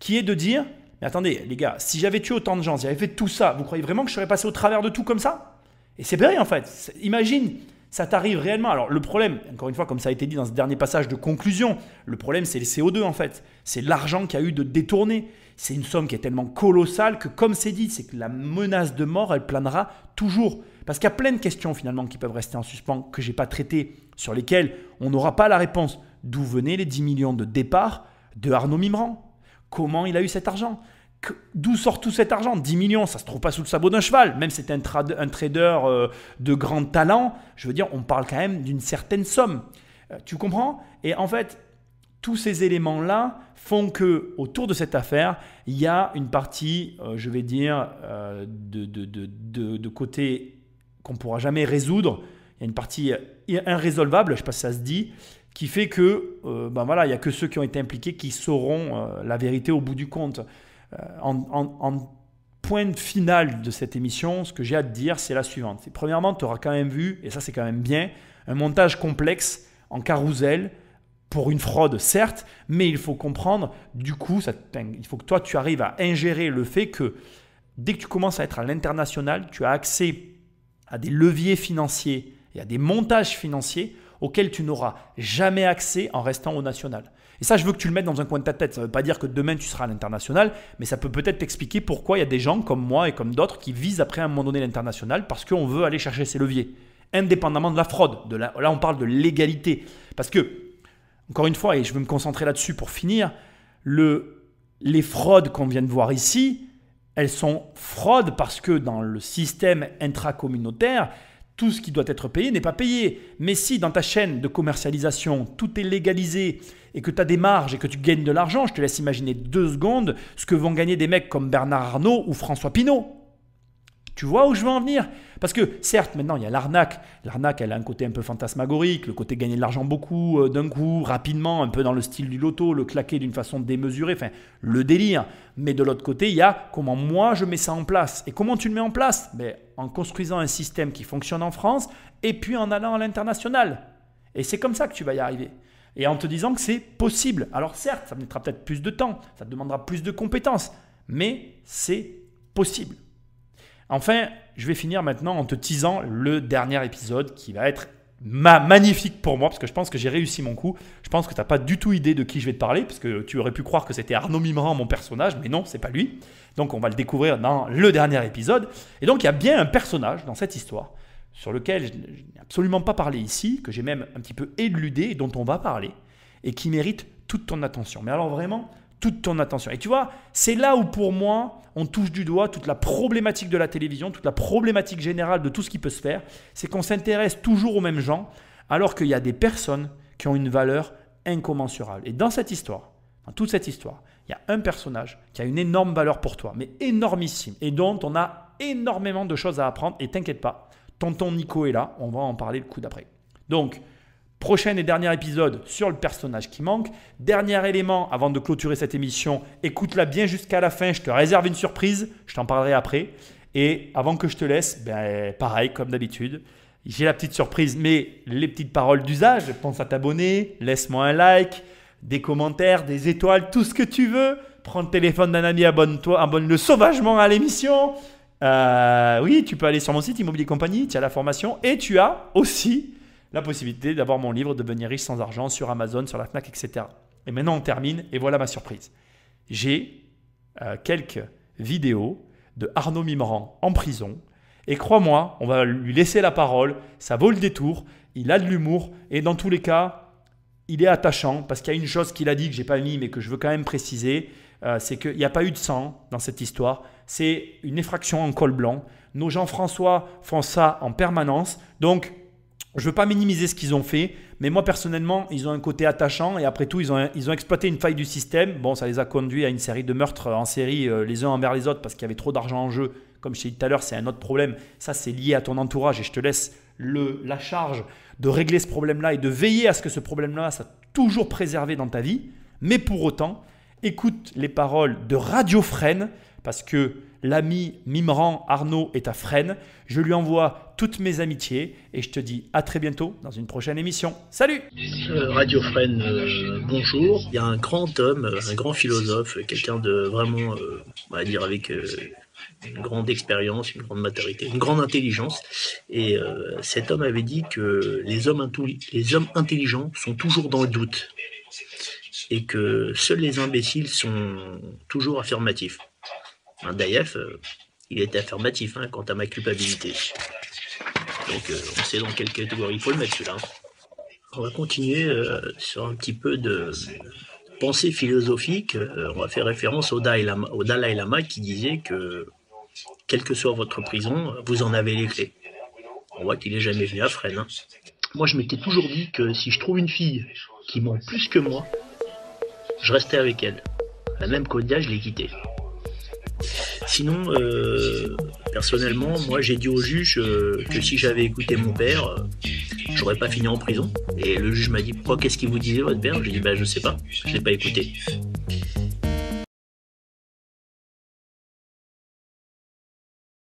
qui est de dire, mais attendez les gars, si j'avais tué autant de gens, si j'avais fait tout ça, vous croyez vraiment que je serais passé au travers de tout comme ça? Et c'est vrai en fait. Imagine, ça t'arrive réellement. Alors le problème, encore une fois, comme ça a été dit dans ce dernier passage de conclusion, le problème c'est le CO2 en fait. C'est l'argent qu'il y a eu de détourner. C'est une somme qui est tellement colossale que comme c'est dit, c'est que la menace de mort, elle planera toujours. Parce qu'il y a plein de questions finalement qui peuvent rester en suspens, que j'ai pas traitées, sur lesquelles on n'aura pas la réponse. D'où venaient les 10 millions de départ de Arnaud Mimran Comment il a eu cet argent? D'où sort tout cet argent? 10 millions, ça se trouve pas sous le sabot d'un cheval. Même si c'est un, trader euh, de grand talent, je veux dire, on parle quand même d'une certaine somme. Euh, tu comprends? Et en fait, tous ces éléments-là font que autour de cette affaire, il y a une partie, euh, je vais dire, de, de, de, de, côté qu'on ne pourra jamais résoudre. Il y a une partie irrésolvable, je ne sais pas si ça se dit, qui fait que ben voilà, il n'y a que ceux qui ont été impliqués qui sauront la vérité au bout du compte. Euh, en, point final de cette émission, ce que j'ai à te dire, c'est la suivante. Premièrement, tu auras quand même vu, et ça c'est quand même bien, un montage complexe en carrousel pour une fraude, certes, mais il faut comprendre, du coup, ça, il faut que toi, tu arrives à ingérer le fait que dès que tu commences à être à l'international, tu as accès à des leviers financiers et à des montages financiers auxquels tu n'auras jamais accès en restant au national. Et ça, je veux que tu le mettes dans un coin de ta tête. Ça ne veut pas dire que demain tu seras à l'international, mais ça peut peut-être t'expliquer pourquoi il y a des gens comme moi et comme d'autres qui visent après à un moment donné l'international parce qu'on veut aller chercher ces leviers, indépendamment de la fraude. De là, on parle de l'égalité. Parce que, encore une fois, et je veux me concentrer là-dessus pour finir, le, les fraudes qu'on vient de voir ici, elles sont fraudes parce que dans le système intracommunautaire, tout ce qui doit être payé n'est pas payé. Mais si dans ta chaîne de commercialisation, tout est légalisé et que tu as des marges et que tu gagnes de l'argent, je te laisse imaginer deux secondes ce que vont gagner des mecs comme Bernard Arnault ou François Pinault. Tu vois où je veux en venir? Parce que certes, maintenant, il y a l'arnaque. L'arnaque, elle a un côté un peu fantasmagorique, le côté gagner de l'argent beaucoup, euh, d'un coup, rapidement, un peu dans le style du loto, le claquer d'une façon démesurée, enfin, le délire. Mais de l'autre côté, il y a comment moi je mets ça en place. Et comment tu le mets en place? Ben, En construisant un système qui fonctionne en France et puis en allant à l'international. Et c'est comme ça que tu vas y arriver et en te disant que c'est possible. Alors certes, ça mettra peut-être plus de temps, ça te demandera plus de compétences, mais c'est possible. Enfin, je vais finir maintenant en te teasant le dernier épisode qui va être magnifique pour moi parce que je pense que j'ai réussi mon coup. Je pense que tu n'as pas du tout idée de qui je vais te parler parce que tu aurais pu croire que c'était Arnaud Mimran, mon personnage, mais non, c'est pas lui. Donc on va le découvrir dans le dernier épisode. Et donc il y a bien un personnage dans cette histoire sur lequel je n'ai absolument pas parlé ici, que j'ai même un petit peu éludé dont on va parler, et qui mérite toute ton attention. Mais alors vraiment, toute ton attention. Et tu vois, c'est là où pour moi, on touche du doigt toute la problématique de la télévision, toute la problématique générale de tout ce qui peut se faire, c'est qu'on s'intéresse toujours aux mêmes gens, alors qu'il y a des personnes qui ont une valeur incommensurable. Et dans cette histoire, dans toute cette histoire, il y a un personnage qui a une énorme valeur pour toi, mais énormissime, et dont on a énormément de choses à apprendre, et t'inquiète pas, Tonton Nico est là, on va en parler le coup d'après. Donc, prochain et dernier épisode sur le personnage qui manque. Dernier élément avant de clôturer cette émission, écoute-la bien jusqu'à la fin, je te réserve une surprise, je t'en parlerai après. Et avant que je te laisse, ben, pareil, comme d'habitude, j'ai la petite surprise, mais les petites paroles d'usage, pense à t'abonner, laisse-moi un like, des commentaires, des étoiles, tout ce que tu veux. Prends le téléphone d'un ami, abonne-toi, abonne-le sauvagement à l'émission. Euh, oui, tu peux aller sur mon site Immobilier Compagnie, tu as la formation et tu as aussi la possibilité d'avoir mon livre Devenir riche sans argent sur Amazon, sur la FNAC, etc. Et maintenant on termine et voilà ma surprise. J'ai euh, quelques vidéos de Arnaud Mimran en prison et crois-moi, on va lui laisser la parole, ça vaut le détour, il a de l'humour et dans tous les cas, il est attachant parce qu'il y a une chose qu'il a dit que j'ai pas mis mais que je veux quand même préciser, euh, c'est qu'il n'y a pas eu de sang dans cette histoire c'est une effraction en col blanc. Nos Jean-François font ça en permanence. Donc, je ne veux pas minimiser ce qu'ils ont fait, mais moi personnellement, ils ont un côté attachant et après tout, ils ont, ils ont exploité une faille du système. Bon, ça les a conduits à une série de meurtres en série euh, les uns envers les autres parce qu'il y avait trop d'argent en jeu. Comme je t'ai dit tout à l'heure, c'est un autre problème. Ça, c'est lié à ton entourage et je te laisse le, la charge de régler ce problème-là et de veiller à ce que ce problème-là soit toujours préservé dans ta vie. Mais pour autant, écoute les paroles de Radio parce que l'ami Mimran Arnaud est à Fresnes. Je lui envoie toutes mes amitiés et je te dis à très bientôt dans une prochaine émission. Salut Euh, Radio euh, bonjour. Il y a un grand homme, un grand philosophe, quelqu'un de vraiment, euh, on va dire, avec une grande expérience, une grande maturité, une grande intelligence. Et cet homme avait dit que les hommes, les hommes intelligents sont toujours dans le doute et que seuls les imbéciles sont toujours affirmatifs. Un Daïef, euh, il était affirmatif hein, quant à ma culpabilité. Donc euh, on sait dans quelle catégorie il faut le mettre celui-là. On va continuer euh, sur un petit peu de pensée philosophique. Euh, on va faire référence au Dalai, Lama, au Dalai Lama qui disait que quelle que soit votre prison, vous en avez les clés. On voit qu'il est jamais venu à Fresnes. hein. Moi, je m'étais toujours dit que si je trouve une fille qui ment plus que moi, je restais avec elle. La même Kodia, je l'ai quittée. Sinon, euh, personnellement, moi j'ai dit au juge euh, que si j'avais écouté mon père, euh, j'aurais pas fini en prison. Et le juge m'a dit Pourquoi qu'est-ce qu'il vous disait votre père? J'ai dit Bah je sais pas, je l'ai pas écouté.